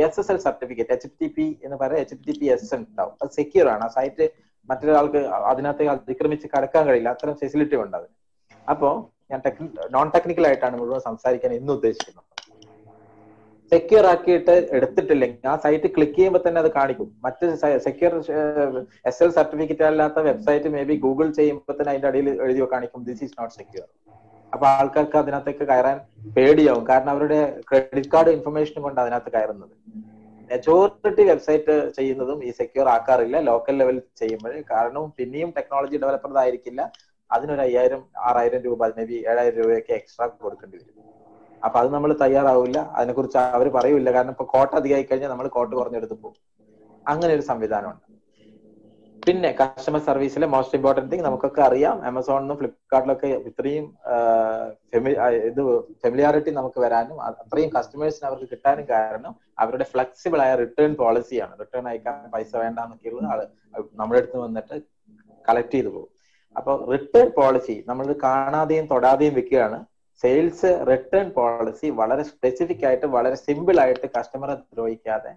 S S L certificate H T P എന്ന് പറയാം എച്ച് ടി പി എസ് ഉണ്ടാവും. അത് സെക്യൂർ ആണ്. ആ സൈറ്റ് മറ്റൊരാൾക്ക് അതിനകത്ത് അതിക്രമിച്ച് കടക്കാൻ കഴിയില്ല. അത്തരം ഫെസിലിറ്റി ഉണ്ട് അതിന്. അപ്പോ ഞാൻ ടെക് നോൺ ടെക്നിക്കൽ ആയിട്ടാണ് മുഴുവൻ സംസാരിക്കാൻ ഇന്ന് ഉദ്ദേശിക്കുന്നത്. സെക്യൂർ ആക്കിയിട്ട് എടുത്തിട്ടില്ലെങ്കിൽ ആ സൈറ്റ് ക്ലിക്ക് ചെയ്യുമ്പോൾ തന്നെ അത് കാണിക്കും. മറ്റ് സെക്യൂർ എസ് എൽ സർട്ടിഫിക്കറ്റ് അല്ലാത്ത വെബ്സൈറ്റ് മേ ബി ഗൂഗിൾ ചെയ്യുമ്പോൾ തന്നെ അതിന്റെ അടിയിൽ എഴുതി കാണിക്കും. ദിസ് ഈസ് നോട്ട് സെക്യൂർ അപ്പൊ ആൾക്കാർക്ക് അതിനകത്തേക്ക് കയറാൻ പേടിയാവും. കാരണം അവരുടെ ക്രെഡിറ്റ് കാർഡ് ഇൻഫർമേഷൻ കൊണ്ട് അതിനകത്ത് കയറുന്നത്. മെജോറിറ്റി വെബ്സൈറ്റ് ചെയ്യുന്നതും ഈ സെക്യൂർ ആക്കാറില്ല. ലോക്കൽ ലെവൽ ചെയ്യുമ്പോൾ. കാരണം പിന്നെയും ടെക്നോളജി ഡെവലപ്പർ ആയിരിക്കില്ല അതിനൊരു അയ്യായിരം ആറായിരം രൂപ മേ ബി ഏഴായിരം രൂപയൊക്കെ എക്സ്ട്രാ കൊടുക്കേണ്ടി വരും. അപ്പൊ അത് നമ്മൾ തയ്യാറാവില്ല. അതിനെക്കുറിച്ച് അവർ പറയൂല കാരണം ഇപ്പൊ കോട്ട അധികമായി കഴിഞ്ഞാൽ നമ്മൾ കോട്ട് കുറഞ്ഞെടുത്ത് പോകും. അങ്ങനെ ഒരു സംവിധാനമുണ്ട്. പിന്നെ കസ്റ്റമർ സർവീസിലെ മോസ്റ്റ് ഇമ്പോർട്ടന്റ് തിങ് നമുക്കൊക്കെ അറിയാം. ആമസോണിനും ഫ്ലിപ്കാർട്ടിലൊക്കെ ഇത്രയും ഇത് ഫെമിലിയാരിറ്റി നമുക്ക് വരാനും അത്രയും കസ്റ്റമേഴ്സിന് അവർക്ക് കിട്ടാനും കാരണം അവരുടെ ഫ്ലെക്സിബിൾ ആയ റിട്ടേൺ പോളിസിയാണ് റിട്ടേൺ അയക്കാൻ പൈസ വേണ്ട എന്നൊക്കെയുള്ളത് ആൾ നമ്മുടെ അടുത്ത് വന്നിട്ട് കളക്ട് ചെയ്തു പോകും. അപ്പൊ റിട്ടേൺ പോളിസി നമ്മൾ കാണാതെയും തൊടാതെയും വെക്കുകയാണ്. സെയിൽസ് റിട്ടേൺ പോളിസി വളരെ സ്പെസിഫിക് ആയിട്ട് വളരെ സിമ്പിൾ ആയിട്ട് കസ്റ്റമറെ ദ്രോഹിക്കാതെ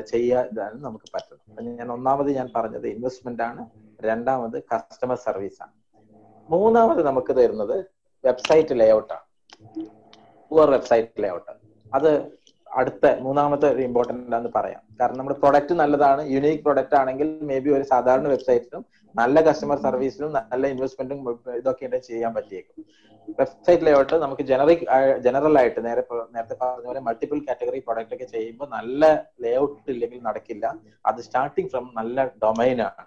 ചെയ്യാതാണ് നമുക്ക് പറ്റുന്നത്. ഞാൻ ഒന്നാമത് ഞാൻ പറഞ്ഞത് ഇൻവെസ്റ്റ്മെന്റ് ആണ്. രണ്ടാമത് കസ്റ്റമർ സർവീസ് ആണ്. മൂന്നാമത് നമുക്ക് തരുന്നത് വെബ്സൈറ്റ് ലേഔട്ട് ആണ്. വെബ്സൈറ്റ് ലേഔട്ട് അത് അടുത്ത മൂന്നാമത്തെ ഒരു ഇമ്പോർട്ടന്റ് ആണെന്ന് പറയാം. കാരണം നമ്മുടെ പ്രൊഡക്റ്റ് നല്ലതാണ് യുണീക് പ്രൊഡക്റ്റ് ആണെങ്കിൽ മേ ബി ഒരു സാധാരണ വെബ്സൈറ്റിലും നല്ല കസ്റ്റമർ സർവീസിലും നല്ല ഇൻവെസ്റ്റ്മെന്റും ഇതൊക്കെ ഉണ്ട് ചെയ്യാൻ പറ്റിയേക്കും. വെബ്സൈറ്റ് ലേഔട്ട് നമുക്ക് ജനറിക് ജനറൽ ആയിട്ട് നേരെ നേരത്തെ പറഞ്ഞ പോലെ മൾട്ടിപ്പിൾ കാറ്റഗറി പ്രൊഡക്റ്റ് ഒക്കെ ചെയ്യുമ്പോൾ നല്ല ലേഔട്ട് ഇല്ലെങ്കിൽ നടക്കില്ല. അത് സ്റ്റാർട്ടിങ് ഫ്രം നല്ല ഡൊമൈൻ ആണ്.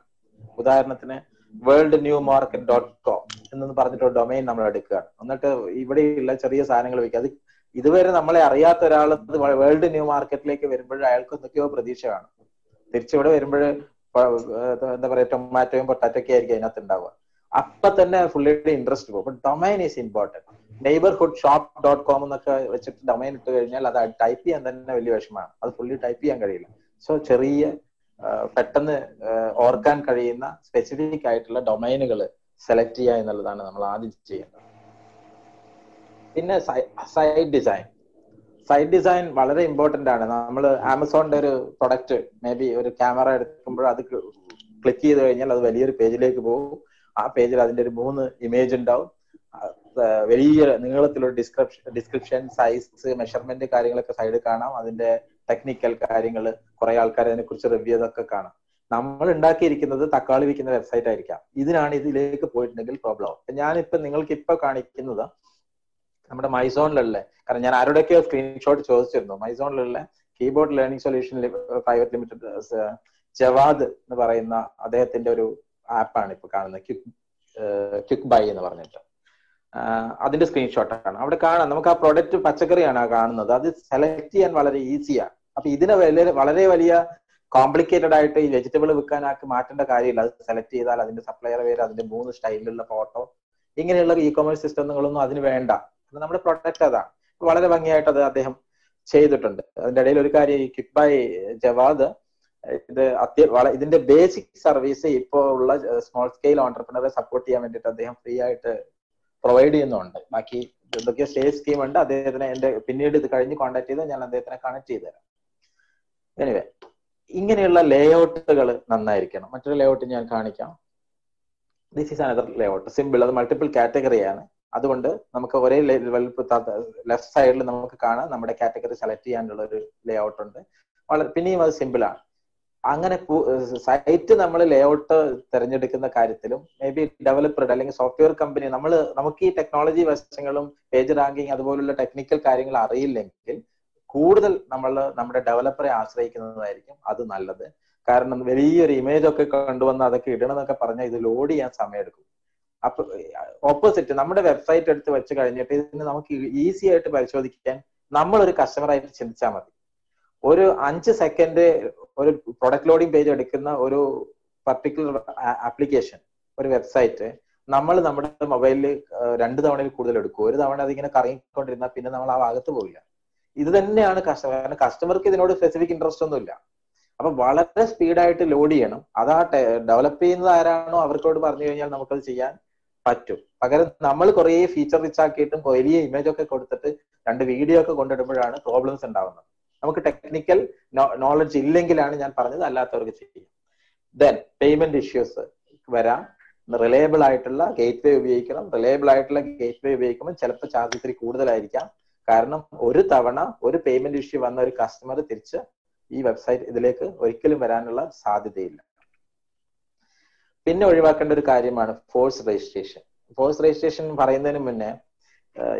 ഉദാഹരണത്തിന് world new market dot com എന്ന് പറഞ്ഞിട്ട് ഡൊമൈൻ നമ്മൾ എടുക്കുകയാണ് എന്നിട്ട് ഇവിടെയുള്ള ചെറിയ സാധനങ്ങൾ വയ്ക്കുക. അത് ഇതുവരെ നമ്മളെ അറിയാത്ത ഒരാൾ വേൾഡ് ന്യൂ മാർക്കറ്റിലേക്ക് വരുമ്പോൾ അയാൾക്ക് എന്തൊക്കെയോ പ്രതീക്ഷ കാണും തിരിച്ചിവിടെ വരുമ്പോൾ എന്താ പറയാ ടൊമാറ്റോയും പൊട്ടാറ്റൊക്കെ ആയിരിക്കും അതിനകത്ത് ഉണ്ടാവുക അപ്പൊ തന്നെ ഫുള്ളി ഇൻട്രസ്റ്റ് പോകും domain is important neighbourhood shop dot com എന്നൊക്കെ വെച്ചിട്ട് ഡൊമൈൻ ഇട്ട് കഴിഞ്ഞാൽ അത് ടൈപ്പ് ചെയ്യാൻ തന്നെ വലിയ വിഷമമാണ്. അത് ഫുള്ളി ടൈപ്പ് ചെയ്യാൻ കഴിയില്ല. സോ ചെറിയ പെട്ടെന്ന് ഓർക്കാൻ കഴിയുന്ന സ്പെസിഫിക് ആയിട്ടുള്ള ഡൊമൈനുകൾ സെലക്ട് ചെയ്യുക എന്നുള്ളതാണ് നമ്മൾ ആദ്യം ചെയ്യേണ്ടത് പിന്നെ സൈഡ് ഡിസൈൻ സൈഡ് ഡിസൈൻ വളരെ ഇമ്പോർട്ടന്റ് ആണ്. നമ്മൾ ആമസോണിന്റെ ഒരു പ്രൊഡക്റ്റ് മേ ബി ഒരു ക്യാമറ എടുക്കുമ്പോൾ അത് ക്ലിക്ക് ചെയ്ത് കഴിഞ്ഞാൽ അത് വലിയൊരു പേജിലേക്ക് പോകും. ആ പേജിൽ അതിന്റെ ഒരു മൂന്ന് ഇമേജ് ഉണ്ടാവും. വലിയ നീളത്തിലുള്ള ഡിസ്ക്രിപ്ഷൻ ഡിസ്ക്രിപ്ഷൻ സൈസ് മെഷർമെന്റ് കാര്യങ്ങളൊക്കെ സൈഡിൽ കാണാം. അതിന്റെ ടെക്നിക്കൽ കാര്യങ്ങൾ കുറെ ആൾക്കാർ അതിനെ കുറിച്ച് റിവ്യൂ ഇതൊക്കെ കാണാം. നമ്മൾ ഉണ്ടാക്കിയിരിക്കുന്നത് തക്കാളി വിൽക്കുന്ന വെബ്സൈറ്റ് ആയിരിക്കാം. ഇതിനാണ് ഇതിലേക്ക് പോയിട്ടുണ്ടെങ്കിൽ പ്രോബ്ലം ഞാനിപ്പോ നിങ്ങൾക്ക് ഇപ്പൊ കാണിക്കുന്നത് നമ്മുടെ മൈസോണിലുള്ള കാരണം ഞാൻ ആരുടെയൊക്കെയോ സ്ക്രീൻഷോട്ട് ചോദിച്ചിരുന്നു. മൈസോണിലുള്ള keyboard learning solution private limited Javad എന്ന് പറയുന്ന അദ്ദേഹത്തിന്റെ ഒരു ആപ്പാണ് ഇപ്പൊ കാണുന്നത്. ക്വിക്ക് ക്വിക്ക് ബൈ എന്ന് പറഞ്ഞിട്ട്. അതിന്റെ സ്ക്രീൻഷോട്ടാണ് അവിടെ കാണാം നമുക്ക് ആ പ്രൊഡക്റ്റ് പച്ചക്കറിയാണ് ആ കാണുന്നത്. അത് സെലക്ട് ചെയ്യാൻ വളരെ ഈസിയാണ് അപ്പൊ ഇതിനെ വളരെ വലിയ കോംപ്ലിക്കേറ്റഡ് ആയിട്ട് ഈ വെജിറ്റബിൾ വിൽക്കാനാക്കി മാറ്റേണ്ട കാര്യമില്ല. അത് സെലക്ട് ചെയ്താൽ അതിന്റെ സപ്ലയർ പേര് അതിന്റെ മൂന്ന് സ്റ്റൈലിലുള്ള ഫോട്ടോ ഇങ്ങനെയുള്ള ഇ കൊമേഴ്സ് സിസ്റ്റങ്ങളൊന്നും അതിന് വേണ്ട. നമ്മുടെ പ്രൊഡക്റ്റ് അതാണ് വളരെ ഭംഗിയായിട്ട് അത് അദ്ദേഹം ചെയ്തിട്ടുണ്ട്. അതിന്റെ ഇടയിൽ ഒരു കാര്യം ഈ ബൈ ജവാദ് ഇത് അത്യ ഇതിന്റെ ബേസിക് സർവീസ് ഇപ്പോ ഉള്ള സ്മോൾ സ്കെയിൽ ഓണ്ടർപ്രണറെ സപ്പോർട്ട് ചെയ്യാൻ വേണ്ടിട്ട് അദ്ദേഹം ഫ്രീ ആയിട്ട് പ്രൊവൈഡ് ചെയ്യുന്നുണ്ട്. ബാക്കി എന്തൊക്കെയോ സ്റ്റേ സ്കീം ഉണ്ട്. അദ്ദേഹത്തിന് എന്റെ പിന്നീട് ഇത് കഴിഞ്ഞ് കോൺടാക്ട് ചെയ്ത് ഞാൻ അദ്ദേഹത്തിനെ കണക്ട് ചെയ്ത് തരാം. എനിവേ ഇങ്ങനെയുള്ള ലേഔട്ടുകൾ നന്നായിരിക്കണം. മറ്റൊരു ലേഔട്ട് ഞാൻ കാണിക്കാം. This is another layout simple അത് മൾട്ടിപ്പിൾ കാറ്റഗറിയാണ് അതുകൊണ്ട് നമുക്ക് ഒരേ ലെഫ്റ്റ് സൈഡിൽ നമുക്ക് കാണാം നമ്മുടെ കാറ്റഗറി സെലക്ട് ചെയ്യാനുള്ള ഒരു ലേ ഔട്ട് ഉണ്ട്. വളരെ പിന്നെയും അത് സിമ്പിൾ ആണ്. അങ്ങനെ സൈറ്റ് നമ്മൾ ലേ ഔട്ട് തിരഞ്ഞെടുക്കുന്ന കാര്യത്തിലും മേ ബി ഡെവലപ്പറുടെ അല്ലെങ്കിൽ സോഫ്റ്റ്വെയർ കമ്പനി നമ്മൾ നമുക്ക് ഈ ടെക്നോളജി വശങ്ങളും പേജ് റാങ്കിങ് അതുപോലുള്ള ടെക്നിക്കൽ കാര്യങ്ങൾ അറിയില്ലെങ്കിൽ കൂടുതൽ നമ്മൾ നമ്മുടെ ഡെവലപ്പറെ ആശ്രയിക്കുന്നതായിരിക്കും അത് നല്ലത്. കാരണം വലിയൊരു ഇമേജ് ഒക്കെ കൊണ്ടുവന്ന് അതൊക്കെ ഇടണം എന്നൊക്കെ പറഞ്ഞാൽ ഇത് ലോഡ് ചെയ്യാൻ സമയമെടുക്കും. അപ്പൊ ഓപ്പോസിറ്റ് നമ്മുടെ വെബ്സൈറ്റ് എടുത്ത് വെച്ച് കഴിഞ്ഞിട്ട് ഇതിന് നമുക്ക് ഈസി ആയിട്ട് പരിശോധിക്കാൻ നമ്മൾ ഒരു കസ്റ്റമറായിട്ട് ചിന്തിച്ചാൽ മതി. ഒരു അഞ്ച് സെക്കൻഡ് ഒരു പ്രൊഡക്റ്റ് ലോഡിംഗ് പേജ് എടുക്കുന്ന ഒരു പർട്ടിക്കുലർ ആപ്ലിക്കേഷൻ ഒരു വെബ്സൈറ്റ് നമ്മൾ നമ്മുടെ മൊബൈലിൽ രണ്ട് തവണയിൽ കൂടുതൽ എടുക്കും. ഒരു തവണ അതിങ്ങനെ കറങ്ങിക്കൊണ്ടിരുന്നാൽ പിന്നെ നമ്മൾ ആ ഭാഗത്ത് പോവില്ല. ഇത് തന്നെയാണ് കസ്റ്റമർ കാരണം കസ്റ്റമർക്ക് ഇതിനോട് സ്പെസിഫിക് ഇൻട്രസ്റ്റ് ഒന്നും ഇല്ല. അപ്പൊ വളരെ സ്പീഡായിട്ട് ലോഡ് ചെയ്യണം. അതാ ഡെവലപ്പ് ചെയ്യുന്നത് ആരാണോ അവർക്കോട് പറഞ്ഞു കഴിഞ്ഞാൽ നമുക്കത് ചെയ്യാൻ പറ്റും. പകരം നമ്മൾ കുറേ ഫീച്ചർ റിച്ച് ആക്കിയിട്ടും വലിയ ഇമേജ് ഒക്കെ കൊടുത്തിട്ട് രണ്ട് വീഡിയോ ഒക്കെ കൊണ്ടിടുമ്പോഴാണ് പ്രോബ്ലംസ് ഉണ്ടാവുന്നത്. നമുക്ക് ടെക്നിക്കൽ നോളജ് ഇല്ലെങ്കിലാണ് ഞാൻ പറഞ്ഞത് അല്ലാത്തവർക്ക് ചെയ്യാം. ദെൻ പേയ്മെന്റ് ഇഷ്യൂസ് വരാം. റിലയബിൾ ആയിട്ടുള്ള ഗേറ്റ് വേ ഉപയോഗിക്കണം. റിലയബിൾ ആയിട്ടുള്ള ഗേറ്റ് വേ ഉപയോഗിക്കുമ്പോൾ ചിലപ്പോൾ ചാർജ് ഇത്തിരി കൂടുതലായിരിക്കാം. കാരണം ഒരു തവണ ഒരു പേയ്മെന്റ് ഇഷ്യൂ വന്ന ഒരു കസ്റ്റമർ തിരിച്ച് ഈ വെബ്സൈറ്റ് ഇതിലേക്ക് ഒരിക്കലും വരാനുള്ള സാധ്യതയില്ല. പിന്നെ ഒഴിവാക്കേണ്ട ഒരു കാര്യമാണ് ഫോഴ്സ് രജിസ്ട്രേഷൻ ഫോഴ്സ് രജിസ്ട്രേഷൻ പറയുന്നതിന് മുന്നേ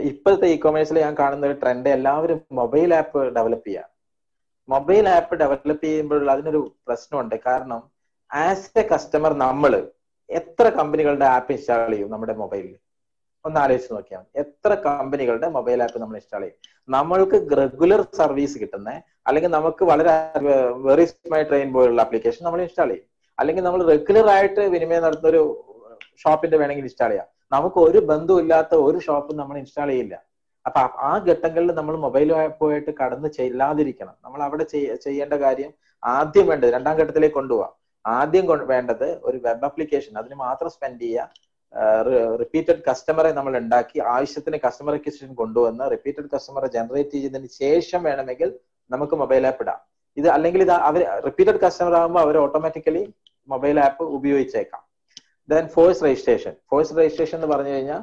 ഇപ്പോഴത്തെ ഇ കൊമേഴ്സിൽ ഞാൻ കാണുന്ന ഒരു ട്രെൻഡ് എല്ലാവരും മൊബൈൽ ആപ്പ് ഡെവലപ്പ് ചെയ്യാം. മൊബൈൽ ആപ്പ് ഡെവലപ്പ് ചെയ്യുമ്പോഴുള്ള അതിനൊരു പ്രശ്നമുണ്ട്. കാരണം ആസ് എ കസ്റ്റമർ നമ്മൾ എത്ര കമ്പനികളുടെ ആപ്പ് ഇൻസ്റ്റാൾ ചെയ്യും നമ്മുടെ മൊബൈലിൽ ഒന്ന് ആലോചിച്ച് നോക്കിയാൽ എത്ര കമ്പനികളുടെ മൊബൈൽ ആപ്പ് നമ്മൾ ഇൻസ്റ്റാൾ ചെയ്യും? നമ്മൾക്ക് റെഗുലർ സർവീസ് കിട്ടുന്ന അല്ലെങ്കിൽ നമുക്ക് വളരെ വെറി മൈ ട്രെയിൻ പോലുള്ള ആപ്ലിക്കേഷൻ നമ്മൾ ഇൻസ്റ്റാൾ ചെയ്യും. അല്ലെങ്കിൽ നമ്മൾ റെഗുലർ ആയിട്ട് വിനിമയം നടത്തുന്ന ഒരു ഷോപ്പിന്റെ വേണമെങ്കിൽ ഇൻസ്റ്റാൾ ചെയ്യാം. നമുക്ക് ഒരു ബന്ധമില്ലാത്ത ഒരു ഷോപ്പും നമ്മൾ ഇൻസ്റ്റാൾ ചെയ്യില്ല. അപ്പൊ ആ ഘട്ടങ്ങളിൽ നമ്മൾ മൊബൈൽ പോയിട്ട് കടന്ന് ചെല്ലാതിരിക്കണം. നമ്മൾ അവിടെ ചെയ്യേണ്ട കാര്യം ആദ്യം വേണ്ടത് രണ്ടാം ഘട്ടത്തിലേക്ക് കൊണ്ടുപോവാം. ആദ്യം വേണ്ടത് ഒരു വെബ് ആപ്ലിക്കേഷൻ അതിന് മാത്രം സ്പെൻഡ് ചെയ്യുക. റിപ്പീറ്റഡ് കസ്റ്റമറെ നമ്മൾ ഉണ്ടാക്കി ആവശ്യത്തിന് കസ്റ്റമർ അക്വിസിഷൻ കൊണ്ടുവന്ന് റിപ്പീറ്റഡ് കസ്റ്റമറെ ജനറേറ്റ് ചെയ്തതിന് ശേഷം വേണമെങ്കിൽ നമുക്ക് മൊബൈൽ ആപ്പ് ഇടാം. ഇത് അല്ലെങ്കിൽ ഇത് അവർ റിപ്പീറ്റഡ് കസ്റ്റമർ ആകുമ്പോൾ അവർ ഓട്ടോമാറ്റിക്കലി മൊബൈൽ ആപ്പ് ഉപയോഗിച്ചേക്കാം. Then force registration force registration എന്ന് പറഞ്ഞു കഴിഞ്ഞാൽ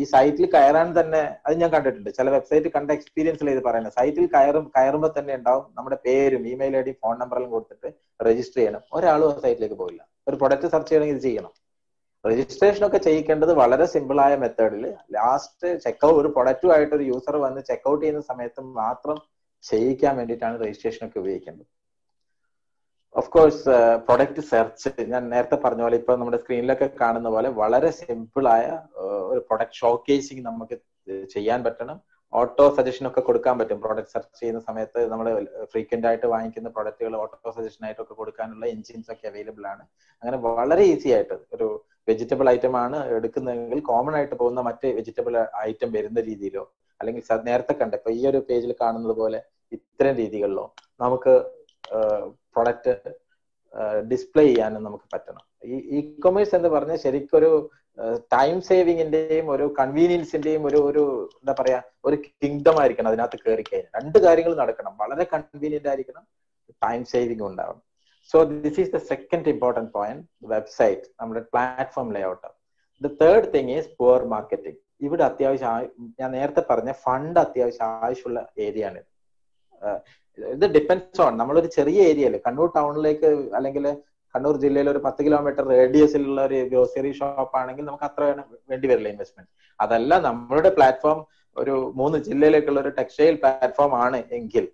ഈ സൈറ്റിൽ കയറാൻ തന്നെ അത് ഞാൻ കണ്ടിട്ടുണ്ട്. ചില വെബ്സൈറ്റ് കണ്ട എക്സ്പീരിയൻസിൽ ഇത് പറയുന്നത്. സൈറ്റിൽ കയറും കയറുമ്പോൾ തന്നെ ഉണ്ടാവും നമ്മുടെ പേരും ഇമെയിൽ ഐ ഡി ഫോൺ നമ്പറും കൊടുത്തിട്ട് രജിസ്റ്റർ ചെയ്യണം. ഒരാളും ആ സൈറ്റിലേക്ക് പോയില്ല ഒരു പ്രൊഡക്റ്റ് സെർച്ച് ചെയ്യണമെങ്കിൽ ഇത് ചെയ്യണം. രജിസ്ട്രേഷൻ ഒക്കെ ചെയ്യിക്കേണ്ടത് വളരെ സിമ്പിൾ ആയ മെത്തേഡിൽ ലാസ്റ്റ് ചെക്കൗട്ട് ഒരു പ്രൊഡക്റ്റുമായിട്ട് ഒരു യൂസർ വന്ന് ചെക്കൗട്ട് ചെയ്യുന്ന സമയത്ത് മാത്രം ചെയ്യിക്കാൻ വേണ്ടിയിട്ടാണ് രജിസ്ട്രേഷൻ ഒക്കെ ഉപയോഗിക്കേണ്ടത്. ഓഫ് കോഴ്സ് പ്രൊഡക്റ്റ് സെർച്ച് ഞാൻ നേരത്തെ പറഞ്ഞ പോലെ ഇപ്പൊ നമ്മുടെ സ്ക്രീനിലൊക്കെ കാണുന്ന പോലെ വളരെ സിമ്പിൾ ആയ ഒരു പ്രൊഡക്റ്റ് ഷോക്കേസിങ് നമുക്ക് ചെയ്യാൻ പറ്റണം. ഓട്ടോ സജഷൻ ഒക്കെ കൊടുക്കാൻ പറ്റും. പ്രോഡക്റ്റ് സെർച്ച് ചെയ്യുന്ന സമയത്ത് നമ്മൾ ഫ്രീക്വന്റ് ആയിട്ട് വാങ്ങിക്കുന്ന പ്രൊഡക്റ്റുകൾ ഓട്ടോ സജഷൻ ആയിട്ടൊക്കെ കൊടുക്കാനുള്ള എൻജിൻസ് ഒക്കെ അവൈലബിൾ ആണ്. അങ്ങനെ വളരെ ഈസി ആയിട്ട് ഒരു വെജിറ്റബിൾ ഐറ്റം ആണ് എടുക്കുന്നതെങ്കിൽ കോമൺ ആയിട്ട് പോകുന്ന മറ്റ് വെജിറ്റബിൾ ഐറ്റം വരുന്ന രീതിയിലോ അല്ലെങ്കിൽ നേരത്തെ കണ്ട ഇപ്പൊ ഈ ഒരു പേജിൽ കാണുന്നത് പോലെ ഇത്തരം രീതികളിലോ നമുക്ക് പ്രൊഡക്റ്റ് ഡിസ്പ്ലേ ചെയ്യാനും നമുക്ക് പറ്റണം. ഈ ഇ കൊമേഴ്സ് എന്ന് പറഞ്ഞാൽ ശരിക്കൊരു ടൈം സേവിങ്ങിന്റെയും ഒരു കൺവീനിയൻസിന്റെയും ഒരു ഒരു എന്താ പറയാ ഒരു കിങ്ഡം ആയിരിക്കണം അതിനകത്ത് കയറി കഴിഞ്ഞാൽ. രണ്ട് കാര്യങ്ങൾ നടക്കണം. വളരെ കൺവീനിയന്റ് ആയിരിക്കണം ടൈം സേവിംഗ് ഉണ്ടാവണം. So this is the second important point website നമ്മുടെ platform layout the third thing is poor marketing ഇവിടെ അത്യാവശ്യം ഞാൻ നേരത്തെ പറഞ്ഞ ഫണ്ട് അത്യാവശ്യം ആവശ്യമുള്ള ഏരിയ ആണ് ഇത് ഡിപ്പെൻഡ്സ് ഓൺ നമ്മളൊരു ചെറിയ ഏരിയയിൽ കണ്ണൂർ ടൗണിലേക്ക് അല്ലെങ്കിൽ കണ്ണൂർ ജില്ലയിൽ ഒരു പത്ത് കിലോമീറ്റർ റേഡിയസിലുള്ള ഒരു ഗ്രോസറി ഷോപ്പ് ആണെങ്കിൽ നമുക്ക് അത്ര വേണ്ടി വരില്ല ഇൻവെസ്റ്റ്മെന്റ് അതല്ല നമ്മളുടെ പ്ലാറ്റ്ഫോം ഒരു മൂന്ന് ജില്ലയിലേക്കുള്ള ഒരു ടെക്സ്റ്റൈൽ പ്ലാറ്റ്ഫോം ആണ് എങ്കിൽ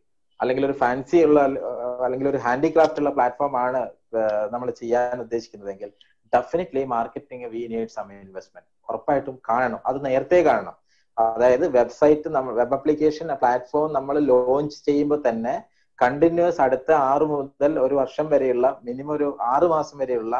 അല്ലെങ്കിൽ ഒരു ഫാൻസി ഉള്ള അല്ലെങ്കിൽ ഒരു ഹാൻഡിക്രാഫ്റ്റ് ഉള്ള പ്ലാറ്റ്ഫോം ആണ് നമ്മൾ ചെയ്യാൻ ഉദ്ദേശിക്കുന്നതെങ്കിൽ definitely marketing we need some investment ഉറപ്പായിട്ടും കാണണം. അത് നേരത്തെ കാണണം. അതായത് വെബ്സൈറ്റ് നമ്മൾ വെബ് ആപ്ലിക്കേഷൻ പ്ലാറ്റ്ഫോം നമ്മൾ ലോഞ്ച് ചെയ്യുമ്പോൾ തന്നെ കണ്ടിന്യൂസ് അടുത്ത ആറ് മുതൽ ഒരു വർഷം വരെയുള്ള മിനിമം ഒരു ആറ് മാസം വരെയുള്ള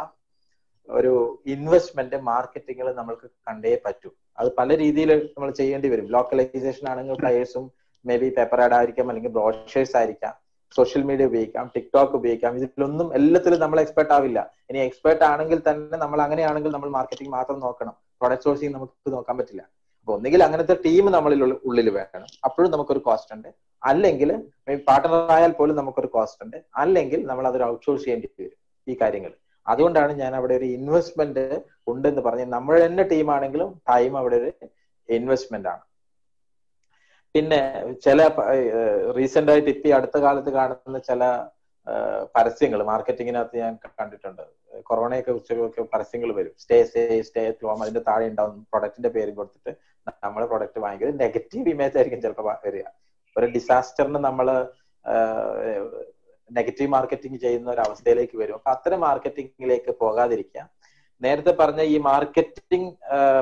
ഒരു ഇൻവെസ്റ്റ്മെന്റ് മാർക്കറ്റിംഗിൽ നമ്മൾക്ക് കണ്ടേ പറ്റൂ. അത് പല രീതിയിൽ നമ്മൾ ചെയ്യേണ്ടി വരും. ലോക്കലൈസേഷൻ ആണെങ്കിൽ ഫ്ലയേഴ്സും മേ ബി പേപ്പർ ആഡ് ആയിരിക്കാം അല്ലെങ്കിൽ ബ്രോഷേഴ്സ് ആയിരിക്കാം സോഷ്യൽ മീഡിയ ഉപയോഗിക്കാം ടിക്ടോക്ക് ഉപയോഗിക്കാം. ഇതിലൊന്നും എല്ലാത്തിലും നമ്മൾ എക്സ്പെർട്ട് ആവില്ല. ഇനി എക്സ്പെർട്ട് ആണെങ്കിൽ തന്നെ നമ്മൾ അങ്ങനെയാണെങ്കിൽ നമ്മൾ മാർക്കറ്റിംഗ് മാത്രം നോക്കണം. പ്രൊഡക്റ്റ് സോഴ്സിങ് നമുക്ക് നോക്കാൻ പറ്റില്ല. ഒന്നുകിൽ അങ്ങനത്തെ ടീം നമ്മളിൽ ഉള്ളിൽ വേണം. അപ്പോഴും നമുക്കൊരു കോസ്റ്റ് ഉണ്ട്. അല്ലെങ്കിൽ പാർട്ട്ണർ ആയാൽ പോലും നമുക്കൊരു കോസ്റ്റ് ഉണ്ട്. അല്ലെങ്കിൽ നമ്മൾ അതൊരു ഔട്ട്സോഴ്സ് ചെയ്യേണ്ടി വരും ഈ കാര്യങ്ങൾ. അതുകൊണ്ടാണ് ഞാൻ അവിടെ ഒരു ഇൻവെസ്റ്റ്മെന്റ് ഉണ്ടെന്ന് പറഞ്ഞ് നമ്മൾ തന്നെ ടീമാണെങ്കിലും ടൈം അവിടെ ഒരു ഇൻവെസ്റ്റ്മെന്റ് ആണ്. പിന്നെ ചില റീസെന്റ് ആയിട്ട് ഇപ്പൊ അടുത്ത കാലത്ത് കാണുന്ന ചില പരസ്യങ്ങൾ മാർക്കറ്റിങ്ങിനകത്ത് ഞാൻ കണ്ടിട്ടുണ്ട്. കൊറോണയൊക്കെ ഉച്ചകൊക്കെ പരസ്യങ്ങൾ വരും. Stay safe stay at home അതിന്റെ താഴെ ഉണ്ടാവും പ്രൊഡക്റ്റിന്റെ പേര് കൊടുത്തിട്ട് നമ്മളെ പ്രൊഡക്റ്റ് വാങ്ങിക്കുന്നത് നെഗറ്റീവ് ഇമേജ് ആയിരിക്കും ചിലപ്പോൾ വരിക. ഒരു ഡിസാസ്റ്ററിന് നമ്മൾ നെഗറ്റീവ് മാർക്കറ്റിംഗ് ചെയ്യുന്ന ഒരു അവസ്ഥയിലേക്ക് വരും. അപ്പൊ അത്തരം മാർക്കറ്റിംഗിലേക്ക് പോകാതിരിക്കുക. നേരത്തെ പറഞ്ഞ ഈ മാർക്കറ്റിംഗ്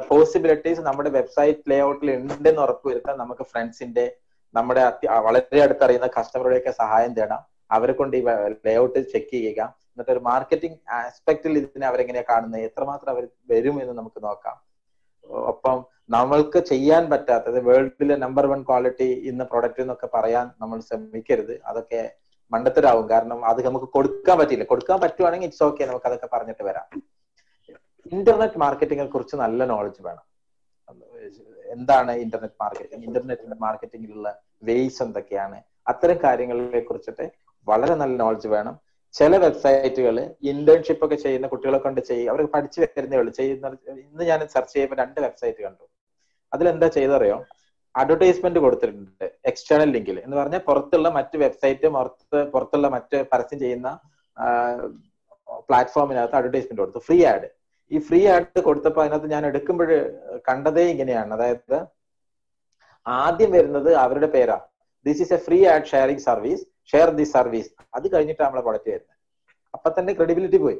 പോസിബിലിറ്റീസ് നമ്മുടെ വെബ്സൈറ്റ് ലേ ഔട്ടിൽ ഉണ്ടെന്ന് ഉറപ്പുവരുത്താൻ നമുക്ക് ഫ്രണ്ട്സിന്റെ നമ്മുടെ വളരെ അടുത്തറിയുന്ന കസ്റ്റമറുടെയൊക്കെ സഹായം തേടാം. അവരെ കൊണ്ട് ഈ ലേ ഔട്ട് ചെക്ക് ചെയ്യുക. എന്നിട്ട് ഒരു മാർക്കറ്റിംഗ് ആസ്പെക്റ്റിൽ ഇതിനെ അവരെങ്ങനെയാ കാണുന്നത്? എത്രമാത്രം അവർ വരും എന്ന് നമുക്ക് നോക്കാം. ഒപ്പം നമ്മൾക്ക് ചെയ്യാൻ പറ്റാത്തത് വേൾഡിലെ നമ്പർ വൺ ക്വാളിറ്റി ഇന്ന് പ്രൊഡക്റ്റ് എന്നൊക്കെ പറയാൻ നമ്മൾ ശ്രമിക്കരുത്. അതൊക്കെ മണ്ടത്തരാവും. കാരണം അത് നമുക്ക് കൊടുക്കാൻ പറ്റില്ല. കൊടുക്കാൻ പറ്റുവാണെങ്കിൽ ഇറ്റ്സ് ഓക്കെ നമുക്ക് അതൊക്കെ പറഞ്ഞിട്ട് വരാം. ഇന്റർനെറ്റ് മാർക്കറ്റിംഗിനെ കുറിച്ച് നല്ല നോളജ് വേണം. എന്താണ് ഇന്റർനെറ്റ് മാർക്കറ്റിംഗ് ഇന്റർനെറ്റിന്റെ മാർക്കറ്റിംഗിലുള്ള വേസ് എന്തൊക്കെയാണ്? അത്തരം കാര്യങ്ങളെ കുറിച്ചിട്ട് വളരെ നല്ല നോളജ് വേണം. ചില വെബ്സൈറ്റുകൾ ഇന്റേൺഷിപ്പ് ഒക്കെ ചെയ്യുന്ന കുട്ടികളെ കൊണ്ട് ചെയ്യും അവർ പഠിച്ചു വരുന്നേ ഉള്ളൂ. ചെയ്യുന്ന ഇന്ന് ഞാൻ സെർച്ച് ചെയ്യുമ്പോൾ രണ്ട് വെബ്സൈറ്റ് കണ്ടു. അതിലെന്താ ചെയ്തറിയോ? അഡ്വർടൈസ്മെന്റ് കൊടുത്തിട്ടുണ്ട് എക്സ്റ്റേണൽ ലിങ്കിൽ എന്ന് പറഞ്ഞാൽ പുറത്തുള്ള മറ്റ് വെബ്സൈറ്റ് പുറത്ത് പുറത്തുള്ള മറ്റ് പരസ്യം ചെയ്യുന്ന പ്ലാറ്റ്ഫോമിനകത്ത് അഡ്വർടൈസ്മെന്റ് കൊടുത്തു. ഫ്രീ ആഡ് ഈ ഫ്രീ ആഡ് കൊടുത്തപ്പോൾ അതിനകത്ത് ഞാൻ എടുക്കുമ്പോൾ കണ്ടതേ ഇങ്ങനെയാണ്. അതായത് ആദ്യം വരുന്നത് അവരുടെ പേരാ. This is a free ad sharing service share the service അത് കഴിഞ്ഞിട്ടാണ് നമ്മളെ പ്രൊഡക്റ്റ് വരുന്നത്. അപ്പൊ തന്നെ ക്രെഡിബിലിറ്റി പോയി.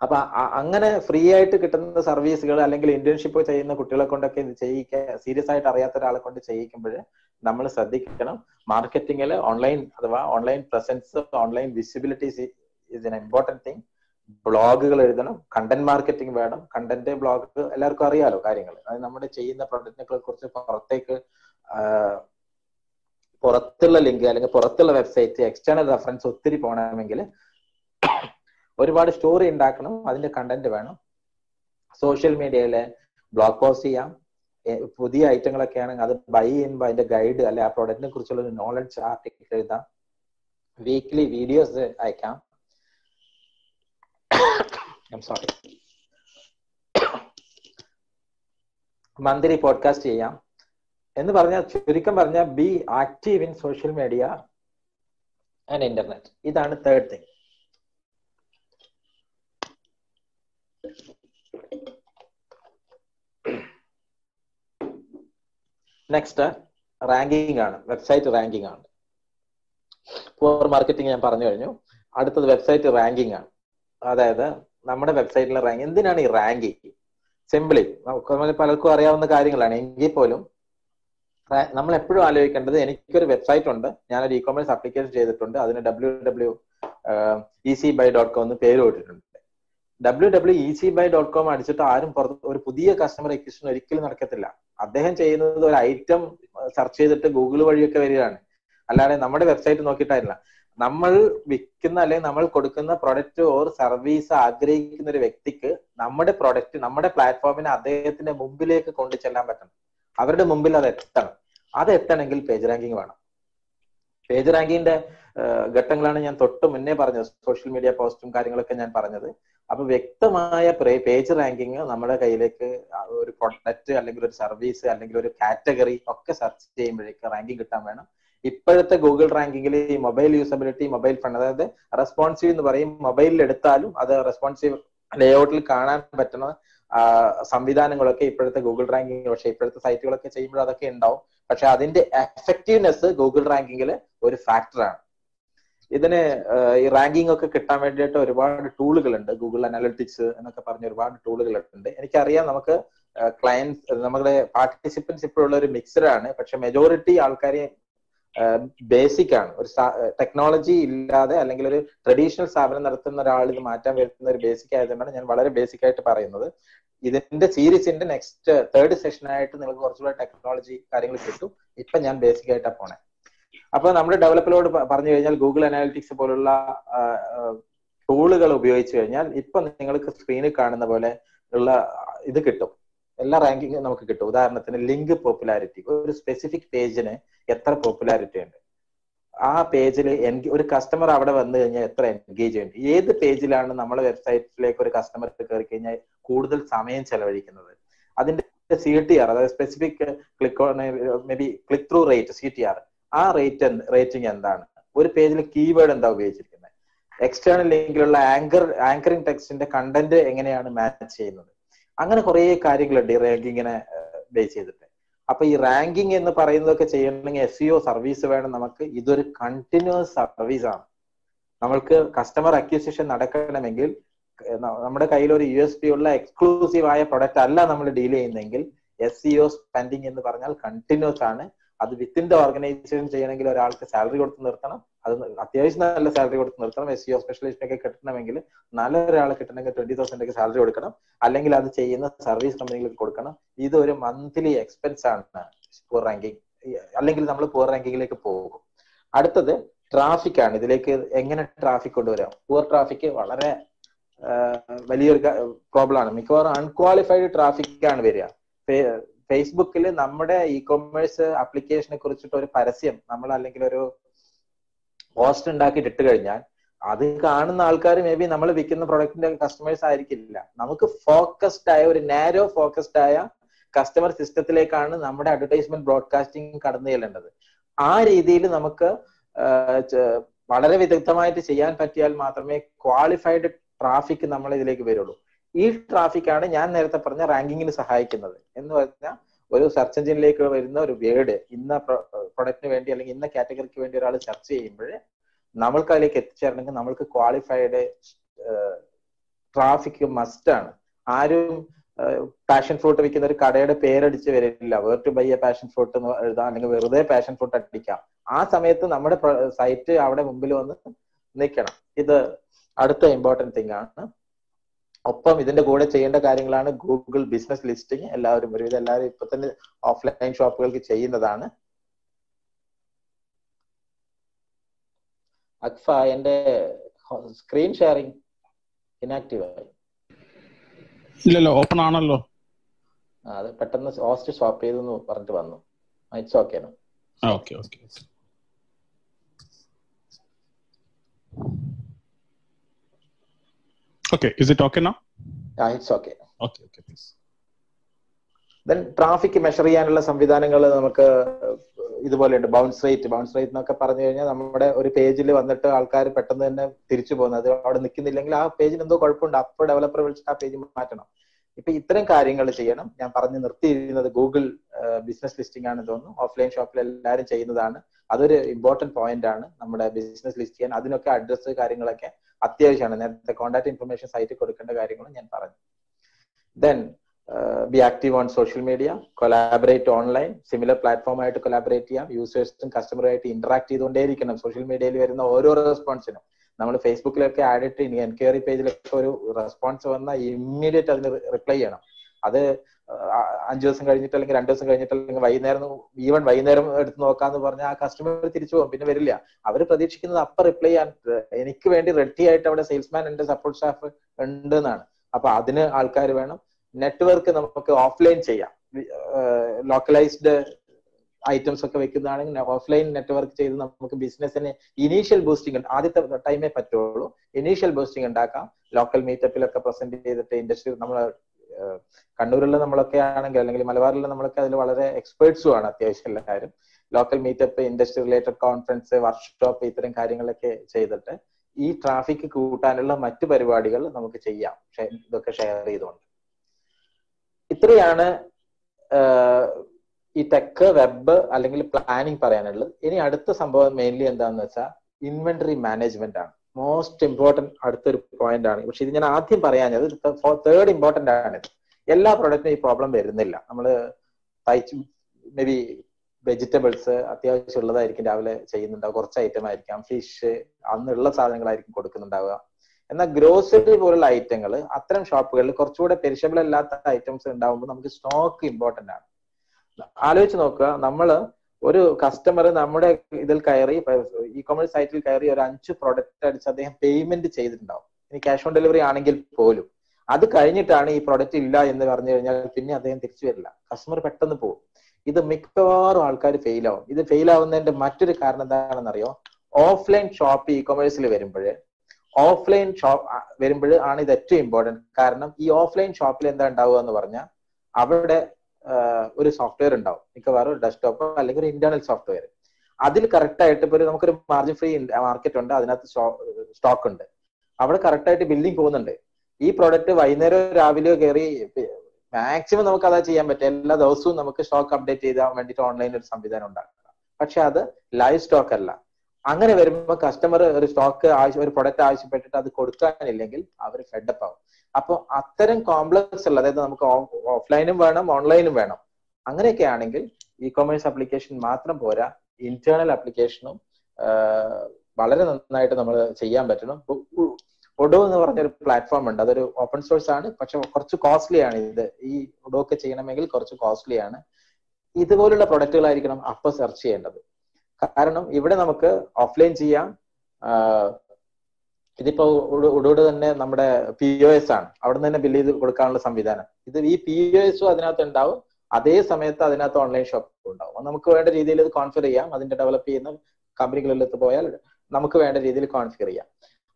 അപ്പൊ അങ്ങനെ ഫ്രീ ആയിട്ട് കിട്ടുന്ന സർവീസുകൾ അല്ലെങ്കിൽ ഇന്റേൺഷിപ്പ് ചെയ്യുന്ന കുട്ടികളെ കൊണ്ടൊക്കെ ഇത് ചെയ്യിക്കാൻ സീരിയസ് ആയിട്ട് അറിയാത്ത ഒരാളെ കൊണ്ട് ചെയ്യിക്കുമ്പോൾ നമ്മൾ ശ്രദ്ധിക്കണം. മാർക്കറ്റിംഗിൽ ഓൺലൈൻ അഥവാ online presence online visibilities is an important thing ബ്ലോഗുകൾ എഴുതണം കണ്ടന്റ് മാർക്കറ്റിംഗ് വേണം. കണ്ടന്റ് ബ്ലോഗ് എല്ലാവർക്കും അറിയാലോ കാര്യങ്ങൾ. അത് നമ്മുടെ ചെയ്യുന്ന പ്രൊഡക്റ്റിനെ കുറിച്ച് പുറത്തേക്ക് പുറത്തുള്ള ലിങ്ക് അല്ലെങ്കിൽ പുറത്തുള്ള വെബ്സൈറ്റ് എക്സ്റ്റേണൽ റെഫറൻസ് ഒത്തിരി പോകണമെങ്കിൽ ഒരുപാട് സ്റ്റോറി ഉണ്ടാക്കണം അതിന്റെ കണ്ടന്റ് വേണം. സോഷ്യൽ മീഡിയയിൽ ബ്ലോഗ് പോസ്റ്റ് ചെയ്യാം. പുതിയ ഐറ്റങ്ങളൊക്കെ ആണെങ്കിൽ അത് ബൈ ചെയ്യുമ്പോൾ അതിന്റെ ഗൈഡ് അല്ലെ ആ പ്രോഡക്റ്റിനെ കുറിച്ചുള്ള നോളജ് ആർട്ടിക്കിൾ എഴുതാം. വീക്ക്ലി വീഡിയോസ് അയക്കാം. സോറി മന്ത്ലി പോഡ്കാസ്റ്റ് ചെയ്യാം. എന്ന് പറഞ്ഞാൽ ചുരുക്കം പറഞ്ഞാൽ be active in social media and internet ഇതാണ് തേർഡ് തിങ് നെക്സ്റ്റ് റാങ്കിങ് ആണ്. വെബ്സൈറ്റ് റാങ്കിങ് ആണ്. പൂർ മാർക്കറ്റിംഗ് ഞാൻ പറഞ്ഞു കഴിഞ്ഞു. അടുത്തത് വെബ്സൈറ്റ് റാങ്കിങ് ആണ്. അതായത് നമ്മുടെ വെബ്സൈറ്റിലെ റാങ്ക് എന്തിനാണ് ഈ റാങ്കിങ് സിംപിളി നമുക്ക് പലർക്കും അറിയാവുന്ന കാര്യങ്ങളാണ്. എങ്കിൽ പോലും നമ്മൾ എപ്പോഴും ആലോചിക്കേണ്ടത് എനിക്കൊരു വെബ്സൈറ്റ് ഉണ്ട്. ഞാനൊരു ഇ കോമേഴ്സ് അപ്ലിക്കേഷൻ ചെയ്തിട്ടുണ്ട്. അതിന് W W E C buy dot com എന്ന് പേര് കൊടുത്തിട്ടുണ്ട്. W W E C buy dot com അടിച്ചിട്ട് ആരും പുറത്ത് ഒരു പുതിയ കസ്റ്റമർ എക്വിഷൻ ഒരിക്കലും നടക്കത്തില്ല. അദ്ദേഹം ചെയ്യുന്നത് ഒരു ഐറ്റം സെർച്ച് ചെയ്തിട്ട് ഗൂഗിൾ വഴിയൊക്കെ വരികയാണ്. അല്ലാതെ നമ്മുടെ വെബ്സൈറ്റ് നോക്കിയിട്ടായില്ല നമ്മൾ വിൽക്കുന്ന അല്ലെങ്കിൽ നമ്മൾ കൊടുക്കുന്ന പ്രൊഡക്റ്റ് ഓർ സർവീസ് ആഗ്രഹിക്കുന്ന ഒരു വ്യക്തിക്ക് നമ്മുടെ പ്രൊഡക്റ്റ് നമ്മുടെ പ്ലാറ്റ്ഫോമിനെ അദ്ദേഹത്തിന്റെ മുമ്പിലേക്ക് കൊണ്ടു ചെല്ലാൻ പറ്റണം. അവരുടെ മുമ്പിൽ അത് എത്തണം. അത് എത്തണമെങ്കിൽ പേജ് റാങ്കിങ് വേണം. പേജ് റാങ്കിങ്ങിന്റെ ഘട്ടങ്ങളാണ് ഞാൻ തൊട്ട് മുന്നേ പറഞ്ഞത്. സോഷ്യൽ മീഡിയ പോസ്റ്റും കാര്യങ്ങളൊക്കെ ഞാൻ പറഞ്ഞത്. അപ്പൊ വ്യക്തമായ പേജ് റാങ്കിങ് നമ്മുടെ കയ്യിലേക്ക് ഒരു പ്രൊഡക്റ്റ് അല്ലെങ്കിൽ ഒരു സർവീസ് അല്ലെങ്കിൽ ഒരു കാറ്റഗറി ഒക്കെ സെർച്ച് ചെയ്യുമ്പോഴേക്ക് റാങ്കിങ് കിട്ടാൻ വേണം. ഇപ്പോഴത്തെ ഗൂഗിൾ റാങ്കിങ്ങിൽ ഈ മൊബൈൽ യൂസബിലിറ്റി മൊബൈൽ ഫണ്ട് അതായത് റെസ്പോൺസീവ് എന്ന് പറയും. മൊബൈലിൽ എടുത്താലും അത് റെസ്പോൺസീവ് ലേഔട്ടിൽ കാണാൻ പറ്റുന്ന സംവിധാനങ്ങളൊക്കെ ഇപ്പോഴത്തെ ഗൂഗിൾ റാങ്കിങ് പക്ഷെ ഇപ്പോഴത്തെ സൈറ്റുകളൊക്കെ ചെയ്യുമ്പോൾ അതൊക്കെ ഉണ്ടാവും. പക്ഷെ അതിന്റെ എഫക്റ്റീവ്നെസ് ഗൂഗിൾ റാങ്കിങ്ങിൽ ഒരു ഫാക്ടറാണ് ഇതിന് ഈ റാങ്കിങ് ഒക്കെ കിട്ടാൻ വേണ്ടിയിട്ട് ഒരുപാട് ടൂളുകൾ ഉണ്ട് ഗൂഗിൾ അനാലിറ്റിക്സ് എന്നൊക്കെ പറഞ്ഞ ഒരുപാട് ടൂളുകൾ ഉണ്ട് എനിക്കറിയാം നമുക്ക് ക്ലയൻസ് നമ്മുടെ പാർട്ടിസിപ്പൻസ് ഇപ്പോഴുള്ള ഒരു മിക്സഡ് ആണ്. പക്ഷെ മെജോറിറ്റി ആൾക്കാരെ ബേസിക് ആണ്. ഒരു ടെക്നോളജി ഇല്ലാതെ അല്ലെങ്കിൽ ഒരു ട്രഡീഷണൽ സ്ഥാപനം നടത്തുന്ന ഒരാൾ ഇത് മാറ്റാൻ വരുന്ന ഒരു ബേസിക് ആയതുകൊണ്ടാണ് ഞാൻ വളരെ ബേസിക് ആയിട്ട് പറയുന്നത്. ഇതിന്റെ സീരീസിന്റെ നെക്സ്റ്റ് തേർഡ് സെഷൻ ആയിട്ട് നിങ്ങൾക്ക് കുറച്ചുകൂടെ ടെക്നോളജി കാര്യങ്ങൾ കിട്ടും. ഇപ്പൊ ഞാൻ ബേസിക് ആയിട്ടാണ് പോണേ. അപ്പൊ നമ്മുടെ ഡെവലപ്പറോട് പറഞ്ഞു കഴിഞ്ഞാൽ ഗൂഗിൾ അനാലിറ്റിക്സ് പോലുള്ള ടൂളുകൾ ഉപയോഗിച്ച് കഴിഞ്ഞാൽ ഇപ്പൊ നിങ്ങൾക്ക് സ്ക്രീനിൽ കാണുന്ന പോലെ ഉള്ള ഇത് കിട്ടും എല്ലാ റാങ്കിങ്ങും നമുക്ക് കിട്ടും ഉദാഹരണത്തിന് ലിങ്ക് പോപ്പുലാരിറ്റി ഒരു സ്പെസിഫിക് പേജിന് എത്ര പോപ്പുലാരിറ്റി ഉണ്ട് ആ പേജിൽ ഒരു കസ്റ്റമർ അവിടെ വന്നു കഴിഞ്ഞാൽ എത്ര എൻഗേജ് ഉണ്ട് ഏത് പേജിലാണ് നമ്മളെ വെബ്സൈറ്റിലേക്ക് ഒരു കസ്റ്റമർ കയറി കഴിഞ്ഞാൽ കൂടുതൽ സമയം ചെലവഴിക്കുന്നത് അതിന്റെ സി ടി ആർ അതായത് specific click may be click through rate C T R ആ റേറ്റ് റേറ്റിംഗ് എന്താണ്? ഒരു പേജിൽ കീവേഡ് എന്താ ഉപയോഗിച്ചിരിക്കുന്നത്? എക്സ്റ്റേണൽ ലിങ്കിലുള്ള ആങ്കർ ആങ്കറിംഗ് ടെക്സ്റ്റിന്റെ കണ്ടന്റ് എങ്ങനെയാണ് മാച്ച് ചെയ്യുന്നത്? അങ്ങനെ കുറെ കാര്യങ്ങളുണ്ട് ഈ റാങ്കിങ്ങിനെ ബേസ് ചെയ്തിട്ട്. അപ്പൊ ഈ റാങ്കിങ് എന്ന് പറയുന്നതൊക്കെ ചെയ്യണമെങ്കിൽ എസ് സിഒ സർവീസ് വേണം നമുക്ക്. ഇതൊരു കണ്ടിന്യൂസ് സർവീസ് ആണ്. നമ്മൾക്ക് കസ്റ്റമർ അക്വിസിഷൻ നടക്കണമെങ്കിൽ നമ്മുടെ കയ്യിൽ ഒരു യു എസ് പി ഉള്ള എക്സ്ക്ലൂസീവ് ആയ പ്രൊഡക്റ്റ് അല്ല നമ്മൾ ഡീൽ ചെയ്യുന്നെങ്കിൽ എസ് സിഒ സ്പെൻഡിങ് എന്ന് പറഞ്ഞാൽ കണ്ടിന്യൂസ് ആണ്. അത് വിത്തിൻ ദ ഓർഗനൈസേഷൻ ചെയ്യണമെങ്കിൽ ഒരാൾക്ക് സാലറി കൊടുത്ത് നിർത്തണം. അത് അത്യാവശ്യം നല്ല സാലറി കൊടുത്ത് നിർത്തണം. എസ് സിഒ സ്പെഷ്യലിസ്റ്റിനൊക്കെ കിട്ടണമെങ്കിൽ നല്ലൊരാളെ കിട്ടണമെങ്കിൽ ട്വന്റി തൗസൻഡ് ഒക്കെ സാലറി കൊടുക്കണം. അല്ലെങ്കിൽ അത് ചെയ്യുന്ന സർവീസ് കമ്പനികൾക്ക് കൊടുക്കണം. ഇത് ഒരു മന്ത്ലി എക്സ്പെൻസ് ആണ് പൂർ റാങ്കിങ് അല്ലെങ്കിൽ നമ്മൾ പൂർ റാങ്കിങ്ങിലേക്ക് പോകും. അടുത്തത് ട്രാഫിക് ആണ്. ഇതിലേക്ക് എങ്ങനെ ട്രാഫിക് കൊണ്ടുവരാം? പൂർ ട്രാഫിക് വളരെ വലിയൊരു പ്രോബ്ലം ആണ്. മിക്കവാറും അൺക്വാളിഫൈഡ് ട്രാഫിക് ആണ് വരിക. ഫേസ്ബുക്കിൽ നമ്മുടെ ഇ കൊമേഴ്സ് ആപ്ലിക്കേഷനെ കുറിച്ചിട്ട് ഒരു പരസ്യം നമ്മൾ അല്ലെങ്കിൽ ഒരു പോസ്റ്റ് ഉണ്ടാക്കിയിട്ട് ഇട്ട് കഴിഞ്ഞാൽ അത് കാണുന്ന ആൾക്കാർ മേ ബി നമ്മൾ വിൽക്കുന്ന പ്രൊഡക്റ്റിന്റെ കസ്റ്റമേഴ്സ് ആയിരിക്കില്ല. നമുക്ക് ഫോക്കസ്ഡ് ആയ ഒരു നാരോ ഫോക്കസ്ഡ് ആയ കസ്റ്റമർ സിസ്റ്റത്തിലേക്കാണ് നമ്മുടെ അഡ്വർടൈസ്മെന്റ് ബ്രോഡ്കാസ്റ്റിംഗ് കടന്നു ചെല്ലേണ്ടത്. ആ രീതിയിൽ നമുക്ക് വളരെ വിദഗ്ധമായിട്ട് ചെയ്യാൻ പറ്റിയാൽ മാത്രമേ ക്വാളിഫൈഡ് ട്രാഫിക് നമ്മൾ ഇതിലേക്ക് വരുള്ളൂ. ഈ ട്രാഫിക് ആണ് ഞാൻ നേരത്തെ പറഞ്ഞ റാങ്കിങ്ങിന് സഹായിക്കുന്നത്. എന്ന് പറഞ്ഞാൽ ഒരു സെർച്ച് എഞ്ചിനിലേക്ക് വരുന്ന ഒരു വേർഡ് ഇന്ന പ്രൊഡക്റ്റിന് വേണ്ടി അല്ലെങ്കിൽ ഇന്ന കാറ്റഗറിക്ക് വേണ്ടി ഒരാൾ സെർച്ച് ചെയ്യുമ്പോൾ നമ്മൾക്ക് അതിലേക്ക് എത്തിച്ചേരണമെങ്കിൽ നമ്മൾക്ക് ക്വാളിഫൈഡ് ട്രാഫിക് മസ്റ്റ് ആണ്. ആരും പാഷൻ ഫ്രൂട്ട് വിൽക്കുന്ന ഒരു കടയുടെ പേരടിച്ച് വരില്ല. Where to buy a passion fruit എന്ന് എഴുതാം. അല്ലെങ്കിൽ വെറുതെ പാഷൻ ഫ്രൂട്ട് അടിക്കാം. ആ സമയത്ത് നമ്മുടെ സൈറ്റ് അവിടെ മുമ്പിൽ വന്ന് നിൽക്കണം. ഇത് അടുത്ത ഇമ്പോർട്ടന്റ് തിങ് ആണ്. ഒപ്പം ഇതിന്റെ കൂടെ ചെയ്യേണ്ട കാര്യങ്ങളാണ് ഗൂഗിൾ ബിസിനസ് ലിസ്റ്റിംഗ് എല്ലാവരും ഒരുവിധം എല്ലാവരും ഇപ്പൊ തന്നെ ഓഫ്ലൈൻ ഷോപ്പുകൾക്ക് ചെയ്യുന്നതാണ്. അക്ഫ എന്റെ സ്ക്രീൻ ഷെയറിംഗ് ഇനാക്റ്റീവ് ആയി ഇല്ലല്ലോ ഓപ്പൺ ആണല്ലോ. അത് പെട്ടെന്ന് ഹോസ്റ്റ് സ്റ്റോപ്പ് ചെയ്തു പറഞ്ഞിട്ട് വന്നു. It's okay okay okay. Okay, is it okay now? Yeah, it's okay. Okay, okay, please. Then traffic measure ചെയ്യാനുള്ള സംവിധാനങ്ങൾ നമുക്ക് ഇതുപോലെയുണ്ട് ബൗൺസ് റേറ്റ് ബൗൺസ് റേറ്റ് എന്നൊക്കെ പറഞ്ഞു കഴിഞ്ഞാൽ നമ്മുടെ ഒരു പേജിൽ വന്നിട്ട് ആൾക്കാർ പെട്ടെന്ന് തന്നെ തിരിച്ചു പോകുന്നത്. അത് അവിടെ നിൽക്കുന്നില്ലെങ്കിൽ ആ പേജിന് എന്തോ കുഴപ്പമുണ്ട്. അപ്പോൾ ഡെവലപ്പർ വിളിച്ചിട്ട് ആ പേജ് മാറ്റണം. ഇപ്പൊ ഇത്തരം കാര്യങ്ങൾ ചെയ്യണം. ഞാൻ പറഞ്ഞു നിർത്തിയിരുന്നത് ഗൂഗിൾ ബിസിനസ് ലിസ്റ്റിംഗ് ആണ് തോന്നുന്നു. ഓഫ്ലൈൻ ഷോപ്പിൽ എല്ലാവരും ചെയ്യുന്നതാണ്. അതൊരു ഇമ്പോർട്ടന്റ് പോയിന്റ് ആണ് നമ്മുടെ ബിസിനസ് ലിസ്റ്റ് ചെയ്യാൻ. അതിനൊക്കെ അഡ്രസ് കാര്യങ്ങളൊക്കെ അത്യാവശ്യമാണ്. നേരത്തെ കോൺടാക്ട് ഇൻഫർമേഷൻ സൈറ്റിൽ കൊടുക്കേണ്ട കാര്യങ്ങളും ഞാൻ പറഞ്ഞു. Then be active on social media collaborate online similar platform ആയിട്ട് കൊലാബറേറ്റ് ചെയ്യാം. യൂസേഴ്സും കസ്റ്റമറുമായിട്ട് ഇന്ററാക്ട് ചെയ്തുകൊണ്ടേയിരിക്കണം. സോഷ്യൽ മീഡിയയിൽ വരുന്ന ഓരോ റെസ്പോൺസിനും നമ്മൾ ഫേസ്ബുക്കിലൊക്കെ ആഡ് ഇട്ട് എൻക്വയറി പേജിലൊക്കെ ഒരു റെസ്പോൺസ് വന്നാൽ ഇമ്മീഡിയറ്റ് അതിന് റിപ്ലൈ ചെയ്യണം. അത് അഞ്ചു ദിവസം കഴിഞ്ഞിട്ട് അല്ലെങ്കിൽ രണ്ടു ദിവസം കഴിഞ്ഞിട്ട് അല്ലെങ്കിൽ വൈകുന്നേരം ഈവൻ വൈകുന്നേരം എടുത്ത് നോക്കാന്ന് പറഞ്ഞാൽ ആ കസ്റ്റമർ തിരിച്ചു പോകും. പിന്നെ വരില്ല. അവർ പ്രതീക്ഷിക്കുന്നത് അപ്പൊ റിപ്ലൈ ചെയ്യാൻ എനിക്ക് വേണ്ടി റെഡി ആയിട്ട് അവിടെ സെയിൽസ്മാൻ ഉണ്ട് സപ്പോർട്ട് സ്റ്റാഫ് ഉണ്ട് എന്നാണ് അപ്പൊ അതിന് ആൾക്കാർ വേണം. നെറ്റ്വർക്ക് നമുക്ക് ഓഫ്ലൈൻ ചെയ്യാം. ലോക്കലൈസ്ഡ് ഐറ്റംസ് ഒക്കെ വെക്കുന്നതാണെങ്കിൽ ഓഫ്ലൈൻ നെറ്റ്വർക്ക് ചെയ്ത് നമുക്ക് ബിസിനസ്സിന് ഇനീഷ്യൽ ബൂസ്റ്റിംഗ് ആദ്യത്തെ ടൈമേ പറ്റുള്ളൂ. ഇനീഷ്യൽ ബൂസ്റ്റിംഗ് ഉണ്ടാക്കാം. ലോക്കൽ മീറ്റപ്പിലൊക്കെ പ്രസന്റ് ചെയ്തിട്ട് ഇൻഡസ്ട്രി നമ്മൾ കണ്ണൂരിൽ നമ്മളൊക്കെ ആണെങ്കിൽ അല്ലെങ്കിൽ മലബാറിലെ നമ്മളൊക്കെ അതിൽ വളരെ എക്സ്പേർട്സും ആണ് അത്യാവശ്യം എല്ലാവരും. Local meetup industry related conference workshop ഇത്തരം കാര്യങ്ങളൊക്കെ ചെയ്തിട്ട് ഈ ട്രാഫിക് കൂട്ടാനുള്ള മറ്റു പരിപാടികൾ നമുക്ക് ചെയ്യാം. ഇതൊക്കെ ഷെയർ ചെയ്തുകൊണ്ട്. ഇത്രയാണ് ഈ ടെക്ക് വെബ് അല്ലെങ്കിൽ പ്ലാനിങ് പറയാനുള്ളത്. ഇനി അടുത്ത സംഭവം മെയിൻലി എന്താണെന്ന് വെച്ചാൽ ഇൻവെന്ററി മാനേജ്മെന്റ് ആണ്. മോസ്റ്റ് ഇമ്പോർട്ടന്റ് അടുത്തൊരു പോയിന്റ് ആണ്. പക്ഷെ ഇത് ഞാൻ ആദ്യം പറയാഞ്ഞത് തേർഡ് ഇമ്പോർട്ടന്റ് ആണ്. എല്ലാ പ്രൊഡക്റ്റിനും ഈ പ്രോബ്ലം വരുന്നില്ല. നമ്മൾ തയ്ച്ച് മേ ബി വെജിറ്റബിൾസ് അത്യാവശ്യം ഉള്ളതായിരിക്കും രാവിലെ ചെയ്യുന്നുണ്ടാവുക. കുറച്ച് ഐറ്റം ആയിരിക്കാം. ഫിഷ് അന്നുള്ള സാധനങ്ങളായിരിക്കും കൊടുക്കുന്നുണ്ടാവുക. എന്നാൽ ഗ്രോസറി പോലുള്ള ഐറ്റങ്ങൾ അത്തരം ഷോപ്പുകളിൽ കുറച്ചുകൂടെ പെരിഷബിൾ അല്ലാത്ത ഐറ്റംസ് ഉണ്ടാവുമ്പോൾ നമുക്ക് സ്റ്റോക്ക് ഇമ്പോർട്ടന്റ് ആണ്. ആലോചിച്ച് നോക്കുക. നമ്മൾ ഒരു കസ്റ്റമർ നമ്മുടെ ഇതിൽ കയറി ഇ കൊമേഴ്സ് സൈറ്റിൽ കയറി ഒരു അഞ്ച് പ്രൊഡക്റ്റ് അടിച്ച് അദ്ദേഹം പേയ്മെന്റ് ചെയ്തിട്ടുണ്ടാവും. ഇനി ക്യാഷ് ഓൺ ഡെലിവറി ആണെങ്കിൽ പോലും. അത് കഴിഞ്ഞിട്ടാണ് ഈ പ്രൊഡക്റ്റ് ഇല്ല എന്ന് പറഞ്ഞു കഴിഞ്ഞാൽ പിന്നെ അദ്ദേഹം തിരിച്ചു വരില്ല. കസ്റ്റമർ പെട്ടെന്ന് പോകും. ഇത് മിക്കവാറും ആൾക്കാർ ഫെയിൽ ആവും. ഇത് ഫെയിൽ ആവുന്നതിന്റെ മറ്റൊരു കാരണം എന്താണെന്നറിയോ? ഓഫ്ലൈൻ ഷോപ്പ് ഇ കൊമേഴ്സിൽ വരുമ്പോൾ ഓഫ്ലൈൻ ഷോപ്പ് വരുമ്പോൾ ആണ് ഇത് ഏറ്റവും ഇമ്പോർട്ടന്റ് കാരണം ഈ ഓഫ്ലൈൻ ഷോപ്പിൽ എന്താ ഉണ്ടാവുക എന്ന് പറഞ്ഞാൽ അവിടെ ഒരു സോഫ്റ്റ്വെയർ ഉണ്ടാവും. മിക്കവാറും ഒരു ഡെസ്ക്ടോപ്പ് അല്ലെങ്കിൽ ഒരു ഇന്റേണൽ സോഫ്റ്റ്വെയർ അതിൽ കറക്റ്റ് ആയിട്ട് ഇപ്പോൾ നമുക്കൊരു മാർജിൻ ഫ്രീ മാർക്കറ്റ് ഉണ്ട്. അതിനകത്ത് സ്റ്റോക്ക് ഉണ്ട്. അവിടെ കറക്റ്റ് ആയിട്ട് ബില്ലിംഗ് പോകുന്നുണ്ട്. ഈ പ്രോഡക്റ്റ് വൈകുന്നേരം രാവിലെയോ കയറി മാക്സിമം നമുക്ക് അതാ ചെയ്യാൻ പറ്റും എല്ലാ ദിവസവും നമുക്ക് സ്റ്റോക്ക് അപ്ഡേറ്റ് ചെയ്താൽ വേണ്ടിയിട്ട് ഓൺലൈനിൽ ഒരു സംവിധാനം ഉണ്ടാക്കുക. പക്ഷെ അത് ലൈവ് സ്റ്റോക്ക് അല്ല. അങ്ങനെ വരുമ്പോൾ കസ്റ്റമർ ഒരു സ്റ്റോക്ക് ആവശ്യം ഒരു പ്രൊഡക്റ്റ് ആവശ്യപ്പെട്ടിട്ട് അത് കൊടുക്കാനില്ലെങ്കിൽ അവർ ഫെഡപ്പ് ആവും. അപ്പൊ അത്തരം കോംപ്ലക്സ് ഉള്ള അതായത് നമുക്ക് ഓഫ്ലൈനും വേണം ഓൺലൈനും വേണം അങ്ങനെയൊക്കെ ആണെങ്കിൽ ഇ കോമേഴ്സ് ആപ്ലിക്കേഷൻ മാത്രം പോരാ ഇന്റേണൽ ആപ്ലിക്കേഷനും വളരെ നന്നായിട്ട് നമ്മൾ ചെയ്യാൻ പറ്റണം. ഒഡോ എന്ന് പറഞ്ഞൊരു പ്ലാറ്റ്ഫോം ഉണ്ട്. അതൊരു ഓപ്പൺ സോഴ്സ് ആണ്. പക്ഷെ കുറച്ച് കോസ്റ്റ്ലി ആണ് ഇത്. ഈ ഒഡോ ഒക്കെ ചെയ്യണമെങ്കിൽ കുറച്ച് കോസ്റ്റ്ലി ആണ്. ഇതുപോലുള്ള പ്രൊഡക്റ്റുകളായിരിക്കണം അപ്പൊ സെർച്ച് ചെയ്യേണ്ടത്. കാരണം ഇവിടെ നമുക്ക് ഓഫ്ലൈൻ ചെയ്യാം. ഇതിപ്പോ ഉടോട് തന്നെ നമ്മുടെ പി ഒ എസ് ആണ്. അവിടെ തന്നെ ബില്ല് ചെയ്ത് കൊടുക്കാനുള്ള സംവിധാനം. ഇത് ഈ പി ഒ എസും അതിനകത്ത് ഉണ്ടാവും. അതേ സമയത്ത് അതിനകത്ത് ഓൺലൈൻ ഷോപ്പ് ഉണ്ടാവും. നമുക്ക് വേണ്ട രീതിയിൽ ഇത് കോൺഫിഗർ ചെയ്യാം. അതിന്റെ ഡെവലപ്പ് ചെയ്യുന്ന കമ്പനികളിലെത്ത് പോയാൽ നമുക്ക് വേണ്ട രീതിയിൽ കോൺഫിഗർ ചെയ്യാം.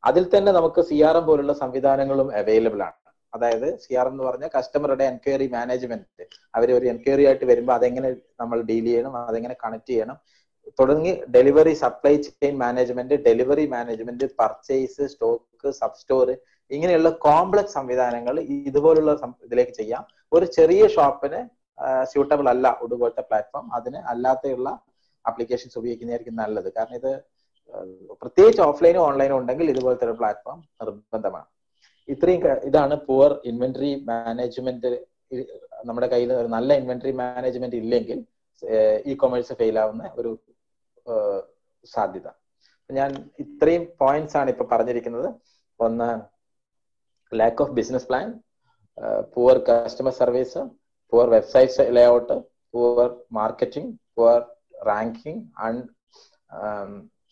അതിൽ തന്നെ നമുക്ക് സി ആർ എം പോലുള്ള സംവിധാനങ്ങളും അവൈലബിൾ ആണ്. അതായത് സി ആർ എം എന്ന് പറഞ്ഞാൽ കസ്റ്റമറുടെ എൻക്വയറി മാനേജ്മെന്റ് അവർ ഒരു എൻക്വയറി ആയിട്ട് വരുമ്പോൾ അതെങ്ങനെ നമ്മൾ ഡീൽ ചെയ്യണം അതെങ്ങനെ കണക്ട് ചെയ്യണം തുടങ്ങി delivery supply chain management delivery management purchase stock sub store ഇങ്ങനെയുള്ള കോംപ്ലക്സ് സംവിധാനങ്ങൾ ഇതുപോലുള്ള ഇതിലേക്ക് ചെയ്യാം. ഒരു ചെറിയ ഷോപ്പിന് സ്യൂട്ടബിൾ അല്ല ഉടുപോലത്തെ പ്ലാറ്റ്ഫോം അതിന് അല്ലാത്തയുള്ള ആപ്ലിക്കേഷൻസ് ഉപയോഗിക്കുന്നതായിരിക്കും നല്ലത്. കാരണം ഇത് പ്രത്യേകിച്ച് ഓഫ്ലൈനും ഓൺലൈനും ഉണ്ടെങ്കിൽ ഇതുപോലത്തെ ഒരു പ്ലാറ്റ്ഫോം നിർബന്ധമാണ്. ഇത്രയും ഇതാണ് പുവർ ഇൻവെന്ററി മാനേജ്മെന്റ് നമ്മുടെ കയ്യിൽ ഒരു നല്ല ഇൻവെന്ററി മാനേജ്മെന്റ് ഇല്ലെങ്കിൽ ഇ കൊമേഴ്സ് ഫെയിൽ ആവുന്ന ഒരു സാധ്യത. ഞാൻ ഇത്രയും പോയിന്റ്സ് ആണ് ഇപ്പൊ പറഞ്ഞിരിക്കുന്നത്. ഒന്ന് lack of business plan poor customer service poor website layout poor marketing poor ranking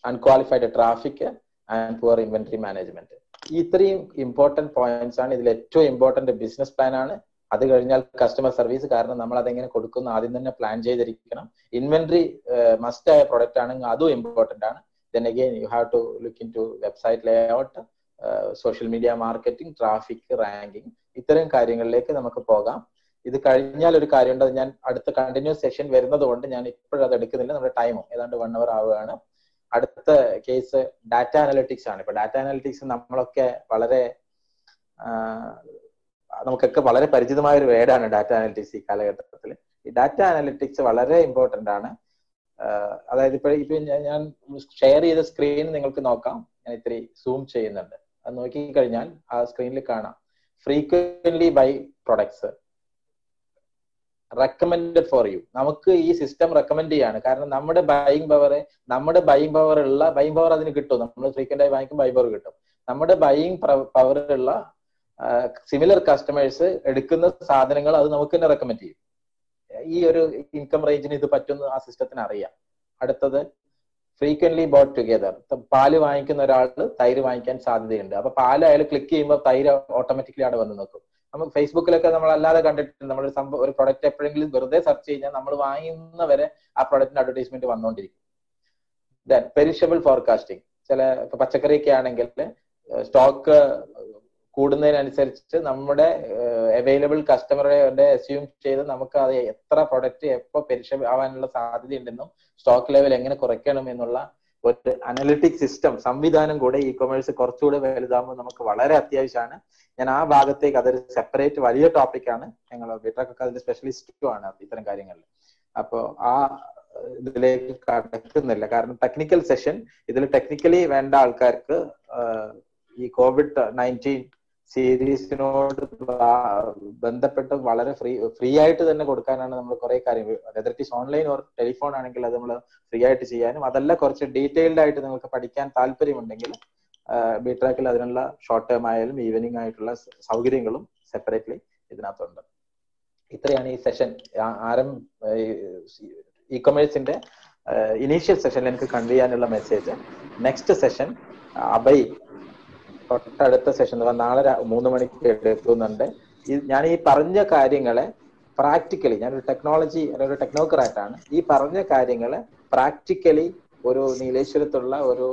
unqualified traffic and poor inventory management ഇത്രയും ഇമ്പോർട്ടന്റ് പോയിന്റ്സ് ആണ്. ഇതിൽ ഏറ്റവും ഇമ്പോർട്ടന്റ് ബിസിനസ് പ്ലാൻ ആണ്. അത് കഴിഞ്ഞാൽ കസ്റ്റമർ സർവീസ് കാരണം നമ്മൾ അതെങ്ങനെ കൊടുക്കുന്നു ആദ്യം തന്നെ പ്ലാൻ ചെയ്തിരിക്കണം. ഇൻവെന്ററി മസ്റ്റ് ആയ പ്രൊഡക്റ്റ് ആണെങ്കിൽ അതും ഇമ്പോർട്ടന്റ് ആണ്. Then again you have to look in to website layout social media marketing traffic ranking ഇത്തരം കാര്യങ്ങളിലേക്ക് നമുക്ക് പോകാം. ഇത് കഴിഞ്ഞാൽ ഒരു കാര്യമുണ്ട് ഞാൻ അടുത്ത കണ്ടിന്യൂസ് സെഷൻ വരുന്നത് കൊണ്ട് ഞാൻ ഇപ്പോഴും അത് എടുക്കുന്നില്ല. നമ്മുടെ ടൈമും ഏതാണ്ട് വൺ അവർ ആവുകയാണ്. അടുത്ത കേസ് ഡാറ്റ അനലിറ്റിക്സ് ആണ്. ഇപ്പൊ ഡാറ്റ അനലിറ്റിക്സ് നമ്മളൊക്കെ വളരെ നമുക്കൊക്കെ വളരെ പരിചിതമായ ഒരു വേർഡാണ് ഡാറ്റ അനലിറ്റിക്സ് ഈ കാലഘട്ടത്തിൽ ഈ ഡാറ്റ അനലിറ്റിക്സ് വളരെ ഇമ്പോർട്ടന്റ് ആണ്. അതായത് ഇപ്പോൾ ഇപ്പൊ ഞാൻ ഷെയർ ചെയ്ത സ്ക്രീൻ നിങ്ങൾക്ക് നോക്കാം. ഞാൻ ഇത്തിരി സൂം ചെയ്യുന്നുണ്ട്. അത് നോക്കിക്കഴിഞ്ഞാൽ ആ സ്ക്രീനിൽ കാണാം. Frequently buy products recommend for you നമുക്ക് ഈ സിസ്റ്റം റെക്കമെൻഡ് ചെയ്യാണ്. കാരണം നമ്മുടെ ബൈങ് പവർ നമ്മുടെ ബൈങ് പവർ ഉള്ള ബൈങ് പവർ അതിന് കിട്ടും. നമ്മൾ ഫ്രീക്വന്റ് ആയി വാങ്ങിക്കും ബൈ പവർ കിട്ടും. നമ്മുടെ ബൈങ് പവർ ഉള്ള സിമിലർ കസ്റ്റമേഴ്സ് എടുക്കുന്ന സാധനങ്ങൾ അത് നമുക്ക് തന്നെ റെക്കമെൻഡ് ചെയ്യും. ഈ ഒരു ഇൻകം റേഞ്ചിന് ഇത് പറ്റുന്ന ആ സിസ്റ്റത്തിന് അറിയാം. അടുത്തത് ഫ്രീക്വന്റ്ലി ബോട്ട് ടുഗെദർ പാൽ വാങ്ങിക്കുന്ന ഒരാൾ തൈര് വാങ്ങിക്കാൻ സാധ്യതയുണ്ട്. അപ്പൊ പാൽ അയാൾ ക്ലിക്ക് ചെയ്യുമ്പോൾ തൈര് ഓട്ടോമാറ്റിക്കലി അവിടെ വന്ന് നോക്കും. നമുക്ക് ഫേസ്ബുക്കിലൊക്കെ നമ്മൾ അല്ലാതെ കണ്ടിട്ടുണ്ട് നമ്മൾ സംഭവം ഒരു പ്രൊഡക്റ്റ് എപ്പോഴെങ്കിലും വെറുതെ സെർച്ച് കഴിഞ്ഞാൽ നമ്മൾ വാങ്ങുന്നവരെ ആ പ്രൊഡക്റ്റിന്റെ അഡ്വർടൈസ്മെന്റ് വന്നുകൊണ്ടിരിക്കും ദെൻ പെരിഷബിൾ ഫോർകാസ്റ്റിംഗ് ചില ഇപ്പൊ പച്ചക്കറിയൊക്കെ ആണെങ്കിൽ സ്റ്റോക്ക് കൂടുന്നതിനനുസരിച്ച് നമ്മുടെ അവൈലബിൾ കസ്റ്റമറുടെ അസ്യൂം ചെയ്ത് നമുക്ക് അത് എത്ര പ്രൊഡക്റ്റ് എപ്പോൾ പെരിഷ ആവാനുള്ള സാധ്യതയുണ്ടെന്നും സ്റ്റോക്ക് ലെവൽ എങ്ങനെ കുറയ്ക്കണം എന്നുള്ള ഒരു അനലിറ്റിക് സിസ്റ്റം സംവിധാനം കൂടെ ഇ കൊമേഴ്സ് കുറച്ചുകൂടെ വലുതാകുമ്പോൾ നമുക്ക് വളരെ അത്യാവശ്യമാണ്. ഞാൻ ആ ഭാഗത്തേക്ക് അതൊരു സെപ്പറേറ്റ് വലിയ ടോപ്പിക്കാണ് ഞങ്ങൾ വീട്ടിലൊക്കെ അതിന്റെ സ്പെഷ്യലിസ്റ്റും ആണ് ഇത്തരം കാര്യങ്ങളിൽ. അപ്പോ ആ ഇതിലേക്ക് കടക്കുന്നില്ല. കാരണം ടെക്നിക്കൽ സെഷൻ ഇതിൽ ടെക്നിക്കലി വേണ്ട ആൾക്കാർക്ക് ഈ കോവിഡ് നയന്റീൻ സീരീസിനോട് ബന്ധപ്പെട്ട് വളരെ ഫ്രീ ഫ്രീ ആയിട്ട് തന്നെ കൊടുക്കാനാണ് നമ്മൾ കുറെ കാര്യങ്ങൾ വെദർ ഓൺലൈൻ ഓർ ടെലിഫോൺ ആണെങ്കിൽ അത് നമ്മൾ ഫ്രീ ആയിട്ട് ചെയ്യാനും അതല്ല കുറച്ച് ഡീറ്റെയിൽഡ് ആയിട്ട് നിങ്ങൾക്ക് പഠിക്കാൻ താല്പര്യമുണ്ടെങ്കിൽ ബിട്രാക്കിൽ അതിനുള്ള ഷോർട്ട് ടേം ആയാലും ഈവനിങ് ആയിട്ടുള്ള സൗകര്യങ്ങളും സെപ്പറേറ്റ്ലി ഇതിനകത്തുണ്ട്. ഇത്രയാണ് ഈ സെഷൻ ആരം ഇ കൊമേഴ്സിന്റെ ഇനീഷ്യൽ സെഷനിൽ എനിക്ക് കൺവേ ചെയ്യാനുള്ള മെസ്സേജ് നെക്സ്റ്റ് സെഷൻ അബൈ തൊട്ടടുത്ത സെഷൻ നാളെ മൂന്ന് മണിക്ക് എടുക്കുന്നുണ്ട് ഞാൻ ഈ പറഞ്ഞ കാര്യങ്ങളെ പ്രാക്ടിക്കലി ഞാനൊരു ടെക്നോളജി അല്ലെങ്കിൽ ഒരു ടെക്നോക്രാറ്റാണ് ഈ പറഞ്ഞ കാര്യങ്ങളെ പ്രാക്ടിക്കലി ഒരു നീലേശ്വരത്തുള്ള ഒരു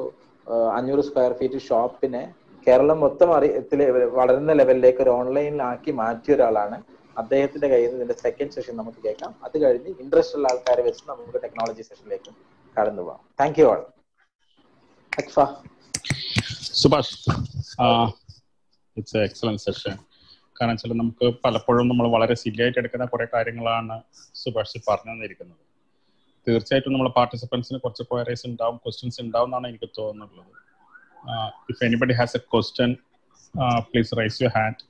അഞ്ഞൂറ് സ്ക്വയർ ഫീറ്റ് ഷോപ്പിനെ കേരളം മൊത്തം അറിയത്തിൽ വളരുന്ന ലെവലിലേക്ക് ഒരു ഓൺലൈനിലാക്കി മാറ്റിയ ഒരാളാണ്. അദ്ദേഹത്തിന്റെ കയ്യിൽ നിന്ന് ഇതിന്റെ സെക്കൻഡ് സെഷൻ നമുക്ക് കേൾക്കാം. അത് കഴിഞ്ഞ് ഇൻട്രസ്റ്റ് ഉള്ള ആൾക്കാരെ വെച്ച് നമുക്ക് ടെക്നോളജി സെഷനിലേക്ക് കടന്നു പോകാം thank you all Subhash it's excellent session കാരണം വെച്ചാൽ നമുക്ക് പലപ്പോഴും നമ്മൾ വളരെ സില്ലായിട്ട് എടുക്കുന്ന കുറെ കാര്യങ്ങളാണ് സുഭാഷ് പറഞ്ഞു തന്നിരിക്കുന്നത് തീർച്ചയായിട്ടും നമ്മൾ പാർട്ടിസിപ്പൻസിന് കുറച്ച് ക്വയറീസ് ഉണ്ടാവും ക്വസ്റ്റ്യൻസ് ഉണ്ടാവും എന്നാണ് എനിക്ക് തോന്നുന്നുള്ളത് if anybody has a question please raise you hand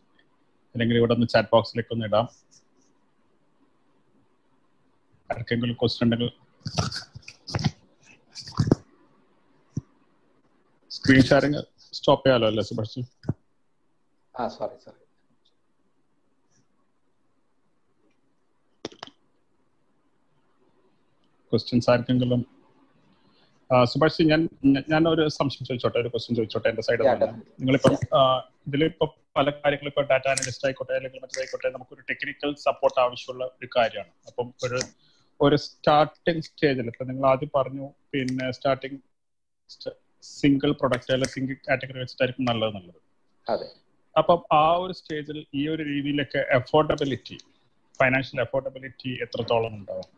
അല്ലെങ്കിൽ ഇവിടെ ഒന്ന് ചാറ്റ് ബോക്സിലേക്ക് ഒന്ന് ഇടാം. ആർക്കെങ്കിലും ക്വസ്റ്റ്യൻ ഉണ്ടെങ്കിൽ സ്ക്രീൻ ഷെയറിംഗ് സ്റ്റോപ്പ് ചെയ്യാലോ അല്ലേ സുഭാഷ് ആ സോറി സോറി ക്വസ്റ്റ്യൻസ് ആർക്കെങ്കിലും? സുഭാഷ് ഞാൻ ഞാൻ- ഒരു സംശയം ചോദിച്ചോട്ടെ ഒരു ക്വസ്റ്റ്യൻ ചോദിച്ചോട്ടെ എന്റെ സൈഡിൽ നിന്ന്. നിങ്ങളിപ്പം ഇതിലിപ്പോ പല കാര്യങ്ങളും ഇപ്പൊ ഡാറ്റ അനലിസ്റ്റ് ആയിക്കോട്ടെ അല്ലെങ്കിൽ മറ്റേതായിക്കോട്ടെ നമുക്കൊരു ടെക്നിക്കൽ സപ്പോർട്ട് ആവശ്യമുള്ള ഒരു കാര്യമാണ്. അപ്പം ഒരു ഒരു സ്റ്റാർട്ടിംഗ് സ്റ്റേജിൽ ഇപ്പൊ നിങ്ങൾ ആദ്യം പറഞ്ഞു പിന്നെ സ്റ്റാർട്ടിംഗ് സിംഗിൾ പ്രൊഡക്റ്റ് അല്ലെങ്കിൽ സിംഗിൾ കാറ്റഗറി വെച്ചിട്ടായിരിക്കും നല്ലത് നല്ലത് അതെ. അപ്പം ആ ഒരു സ്റ്റേജിൽ ഈ ഒരു രീതിയിലൊക്കെ അഫോർഡബിലിറ്റി ഫൈനാൻഷ്യൽ അഫോർഡബിലിറ്റി എത്രത്തോളം ഉണ്ടാവും?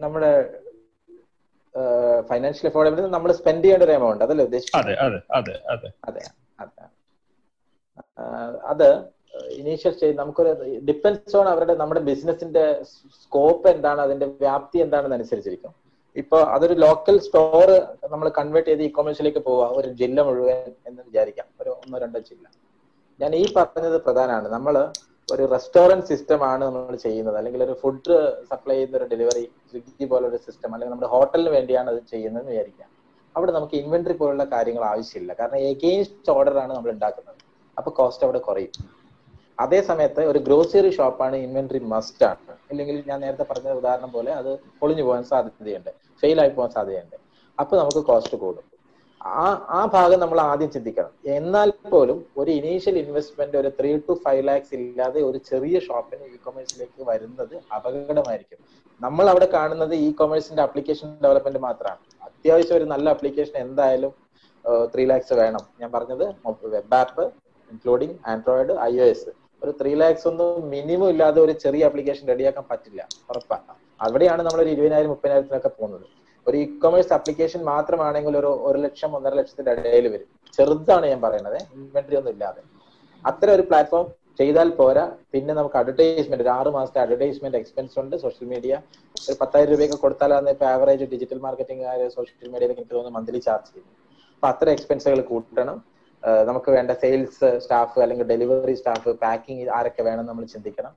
നമ്മുടെ ഫൈനാൻഷ്യൽ അഫോർഡബിലിറ്റി നമ്മൾ സ്പെൻഡ് ചെയ്യേണ്ട ഒരു എമൗണ്ട് അതല്ലേ ഉദ്ദേശിച്ചത്? അതെ അതെ അതെ അതെ. അതെ അത്. ഇനീഷ്യൽ സ്റ്റേജ് നമുക്കൊരു ഡിപ്പെൻസ് ഓൺ അവരുടെ നമ്മുടെ ബിസിനസിന്റെ സ്കോപ്പ് എന്താണ് അതിന്റെ വ്യാപ്തി എന്താണെന്ന് അനുസരിച്ചിരിക്കും. ഇപ്പൊ അതൊരു ലോക്കൽ സ്റ്റോർ നമ്മൾ കൺവേർട്ട് ചെയ്ത് ഇ കോമേഴ്സിലേക്ക് പോവാ ഒരു ജില്ല മുഴുവൻ എന്ന് വിചാരിക്കാം. ഒരു ഒന്നോ രണ്ടോ ജില്ല. ഞാൻ ഈ പറഞ്ഞത് പ്രധാനമാണ്. നമ്മൾ ഒരു റെസ്റ്റോറന്റ് സിസ്റ്റം ആണ് നമ്മൾ ചെയ്യുന്നത്. അല്ലെങ്കിൽ ഒരു ഫുഡ് സപ്ലൈ ചെയ്യുന്ന ഒരു ഡെലിവറി സ്വിഗ്ഗി ഒരു സിസ്റ്റം അല്ലെങ്കിൽ നമ്മുടെ ഹോട്ടലിന് വേണ്ടിയാണ് അത് ചെയ്യുന്നത് വിചാരിക്കാം. അവിടെ നമുക്ക് ഇൻവെന്ററി പോലുള്ള കാര്യങ്ങൾ ആവശ്യമില്ല. കാരണം എഗെയിൻസ്റ്റ് ഓർഡർ ആണ് നമ്മൾ ഉണ്ടാക്കുന്നത്. അപ്പൊ കോസ്റ്റ് അവിടെ കുറയും. അതേ സമയത്ത് ഒരു ഗ്രോസറി ഷോപ്പാണ് ഇൻവെന്ററി മസ്റ്റ് ആണ്. അല്ലെങ്കിൽ ഞാൻ നേരത്തെ പറഞ്ഞ ഉദാഹരണം പോലെ അത് പൊളിഞ്ഞു പോകാൻ സാധ്യതയുണ്ട്. ഫെയിൽ ആയി പോകാൻ സാധ്യതയുണ്ട്. അപ്പൊ നമുക്ക് കോസ്റ്റ് കൂടും. ആ ആ ഭാഗം നമ്മൾ ആദ്യം ചിന്തിക്കണം. എന്നാൽ പോലും ഒരു ഇനീഷ്യൽ ഇൻവെസ്റ്റ്മെന്റ് ഒരു ത്രീ ടു ഫൈവ് ലാക്സ് ഇല്ലാതെ ഒരു ചെറിയ ഷോപ്പിന് ഇ കൊമേഴ്സിലേക്ക് വരുന്നത് അപകടമായിരിക്കും. നമ്മൾ അവിടെ കാണുന്നത് ഇ കൊമേഴ്സിന്റെ അപ്ലിക്കേഷൻ ഡെവലപ്മെന്റ് മാത്രമാണ്. അത്യാവശ്യം ഒരു നല്ല അപ്ലിക്കേഷൻ എന്തായാലും ത്രീ ലാക്സ് വേണം. ഞാൻ പറഞ്ഞത് web app including android I O S ഒരു ത്രീ ലാക്സ് ഒന്നും മിനിമം ഇല്ലാതെ ഒരു ചെറിയ ആപ്ലിക്കേഷൻ റെഡിയാക്കാൻ പറ്റില്ല. ഉറപ്പാണ് അവിടെയാണ് നമ്മൾ ഒരു ഇരുപതിനായിരം മുപ്പതിനായിരത്തിനൊക്കെ പോകുന്നത്. ഒരു ഇ കൊമേഴ്സ് അപ്ലിക്കേഷൻ മാത്രമാണെങ്കിൽ ഒരു ഒരു ലക്ഷം ഒന്നര ലക്ഷത്തിന്റെ ഇടയിൽ വരും. ചെറുതാണ് ഞാൻ പറയുന്നത്. ഇൻവെന്ററി ഒന്നും ഇല്ലാതെ. അത്തരം ഒരു പ്ലാറ്റ്ഫോം ചെയ്താൽ പോരാ. പിന്നെ നമുക്ക് അഡ്വർടൈസ്മെന്റ് ഒരു ആറ് മാസത്തെ അഡ്വർടൈസ്മെന്റ് എക്സ്പെൻസ് ഉണ്ട് സോഷ്യൽ മീഡിയ ഒരു പത്തായിരം രൂപയൊക്കെ കൊടുത്താലാണ് ഇപ്പൊ ആവറേജ് ഡിജിറ്റൽ മാർക്കറ്റിംഗ് സോഷ്യൽ മീഡിയയിലേക്ക് എനിക്ക് തോന്നുന്നു മന്ത്ലി ചാർജ് ചെയ്യുന്നു അപ്പൊ അത്ര എക്സ്പെൻസുകൾ കൂട്ടണം. നമുക്ക് വേണ്ട സെയിൽസ് സ്റ്റാഫ് അല്ലെങ്കിൽ ഡെലിവറി സ്റ്റാഫ് പാക്കിംഗ് ആരൊക്കെ വേണം നമ്മൾ ചിന്തിക്കണം.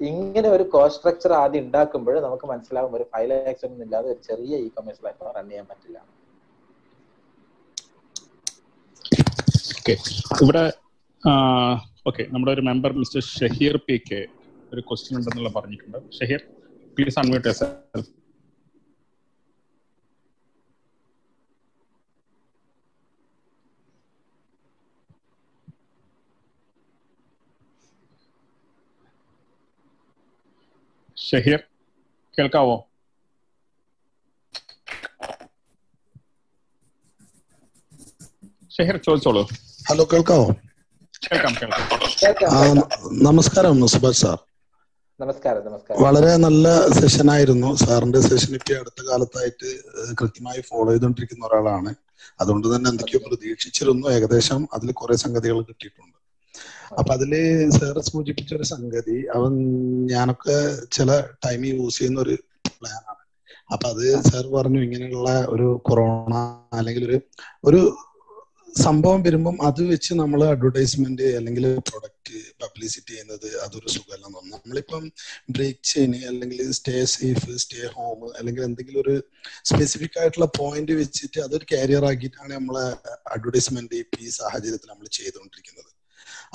ഇങ്ങനെ ഒരു കോസ്റ്റ് സ്ട്രക്ചർ ആദ്യം ഉണ്ടാക്കുമ്പോൾ നമുക്ക് മനസ്സിലാവും ഒരു ഫൈവ് ലാക്സ് ഒന്നും ഇല്ലാതെ ഒരു ചെറിയ ഇ കൊമേഴ്സ് പ്ലാറ്റ്ഫോം റൺ ചെയ്യാൻ പറ്റില്ല. ഇവിടെ ഓക്കെ നമ്മുടെ ഒരു member mister Shaheer P K ഒരു ക്വസ്റ്റ്യൻ ഉണ്ടെന്നുള്ള പറഞ്ഞിട്ടുണ്ട്. ഷഹീർ പ്ലീസ് അൺമ്യൂട്ട് ഷഹീർ കേൾക്കാവോ? ഷഹീർ ചോദിച്ചോളൂ. ഹലോ കേൾക്കാവോ? കേൾക്കാം കേൾക്കാം. നമസ്കാരം സുഭാഷ് സാർ. നമസ്കാരം നമസ്കാരം. വളരെ നല്ല സെഷൻ ആയിരുന്നു സാറിന്റെ സെഷൻ ഇപ്പൊ അടുത്ത കാലത്തായിട്ട് കൃത്യമായി ഫോളോ ചെയ്തുകൊണ്ടിരിക്കുന്ന ഒരാളാണ്. അതുകൊണ്ട് തന്നെ എന്തൊക്കെയോ പ്രതീക്ഷിച്ചിരുന്നു. ഏകദേശം അതിൽ കുറെ സംഗതികൾ കിട്ടിയിട്ടുണ്ട്. അപ്പൊ അതിൽ സാറ് സൂചിപ്പിച്ച ഒരു സംഗതി അവൻ ഞാനൊക്കെ ചില ടൈം യൂസ് ചെയ്യുന്ന ഒരു പ്ലാനാണ് അപ്പൊ അത് സാർ പറഞ്ഞു ഇങ്ങനെയുള്ള ഒരു കൊറോണ അല്ലെങ്കിൽ ഒരു ഒരു സംഭവം വരുമ്പം അത് വെച്ച് നമ്മൾ അഡ്വർടൈസ്മെന്റ് അല്ലെങ്കിൽ പ്രൊഡക്റ്റ് പബ്ലിസിറ്റി ചെയ്യുന്നത് അതൊരു സുഖമല്ലെന്ന് തോന്നുന്നു. നമ്മളിപ്പം ബ്രേക്ക് ചെയിൻ അല്ലെങ്കിൽ സ്റ്റേ സേഫ് സ്റ്റേ ഹോം അല്ലെങ്കിൽ എന്തെങ്കിലും ഒരു സ്പെസിഫിക് ആയിട്ടുള്ള പോയിന്റ് വെച്ചിട്ട് അതൊരു കാരിയർ ആക്കിയിട്ടാണ് നമ്മളെ അഡ്വർടൈസ്മെന്റ് ഇപ്പൊ ഈ സാഹചര്യത്തിൽ നമ്മൾ ചെയ്തുകൊണ്ടിരിക്കുന്നത്.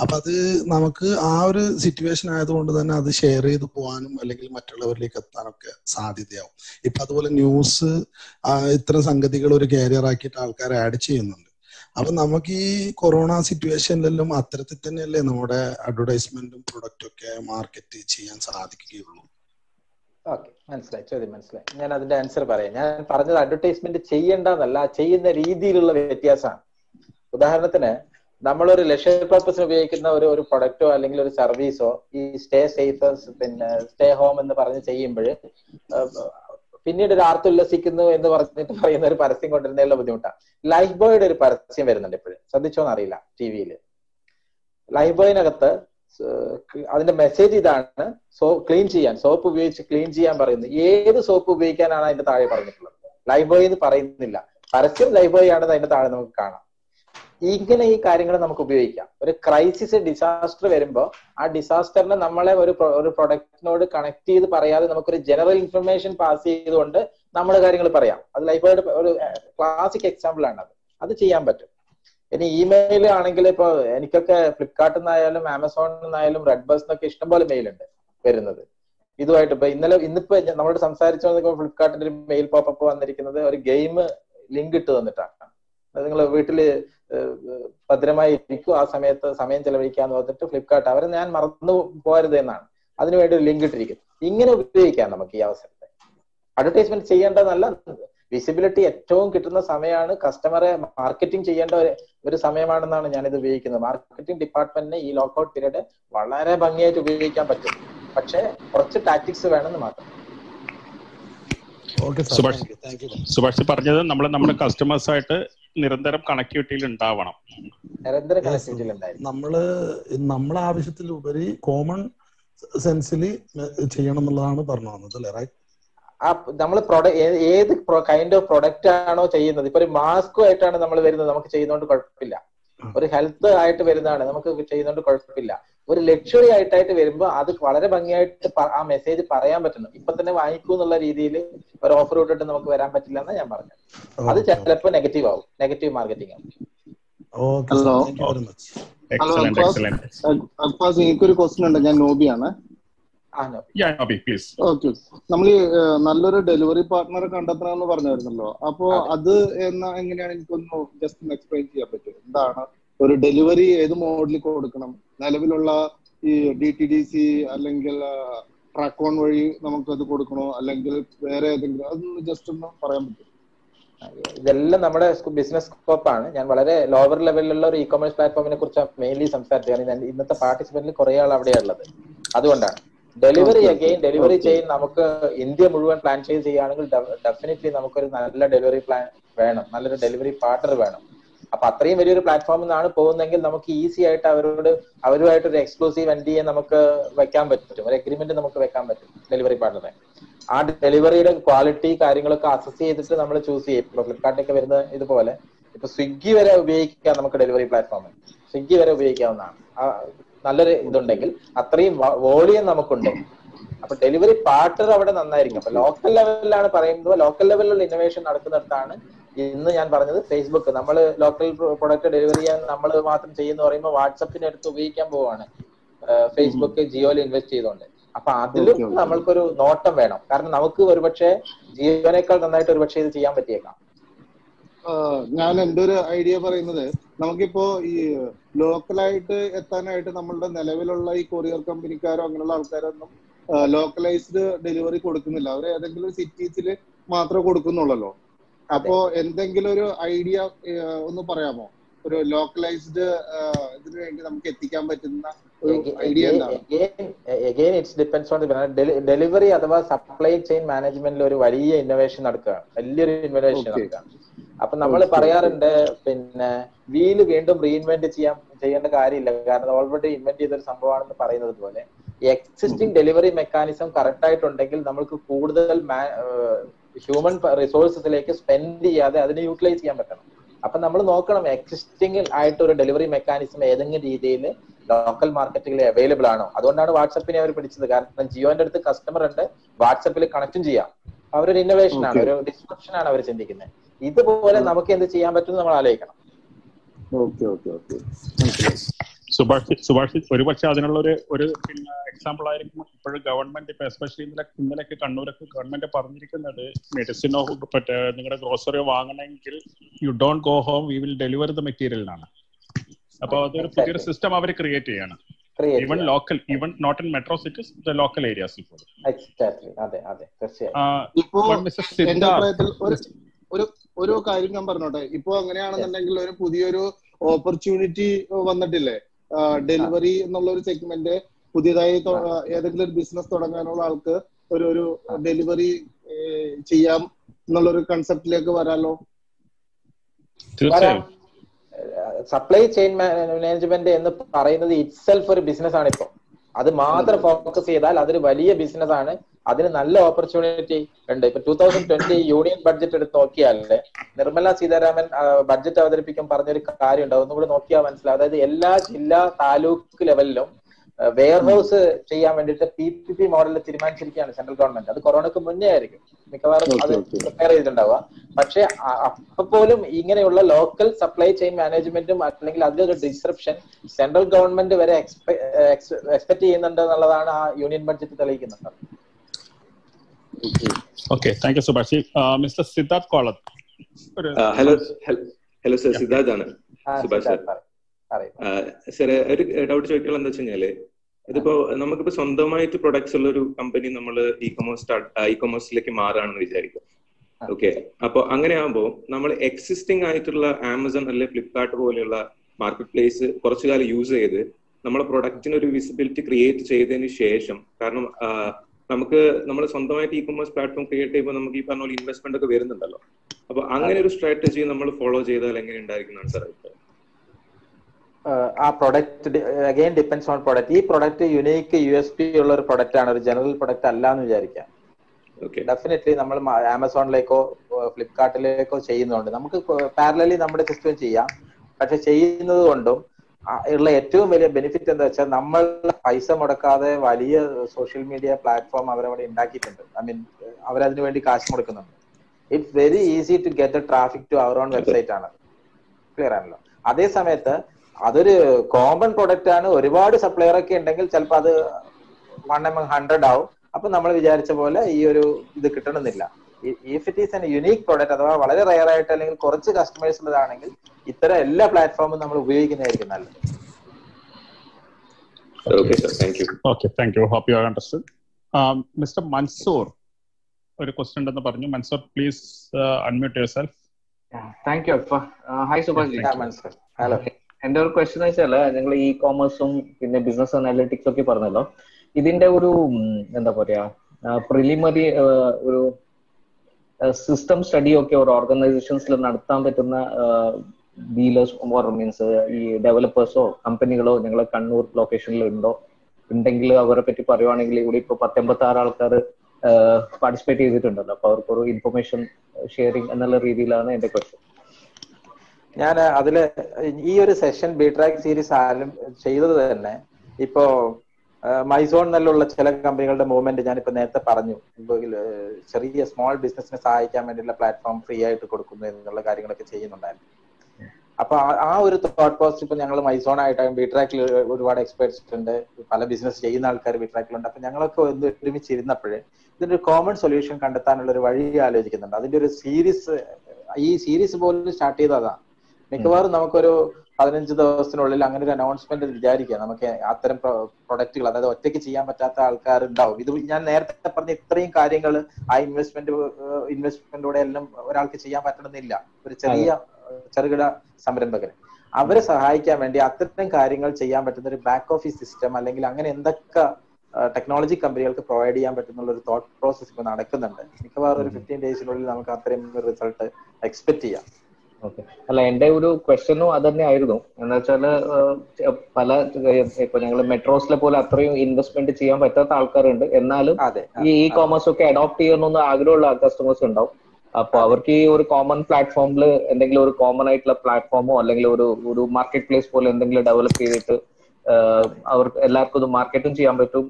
അപ്പൊ അത് നമുക്ക് ആ ഒരു സിറ്റുവേഷൻ ആയതുകൊണ്ട് തന്നെ അത് ഷെയർ ചെയ്ത് പോകാനും അല്ലെങ്കിൽ മറ്റുള്ളവരിലേക്ക് എത്താനൊക്കെ സാധ്യതയാവും. ഇപ്പൊ അതുപോലെ ന്യൂസ് ഇത്ര സംഗതികൾ ഒരു കാരിയർ ആക്കിയിട്ട് ആൾക്കാർ ആഡ് ചെയ്യുന്നുണ്ട്. അപ്പൊ നമുക്ക് ഈ കൊറോണ സിറ്റുവേഷനിലെല്ലാം അത്തരത്തിൽ തന്നെയല്ലേ നമ്മുടെ അഡ്വർടൈസ്മെന്റും പ്രൊഡക്റ്റും ഒക്കെ മാർക്കറ്റ് ചെയ്യാൻ സാധിക്കുകയുള്ളൂ? ഓക്കെ മനസ്സിലായി. ചോദ്യം മനസ്സിലായി. ഞാൻ അതിന്റെ ആൻസർ പറയാം. ഞാൻ പറഞ്ഞത് അഡ്വർടൈസ്മെന്റ് ചെയ്യേണ്ടതല്ല ചെയ്യുന്ന രീതിയിലുള്ള വ്യത്യാസമാണ്. ഉദാഹരണത്തിന് നമ്മളൊരു ലക്ഷ്യ പർപ്പസിന് ഉപയോഗിക്കുന്ന ഒരു ഒരു പ്രൊഡക്റ്റോ അല്ലെങ്കിൽ ഒരു സർവീസോ ഈ സ്റ്റേ സേഫ് പിന്നെ സ്റ്റേ ഹോം എന്ന് പറഞ്ഞ് ചെയ്യുമ്പോൾ പിന്നീട് ഒരു ആർത്തുല്ലസിക്കുന്നു എന്ന് പറഞ്ഞിട്ട് പറയുന്ന ഒരു പരസ്യം കൊണ്ടിരുന്നതിലുള്ള ബുദ്ധിമുട്ടാണ് ലൈഫ് ബോയുടെ ഒരു പരസ്യം വരുന്നുണ്ട് ഇപ്പോഴും. ശ്രദ്ധിച്ചോന്ന് അറിയില്ല ടി വിയിൽ ലൈഫ് ബോയിനകത്ത് അതിന്റെ മെസ്സേജ് ഇതാണ് സോ ക്ലീൻ ചെയ്യാൻ സോപ്പ് ഉപയോഗിച്ച് ക്ലീൻ ചെയ്യാൻ പറയുന്നു ഏത് സോപ്പ് ഉപയോഗിക്കാനാണ് അതിന്റെ താഴെ പറഞ്ഞിട്ടുള്ളത്? ലൈഫ് ബോയ് എന്ന് പറയുന്നില്ല. പരസ്യം ലൈഫ് ബോയ് ആണെന്ന് അതിന്റെ താഴെ നമുക്ക് കാണാം. ഇങ്ങനെ ഈ കാര്യങ്ങൾ നമുക്ക് ഉപയോഗിക്കാം. ഒരു ക്രൈസിസ് ഡിസാസ്റ്റർ വരുമ്പോൾ ആ ഡിസാസ്റ്ററിനെ നമ്മളെ ഒരു ഒരു പ്രൊഡക്റ്റിനോട് കണക്ട് ചെയ്ത് പറയാതെ നമുക്കൊരു ജനറൽ ഇൻഫർമേഷൻ പാസ് ചെയ്തുകൊണ്ട് നമ്മൾ കാര്യങ്ങൾ പറയാം. അത് ലൈഫായിട്ട് ഒരു ക്ലാസിക് എക്സാമ്പിൾ ആണ് അത് അത് ചെയ്യാൻ പറ്റും. ഇനി ഇമെയിൽ ആണെങ്കിൽ ഇപ്പൊ എനിക്കൊക്കെ ഫ്ലിപ്കാർട്ടിൽ നിന്നായാലും ആമസോണിൽ നിന്നായാലും റെഡ് ബസ് എന്നൊക്കെ ഇഷ്ടംപോലെ മെയിൽ ഉണ്ട് വരുന്നത്. ഇതുമായിട്ട് ഇപ്പൊ ഇന്നലെ ഇന്നിപ്പോ നമ്മളോട് സംസാരിച്ചു ഫ്ലിപ്കാർട്ടിന്റെ ഒരു മെയിൽ പോപ്പപ്പ് വന്നിരിക്കുന്നത് ഒരു ഗെയിം ലിങ്ക് ഇട്ട് തന്നിട്ടാണ്. നിങ്ങൾ വീട്ടിൽ ഭദ്രമായി ഇരിക്കും ആ സമയത്ത് സമയം ചെലവഴിക്കാന്ന് പറഞ്ഞിട്ട് ഫ്ലിപ്കാർട്ട് അവരെ ഞാൻ മറന്നു പോകരുത് എന്നാണ്. അതിനുവേണ്ടി ഒരു ലിങ്ക് ഇട്ടിരിക്കുന്നു. ഇങ്ങനെ ഉപയോഗിക്കാം നമുക്ക് ഈ അവസരത്തെ. അഡ്വർടൈസ്മെന്റ് ചെയ്യേണ്ടതല്ല വിസിബിലിറ്റി ഏറ്റവും കിട്ടുന്ന സമയമാണ് കസ്റ്റമറെ മാർക്കറ്റിംഗ് ചെയ്യേണ്ട ഒരു സമയമാണെന്നാണ് ഞാനിത് ഉപയോഗിക്കുന്നത്. മാർക്കറ്റിംഗ് ഡിപ്പാർട്ട്മെന്റിന് ഈ ലോക്ക്ഔട്ട് പീരീഡ് വളരെ ഭംഗിയായിട്ട് ഉപയോഗിക്കാൻ പറ്റും. പക്ഷേ കുറച്ച് ടാക്ടിക്സ് വേണമെന്ന് മാത്രം. സുഭാഷ് സുഭാഷ് പറഞ്ഞത് നമ്മൾ നമ്മുടെ കസ്റ്റമേഴ്സ് ആയിട്ട് നിരന്തരം കണക്ടിവിറ്റിയിൽ ഉണ്ടാവണം. നമ്മൾ നമ്മളെ ആവശ്യത്തിലുപരി കോമൺ സെൻസിൽ ചെയ്യണം എന്നുള്ളതാണ് പറഞ്ഞു വന്നത് അല്ലേ റൈറ്റ്? ആ നമ്മൾ പ്രൊഡക്റ്റ് ഏത് കൈൻഡ് ഓഫ് പ്രൊഡക്റ്റ് ആണോ ചെയ്യുന്നത്? ഇപ്പൊ ഒരു മാസ്ക് ആയിട്ടാണ് നമ്മൾ വരുന്നത്. നമുക്ക് ചെയ്യുന്നോണ്ട് കുഴപ്പമില്ല. ഒരു ഹെൽത്ത് ആയിട്ട് വരുന്നതാണ്. നമുക്ക് ചെയ്യുന്നോണ്ട് കുഴപ്പമില്ല. ഒരു ലക്ഷറി ആയിട്ടായിട്ട് വരുമ്പോൾ അത് വളരെ ഭംഗിയായിട്ട് ആ മെസ്സേജ് പറയാൻ പറ്റുന്നു. ഇപ്പൊ തന്നെ വാങ്ങിക്കൂ എന്നുള്ള രീതിയിൽ ഒരു ഓഫർ ഇട്ടിട്ട് നമുക്ക് വരാൻ പറ്റില്ല എന്നാ ഞാൻ പറഞ്ഞത്. അത് ചിലപ്പോ നെഗറ്റീവ് ആവും. നെഗറ്റീവ് മാർക്കറ്റിംഗ് ആവും. ഹലോ ഹലോ അക്വാസ് എനിക്കൊരു ക്വസ്റ്റ്യൻ ഉണ്ട്. ഞാൻ നോബിയാണ്. ഓക്കെ നമ്മൾ നല്ലൊരു ഡെലിവറി പാർട്ട്ണറെ കണ്ടെത്തണമെന്ന് പറഞ്ഞായിരുന്നല്ലോ. അപ്പോ അത്. എന്നാ എങ്ങനെയാണ് എനിക്കൊന്ന് ജസ്റ്റ് ഒന്ന് എക്സ്പ്ലെയിൻ ചെയ്യാൻ പറ്റും എന്താണ് ഒരു ഡെലിവറി ഏത് മോഡലിൽ കൊടുക്കണം? നിലവിലുള്ള ഈ ഡി ടി ഡി സി അല്ലെങ്കിൽ ട്രാക്കോൺ വഴി നമുക്ക് അത് കൊടുക്കണോ? അല്ലെങ്കിൽ വേറെ ഏതെങ്കിലും അതൊന്ന് ജസ്റ്റ് ഒന്ന് പറയാൻ പറ്റും ഇതെല്ലാം നമ്മുടെ ബിസിനസ് സ്കോപ്പാണ് ഞാൻ വളരെ ലോവർ ലെവലിലുള്ള ഒരു ഇ കൊമേഴ്സ് പ്ലാറ്റ്ഫോമിനെ കുറിച്ച് മെയിൻലി സംസാരിച്ചത്. ഞാൻ ഇന്നത്തെ പാർട്ടിസിപ്പന്റിൽ കുറെ ആൾ അവിടെയാണ് ഉള്ളത്. അതുകൊണ്ടാണ്. ഡെലിവറി അഗെയിൻ ഡെലിവറി ചെയിൻ നമുക്ക് ഇന്ത്യ മുഴുവൻ പ്ലാൻ ചെയ്ത് ചെയ്യുകയാണെങ്കിൽ ഡെഫിനറ്റ്ലി നമുക്കൊരു നല്ല ഡെലിവറി പ്ലാൻ വേണം. നല്ലൊരു ഡെലിവറി പാർട്ണർ വേണം. അപ്പൊ അത്രയും വലിയൊരു പ്ലാറ്റ്ഫോമിൽ നിന്നാണ് പോകുന്നതെങ്കിൽ നമുക്ക് ഈസി ആയിട്ട് അവരോട് അവരുമായിട്ട് ഒരു എക്സ്ക്ലൂസീവ് എൻ ഡി എ നമുക്ക് വെക്കാൻ പറ്റും. ഒരു അഗ്രിമെന്റ് നമുക്ക് വെക്കാൻ പറ്റും ഡെലിവറി പാർട്ണറെ ആ ഡെലിവറിയുടെ ക്വാളിറ്റി കാര്യങ്ങളൊക്കെ അസസ് ചെയ്തിട്ട് നമ്മൾ ചൂസ് ചെയ്യും. ഇപ്പൊ ഫ്ലിപ്കാർട്ടിലൊക്കെ വരുന്ന ഇതുപോലെ. ഇപ്പൊ സ്വിഗ്ഗി വരെ ഉപയോഗിക്കാം നമുക്ക് ഡെലിവറി പ്ലാറ്റ്ഫോമിൽ സ്വിഗ്ഗി വരെ ഉപയോഗിക്കാവുന്നതാണ്. നല്ലൊരു ഇതുണ്ടെങ്കിൽ അത്രയും വോളിയം നമുക്കുണ്ട്. അപ്പൊ ഡെലിവറി പാർട്ണർ അവിടെ നന്നായിരിക്കും. അപ്പൊ ലോക്കൽ ലെവലിലാണ് പറയുന്നത്. ലോക്കൽ ലെവലിലുള്ള ഇന്നോവേഷൻ നടക്കുന്നിടത്താണ് ഇന്ന് ഞാൻ പറഞ്ഞത് ഫേസ്ബുക്ക് നമ്മൾ ലോക്കൽ പ്രൊഡക്റ്റ് ഡെലിവറി ചെയ്യാൻ നമ്മൾ മാത്രം ചെയ്യുന്ന പറയുമ്പോൾ വാട്സപ്പിന്റെ അടുത്ത് ഉപയോഗിക്കാൻ പോവാണ്. ഫേസ്ബുക്ക് ജിയോയിൽ ഇൻവെസ്റ്റ് ചെയ്തുകൊണ്ട് അപ്പൊ അതിലും നമ്മൾക്കൊരു നോട്ടം വേണം. കാരണം നമുക്ക് ഒരുപക്ഷെ ജിയോനേക്കാൾ നന്നായിട്ട് ഒരുപക്ഷെ ഇത് ചെയ്യാൻ പറ്റിയേക്കാം. ഞാൻ എന്റെ ഒരു ഐഡിയ പറയുന്നത് നമുക്കിപ്പോ ഈ ലോക്കലായിട്ട് എത്താനായിട്ട് നമ്മളുടെ നിലവിലുള്ള ഈ കൊറിയർ കമ്പനിക്കാരോ അങ്ങനെയുള്ള ആൾക്കാരൊന്നും ലോക്കലൈസ്ഡ് ഡെലിവറി കൊടുക്കുന്നില്ല. അവർ ഏതെങ്കിലും സിറ്റീസിൽ മാത്രമേ കൊടുക്കുന്നുള്ളല്ലോ. അപ്പോ എന്തെങ്കിലും ഒരു ഐഡിയ ഒന്ന് പറയാമോ? ഒരു ലോക്കലൈസ്ഡ് ഇതിനു വേണ്ടി നമുക്ക് എത്തിക്കാൻ പറ്റുന്ന ഒരു idea it's depends on delivery അഥവാ സപ്ലൈ ചെയിൻ മാനേജ്മെന്റിൽ ഒരു വലിയ ഇന്നോവേഷൻ നടക്കുകയാണ് വലിയൊരു ഇന്നോവേഷൻ നടക്കുകയാണ് അപ്പൊ നമ്മൾ പറയാറുണ്ട് പിന്നെ വീൽ വീണ്ടും റീഇൻവെന്റ് ചെയ്യാൻ ചെയ്യേണ്ട കാര്യമില്ല. കാരണം ഓൾറെഡി ഇൻവെന്റ് ചെയ്തൊരു സംഭവമാണെന്ന് പറയുന്നത് പോലെ എക്സിസ്റ്റിംഗ് ഡെലിവറി മെക്കാനിസം കറക്റ്റ് ആയിട്ടുണ്ടെങ്കിൽ നമുക്ക് കൂടുതൽ ഹ്യൂമൻ റിസോഴ്സസിലേക്ക് സ്പെൻഡ് ചെയ്യാതെ അതിനെ യൂട്ടിലൈസ് ചെയ്യാൻ പറ്റണം. അപ്പൊ നമ്മൾ നോക്കണം എക്സിസ്റ്റിംഗ് ആയിട്ട് ഒരു ഡെലിവറി മെക്കാനിസം ഏതെങ്കിലും രീതിയിൽ ലോക്കൽ മാർക്കറ്റുകളിൽ അവൈലബിൾ ആണോ? അതുകൊണ്ടാണ് വാട്സപ്പിനെ അവർ പിടിച്ചത്. കാരണം ജിയോന്റെ അടുത്ത് കസ്റ്റമർ ഉണ്ട് വാട്സപ്പിൽ കണക്റ്റും ചെയ്യാം. അവരൊരു ഇന്നോവേഷൻ ആണ് ഒരു ഡിസ്ക്രിപ്ഷൻ ആണ് അവർ ചിന്തിക്കുന്നത്. ഇതുപോലെ നമുക്ക് എന്ത് ചെയ്യാൻ പറ്റും നമ്മൾ ആലോചിക്കണം. സുഭാഷ് സുഭാഷ് ഒരുപക്ഷെ അതിനുള്ള ഒരു ഒരു പിന്നെ എക്സാമ്പിൾ ആയിരിക്കും. ഇപ്പോഴും ഗവൺമെന്റ് ഇപ്പൊ എസ്പെഷ്യലി ഇന്നലെ ഇന്നലെയൊക്കെ കണ്ണൂരൊക്കെ ഗവൺമെന്റ് പറഞ്ഞിരിക്കുന്നത് മെഡിസിനോ മറ്റേ നിങ്ങളുടെ ഗ്രോസറിയോ വാങ്ങണമെങ്കിൽ you don't go home we will deliver the മെറ്റീരിയലിനാണ് അപ്പൊ അതൊരു പുതിയൊരു സിസ്റ്റം അവർ ക്രിയേറ്റ് ചെയ്യാണ്. Even local even not in metro cities the local ഏരിയാസിൽ പോലും. എക്സാക്ട്ലി അതെ അതെ. തീർച്ചയായും. ഇപ്പോ But Mr. എന്റെ Siddharth, അഭിപ്രായത്തിൽ ഒരു ഒരു ഒരു കാര്യം ഞാൻ പറഞ്ഞോട്ടെ. ഇപ്പൊ അങ്ങനെയാണെന്നുണ്ടെങ്കിൽ ഒരു പുതിയൊരു ഓപ്പർച്യൂണിറ്റി വന്നിട്ടില്ലേ? ഡെലിവറി എന്നുള്ള ഒരു സെഗ്മെന്റ് പുതിയതായി ഏതെങ്കിലും ഒരു ബിസിനസ് തുടങ്ങാനുള്ള ആൾക്ക് ഒരു ഒരു ഡെലിവറി ചെയ്യാം എന്നുള്ള ഒരു കൺസെപ്റ്റിലേക്ക് വരാലോ? തീർച്ചയായും. സപ്ലൈ ചെയിൻ മാനേജ്മെന്റ് എന്ന് പറയുന്നത് ഇറ്റ്സെൽഫ് ഒരു ബിസിനസ് ആണ് ഇപ്പൊ അത് മാത്രം ഫോക്കസ് ചെയ്താൽ അതൊരു വലിയ ബിസിനസ് ആണ് അതിന് നല്ല ഓപ്പർച്യൂണിറ്റി ഉണ്ട്. ഇപ്പൊ two thousand twenty union budget എടുത്ത് നോക്കിയാലേ നിർമ്മല സീതാരാമൻ ബഡ്ജറ്റ് അവതരിപ്പിക്കാൻ പറഞ്ഞൊരു കാര്യം ഉണ്ട് കൂടെ നോക്കിയാൽ മനസ്സിലാവും. അതായത് എല്ലാ ജില്ലാ താലൂക്ക് ലെവലിലും വെയർ ഹൗസ് ചെയ്യാൻ വേണ്ടിയിട്ട് പി പി പി മോഡലിൽ തീരുമാനിച്ചിരിക്കുകയാണ് സെൻട്രൽ ഗവൺമെന്റ് അത് കൊറോണക്ക് മുന്നേ ആയിരിക്കും. മിക്കവാറും അത്. പ്രിപ്പയർ ചെയ്തിട്ടുണ്ടാവുക. പക്ഷെ അപ്പൊ പോലും ഇങ്ങനെയുള്ള ലോക്കൽ സപ്ലൈ ചെയിൻ മാനേജ്മെന്റും അല്ലെങ്കിൽ അതിലൊരു ഡിസ്ക്രിപ്ഷൻ സെൻട്രൽ ഗവൺമെന്റ് വരെ എക്സ്പെക്ട് ചെയ്യുന്നുണ്ട് എന്നുള്ളതാണ് ആ യൂണിയൻ ബഡ്ജറ്റ് തെളിയിക്കുന്നത്. Okay thank you Subhash mister Siddharth Kolath hello hello sir Siddharth ആണ്. സുഭാഷ് പറയ്. പറയ്. ഒരു ഡൗട്ട് ചോദിക്കാനുള്ള എന്താ വെച്ച് കഴിഞ്ഞാൽ ഇതിപ്പോ നമുക്കിപ്പോ സ്വന്തമായിട്ട് പ്രൊഡക്ട്സ് ഉള്ള ഒരു കമ്പനി നമ്മൾ ഇ കൊമേഴ്സ് സ്റ്റാർട്ട് ഇ കൊമേഴ്സിലേക്ക് മാറുകയാണെന്ന് വിചാരിക്കും. ആ. ഓക്കെ അപ്പൊ അങ്ങനെ ആകുമ്പോൾ നമ്മൾ എക്സിസ്റ്റിംഗ് ആയിട്ടുള്ള ആമസോൺ അല്ലെ ഫ്ലിപ്കാർട്ട് പോലെയുള്ള മാർക്കറ്റ് പ്ലേസ് കുറച്ചു കാലം യൂസ് ചെയ്ത് നമ്മളെ പ്രൊഡക്റ്റിന് ഒരു വിസിബിലിറ്റി ക്രിയേറ്റ് ചെയ്തതിന് ശേഷം കാരണം നമുക്ക് നമ്മൾ സ്വന്തമായിട്ട് ഇ കൊമേഴ്സ് പ്ലാറ്റ്ഫോം ക്രിയേറ്റ് ചെയ്യുമ്പോൾ നമുക്ക് ഈ പറഞ്ഞ പോലെ ഇൻവെസ്റ്റ്മെന്റ് ഒക്കെ വരുന്നുണ്ടല്ലോ. അപ്പൊ അങ്ങനെ ഒരു സ്ട്രാറ്റജി നമ്മൾ ഫോളോ ചെയ്താൽ എങ്ങനെ ഉണ്ടായിരിക്കുന്നതാണ് സാർ അഭിപ്രായം? ആ product again depends on product ഈ product unique U S P ഉള്ള ഒരു പ്രൊഡക്റ്റ് ആണ് ഒരു ജനറൽ പ്രൊഡക്റ്റ് അല്ല എന്ന് വിചാരിക്കാം. ഓക്കെ ഡെഫിനറ്റ്ലി നമ്മൾ ആമസോണിലേക്കോ ഫ്ലിപ്കാർട്ടിലേക്കോ ചെയ്യുന്നുണ്ട്. നമുക്ക് പാരലലി നമ്മുടെ സിസ്റ്റം ചെയ്യാം. പക്ഷെ ചെയ്യുന്നത് കൊണ്ടും ഉള്ള ഏറ്റവും വലിയ ബെനിഫിറ്റ് എന്താ വെച്ചാൽ നമ്മൾ പൈസ മുടക്കാതെ വലിയ സോഷ്യൽ മീഡിയ പ്ലാറ്റ്ഫോം അവരവിടെ ഉണ്ടാക്കിയിട്ടുണ്ട്. ഐ മീൻ അവരതിനു വേണ്ടി കാശ് മുടക്കുന്നുണ്ട്. It's very easy to get the traffic to our own website ആണ്. ക്ലിയർ ആണല്ലോ? അതേ സമയത്ത് അതൊരു കോമൺ പ്രൊഡക്റ്റ് ആണ്. ഒരുപാട് സപ്ലയർ ഒക്കെ ഉണ്ടെങ്കിൽ ചിലപ്പോൾ അത് വൺ എം ഹൺഡ്രഡ് ആവും. അപ്പൊ നമ്മൾ വിചാരിച്ച പോലെ ഈ ഒരു ഇത് കിട്ടണമെന്നില്ല. If it is an unique product അഥവാ വളരെ റയർ ആയിട്ട് അല്ലെങ്കിൽ കുറച്ച് കസ്റ്റമേഴ്സ് ഉള്ളതാണെങ്കിൽ ഇത്തരം എല്ലാ പ്ലാറ്റ്ഫോമും നമ്മൾ ഉപയോഗിക്കുന്നതായിരിക്കും നല്ലത്. Okay sir thank you okay thank you hope you are understood mister Mansoor ഒരു ക്വസ്റ്റ്യൻ ഉണ്ടെന്ന് പറഞ്ഞു. Mansoor please unmute yourself thank you hi Subhash ji മനസ്സിലായി ഹലോ എന്റെ ഒരു ക്വസ്റ്റ്യൻ വെച്ചാൽ വെച്ചാൽ ഞങ്ങൾ ഇ കോമേഴ്സും പിന്നെ ബിസിനസ് അനാലിറ്റിക്സ് ഒക്കെ പറഞ്ഞല്ലോ. ഇതിന്റെ ഒരു എന്താ പറയാ പ്രിലിമറി ഒരു സിസ്റ്റം സ്റ്റഡി ഒക്കെ ഒരു ഓർഗനൈസേഷൻസിൽ നടത്താൻ പറ്റുന്ന ഡീലേഴ്സ് ഓർ മീൻസ് ഈ ഡെവലപ്പേഴ്സോ കമ്പനികളോ ഞങ്ങളെ കണ്ണൂർ ലൊക്കേഷനിൽ ഉണ്ടോ? ഉണ്ടെങ്കിൽ അവരെ പറ്റി പറയുവാണെങ്കിൽ ഇവിടെ ഇപ്പൊ പത്തൊമ്പത്തി ആറ് ആൾക്കാർ പാർട്ടിസിപ്പേറ്റ് ചെയ്തിട്ടുണ്ടല്ലോ. അപ്പൊ അവർക്കൊരു ഇൻഫർമേഷൻ ഷെയറിംഗ് എന്നുള്ള രീതിയിലാണ് എന്റെ ക്വസ്റ്റ്യൻ ഞാൻ അതിൽ ഈ ഒരു സെഷൻ ബി ട്രാക്ക് സീരീസ് ആരും ചെയ്തത് തന്നെ. ഇപ്പോ മൈസോൺ എന്നുള്ള ചില കമ്പനികളുടെ മൂവ്മെന്റ് ഞാനിപ്പോ നേരത്തെ പറഞ്ഞു. ചെറിയ സ്മോൾ ബിസിനസിനെ സഹായിക്കാൻ വേണ്ടിയുള്ള പ്ലാറ്റ്ഫോം ഫ്രീ ആയിട്ട് കൊടുക്കുന്നു എന്നുള്ള കാര്യങ്ങളൊക്കെ ചെയ്യുന്നുണ്ടായിരുന്നു. അപ്പൊ ആ- ഒരു തോട്ട് പോസ്റ്റ് ഇപ്പൊ ഞങ്ങൾ മൈസോൺ ആയിട്ട് ബിട്രാക്കിൽ ഒരുപാട് എക്സ്പെർട്സ് ഉണ്ട്. പല ബിസിനസ് ചെയ്യുന്ന ആൾക്കാർ ബിട്രാക്കിലുണ്ട് അപ്പൊ ഞങ്ങളൊക്കെ ഒന്ന് ഒരുമിച്ചിരുന്നപ്പോഴേ ഇതിന്റെ കോമൺ സൊല്യൂഷൻ കണ്ടെത്താനുള്ള ഒരു വഴി ആലോചിക്കുന്നുണ്ട്. അതിന്റെ ഒരു സീരീസ് ഈ സീരീസ് പോലും സ്റ്റാർട്ട് ചെയ്തതാണ് മിക്കവാറും നമുക്കൊരു പതിനഞ്ച് ദിവസത്തിനുള്ളിൽ അങ്ങനെ ഒരു അനൗൺസ്മെന്റ് വിചാരിക്കാം നമുക്ക് അത്തരം പ്രൊഡക്റ്റുകൾ അതായത് ഒറ്റയ്ക്ക് ചെയ്യാൻ പറ്റാത്ത ആൾക്കാർ ഉണ്ടാവും ഇത് ഞാൻ നേരത്തെ പറഞ്ഞ ഇത്രയും കാര്യങ്ങൾ ആ ഇൻവെസ്റ്റ്മെന്റ് ഇൻവെസ്റ്റ്മെന്റോടെ എല്ലാം ഒരാൾക്ക് ചെയ്യാൻ പറ്റണമെന്നില്ല. ഒരു ചെറിയ ചെറുകിട സംരംഭകന് അവരെ സഹായിക്കാൻ വേണ്ടി അത്തരം കാര്യങ്ങൾ ചെയ്യാൻ പറ്റുന്ന ഒരു ബാക്ക് ഓഫീസ് സിസ്റ്റം അല്ലെങ്കിൽ അങ്ങനെ എന്തൊക്കെ ടെക്നോളജി കമ്പനികൾക്ക് പ്രൊവൈഡ് ചെയ്യാൻ പറ്റുന്ന ഒരു തോട്ട് പ്രോസസ് ഇപ്പൊ നടക്കുന്നുണ്ട്. മിക്കവാറും ഒരു ഫിഫ്റ്റീൻ ഡേയ്സിനുള്ളിൽ നമുക്ക് അത്രയും റിസൾട്ട് എക്സ്പെക്ട് ചെയ്യാം. ഓക്കെ. അല്ല എന്റെ ഒരു ക്വസ്റ്റ്യനും അത് തന്നെ ആയിരുന്നു. എന്ന് വെച്ചാൽ പല ഇപ്പൊ ഞങ്ങൾ മെട്രോസിലെ പോലെ അത്രയും ഇൻവെസ്റ്റ്മെന്റ് ചെയ്യാൻ പറ്റാത്ത ആൾക്കാരുണ്ട്. എന്നാലും ഈ ഇ കോമേഴ്സ് ഒക്കെ അഡോപ്റ്റ് ചെയ്യണമെന്ന് ആഗ്രഹമുള്ള കസ്റ്റമേഴ്സ് ഉണ്ടാവും. അപ്പൊ അവർക്ക് ഈ ഒരു കോമൺ പ്ലാറ്റ്ഫോമിൽ എന്തെങ്കിലും ഒരു കോമൺ ആയിട്ടുള്ള പ്ലാറ്റ്ഫോമോ അല്ലെങ്കിൽ ഒരു ഒരു മാർക്കറ്റ് പ്ലേസ് പോലെ എന്തെങ്കിലും ഡെവലപ്പ് ചെയ്തിട്ട് അവർ അവർക്ക് എല്ലാവർക്കും ഇത് മാർക്കറ്റും ചെയ്യാൻ പറ്റും.